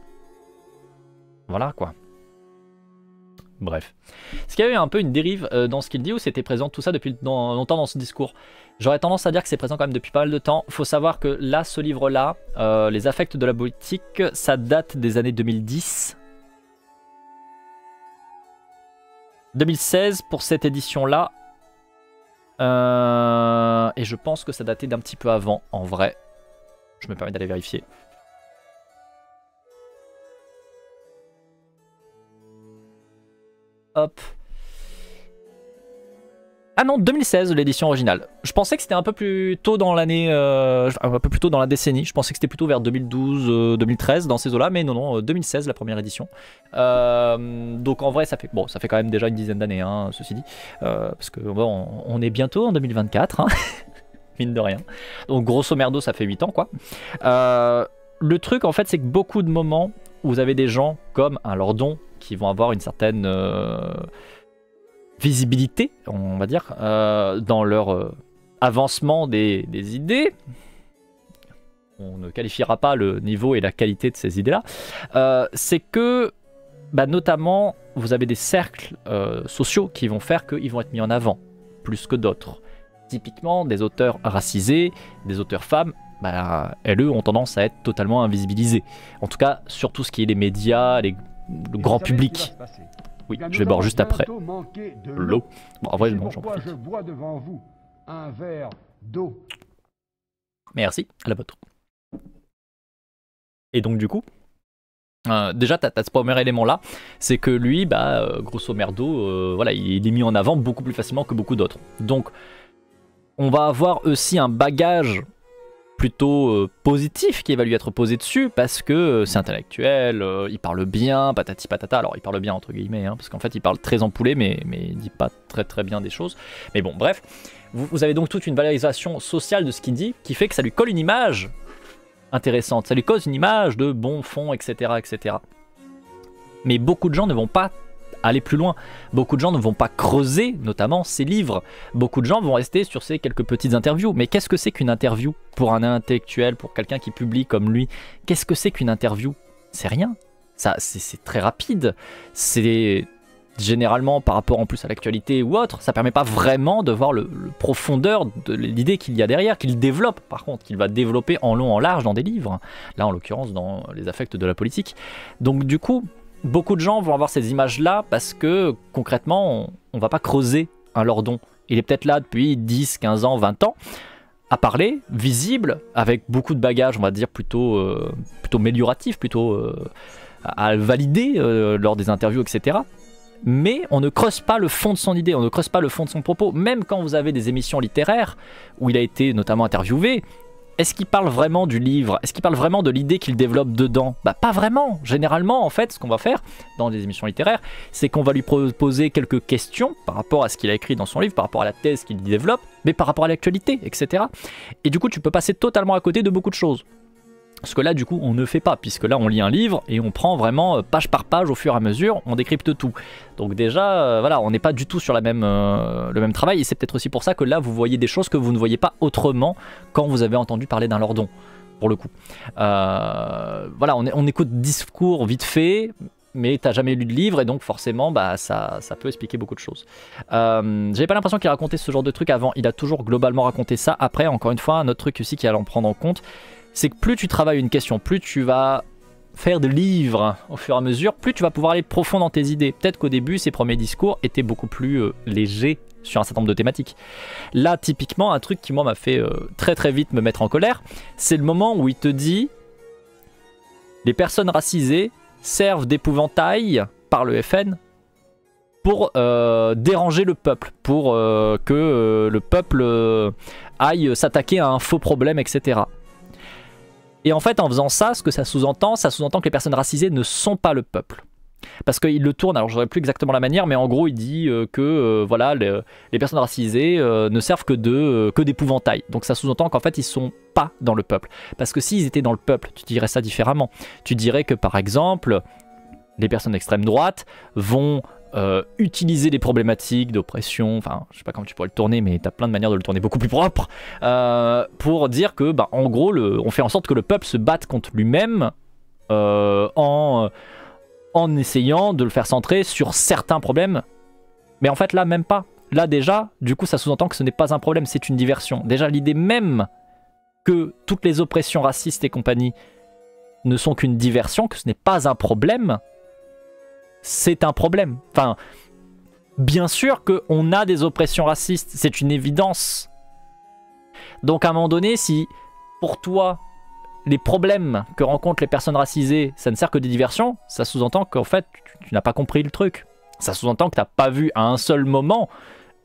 [SPEAKER 1] Voilà quoi. Bref. Est-ce qu'il y a eu un peu une dérive euh, dans ce qu'il dit ou c'était présent tout ça depuis longtemps dans ce discours J'aurais tendance à dire que c'est présent quand même depuis pas mal de temps. Faut savoir que là, ce livre-là, euh, Les affects de la politique, ça date des années 2010. 2016 pour cette édition-là. Euh, et je pense que ça datait d'un petit peu avant, en vrai. Je me permets d'aller vérifier. Hop. Ah non, 2016 l'édition originale. Je pensais que c'était un peu plus tôt dans l'année, euh, un peu plus tôt dans la décennie. Je pensais que c'était plutôt vers 2012, euh, 2013 dans ces eaux-là, mais non non, euh, 2016 la première édition. Euh, donc en vrai ça fait bon, ça fait quand même déjà une dizaine d'années, hein, ceci dit, Euh, parce que bon, on est bientôt en 2024, hein, (laughs) mine de rien. Donc grosso merdo ça fait 8 ans quoi. Euh, le truc en fait c'est que beaucoup de moments où vous avez des gens comme un Lordon qui vont avoir une certaine euh, visibilité, on va dire, euh, dans leur euh, avancement des, des idées. On ne qualifiera pas le niveau et la qualité de ces idées-là. Euh, c'est que, bah, notamment, vous avez des cercles sociaux qui vont faire qu'ils vont être mis en avant, plus que d'autres. Typiquement, des auteurs racisés, des auteurs femmes, bah, elles, eux, ont tendance à être totalement invisibilisés. En tout cas, sur tout ce qui est les médias, les- le grand public. Oui, je vais boire juste après. L'eau. Bon, en vrai, non, j'en
[SPEAKER 8] pourquoi
[SPEAKER 1] profite.
[SPEAKER 8] je bois devant vous un verre d'eau?
[SPEAKER 1] Merci, à la vôtre. Et donc du coup, euh, déjà, tu as, ce premier élément-là, c'est que lui, bah, euh, grosso merdo, euh, voilà, il, il est mis en avant beaucoup plus facilement que beaucoup d'autres. Donc, on va avoir aussi un bagage plutôt euh, positif qui va lui être posé dessus parce que euh, c'est intellectuel, euh, il parle bien, patati patata. Alors, il parle bien entre guillemets, hein, parce qu'en fait, il parle très empoulé, mais, mais il dit pas très très bien des choses. Mais bon, bref, vous, vous avez donc toute une valorisation sociale de ce qu'il dit qui fait que ça lui colle une image intéressante, ça lui cause une image de bon fond, etc., etc. Mais beaucoup de gens ne vont pas aller plus loin. Beaucoup de gens ne vont pas creuser, notamment ses livres. Beaucoup de gens vont rester sur ces quelques petites interviews. Mais qu'est-ce que c'est qu'une interview pour un intellectuel, pour quelqu'un qui publie comme lui? Qu'est-ce que c'est qu'une interview? C'est rien. Ça, c'est- très rapide. C'est généralement par rapport en plus à l'actualité ou autre, ça permet pas vraiment de voir le profondeur de l'idée qu'il y a derrière, qu'il développe par contre, qu'il va développer en long en large dans des livres. Là en l'occurrence dans les affects de la politique. Donc du coup, beaucoup de gens vont avoir ces images-là parce que concrètement, on, on va pas creuser un Lordon. Il est peut-être là depuis 10, 15 ans, 20 ans à parler, visible, avec beaucoup de bagages, on va dire plutôt, euh, plutôt amélioratif, plutôt euh, à à valider euh, lors des interviews, etc. Mais on ne creuse pas le fond de son idée, on ne creuse pas le fond de son propos. Même quand vous avez des émissions littéraires où il a été notamment interviewé, est-ce qu'il parle vraiment du livre? Est-ce qu'il parle vraiment de l'idée qu'il développe dedans? Bah pas vraiment. Généralement, en fait, ce qu'on va faire dans des émissions littéraires, c'est qu'on va lui poser quelques questions par rapport à ce qu'il a écrit dans son livre, par rapport à la thèse qu'il développe, mais par rapport à l'actualité, etc. Et du coup, tu peux passer totalement à côté de beaucoup de choses. Ce que là, du coup, on ne fait pas, puisque là, on lit un livre et on prend vraiment euh, page par page au fur et à mesure, on décrypte tout. Donc déjà, euh, voilà, on n'est pas du tout sur euh, le même travail, et c'est peut-être aussi pour ça que là, vous voyez des choses que vous ne voyez pas autrement quand vous avez entendu parler d'un lordon, pour le coup. Voilà, on, écoute discours vite fait, mais t'as jamais lu de livre, et donc forcément, bah, ça, peut expliquer beaucoup de choses. J'avais pas l'impression qu'il racontait ce genre de truc avant, il a toujours globalement raconté ça. Après, encore une fois, un autre truc aussi qu'il à en prendre en compte, c'est que plus tu travailles une question, plus tu vas faire de livres au fur et à mesure, plus tu vas pouvoir aller profond dans tes idées. Peut-être qu'au début, ses premiers discours étaient beaucoup plus euh, légers sur un certain nombre de thématiques. Là, typiquement, un truc qui moi m'a fait euh, très très vite me mettre en colère, c'est le moment où il te dit les personnes racisées servent d'épouvantail par le FN pour euh, déranger le peuple, pour que le peuple aille s'attaquer à un faux problème, etc. Et en fait, en faisant ça, ce que ça sous-entend, ça sous-entend que les personnes racisées ne sont pas le peuple. Parce qu'il le tourne, alors je ne plus exactement la manière, mais en gros, il dit euh, que euh, voilà, les, personnes racisées euh, ne servent que d'épouvantail. Donc ça sous-entend qu'en fait, ils sont pas dans le peuple. Parce que s'ils étaient dans le peuple, tu dirais ça différemment. Tu dirais que par exemple, les personnes d'extrême droite vont euh, utiliser les problématiques d'oppression, enfin, je sais pas comment tu pourrais le tourner, mais tu as plein de manières de le tourner beaucoup plus propre, euh, pour dire que, bah, en gros, le, on fait en sorte que le peuple se batte contre lui-même euh, en, en essayant de le faire centrer sur certains problèmes. Mais en fait, là, même pas. Là, déjà, du coup, ça sous-entend que ce n'est pas un problème, c'est une diversion. Déjà, l'idée même que toutes les oppressions racistes et compagnie ne sont qu'une diversion, que ce n'est pas un problème, c'est un problème. Enfin, bien sûr qu'on a des oppressions racistes, c'est une évidence. Donc à un moment donné, si pour toi, les problèmes que rencontrent les personnes racisées, ça ne sert que des diversions, ça sous-entend qu'en fait, tu, n'as pas compris le truc. Ça sous-entend que tu n'as pas vu à un seul moment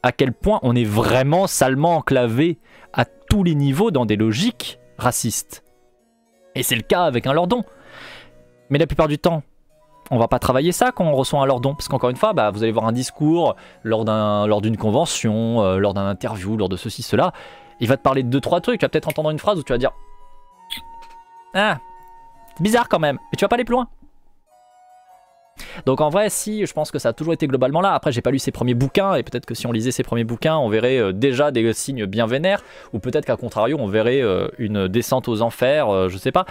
[SPEAKER 1] à quel point on est vraiment salement enclavé à tous les niveaux dans des logiques racistes. Et c'est le cas avec un lordon. Mais la plupart du temps, on va pas travailler ça quand on reçoit un lordon. Parce qu'encore une fois, bah, vous allez voir un discours lors d'un- lors d'une convention, euh, lors d'un interview, lors de ceci, cela. Il va te parler de deux, trois trucs. Tu vas peut-être entendre une phrase où tu vas dire Ah, bizarre quand même. Mais tu vas pas aller plus loin. Donc en vrai, si, je pense que ça a toujours été globalement là. Après, j'ai pas lu ses premiers bouquins, et peut-être que si on lisait ses premiers bouquins, on verrait euh, déjà des signes bien vénères, ou peut-être qu'à contrario, on verrait euh, une descente aux enfers, je sais pas.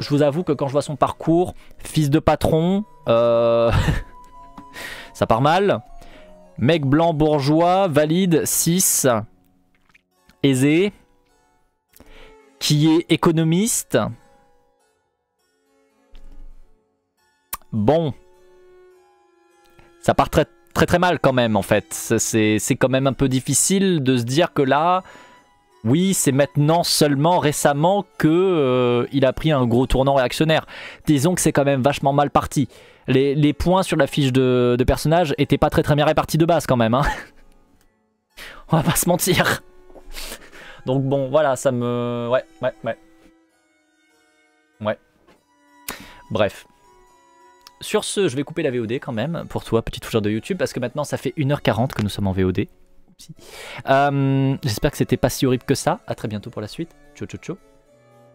[SPEAKER 1] Je vous avoue que quand je vois son parcours, fils de patron, euh, (laughs) ça part mal. Mec blanc bourgeois, valide, 6, aisé, qui est économiste. Bon, ça part très très mal quand même en fait. C'est quand même un peu difficile de se dire que là, oui, c'est maintenant seulement récemment que euh, il a pris un gros tournant réactionnaire. Disons que c'est quand même vachement mal parti. Les, points sur la fiche de, personnage étaient pas très très bien répartis de base quand même. Hein. (laughs) On va pas se mentir. Donc bon, voilà, ça me... Ouais, ouais, ouais. Ouais. Bref. Sur ce, je vais couper la VOD quand même, pour toi, petit toucheur de YouTube, parce que maintenant ça fait 1h40 que nous sommes en VOD. Euh, J'espère que c'était pas si horrible que ça. À très bientôt pour la suite. Ciao, ciao, ciao.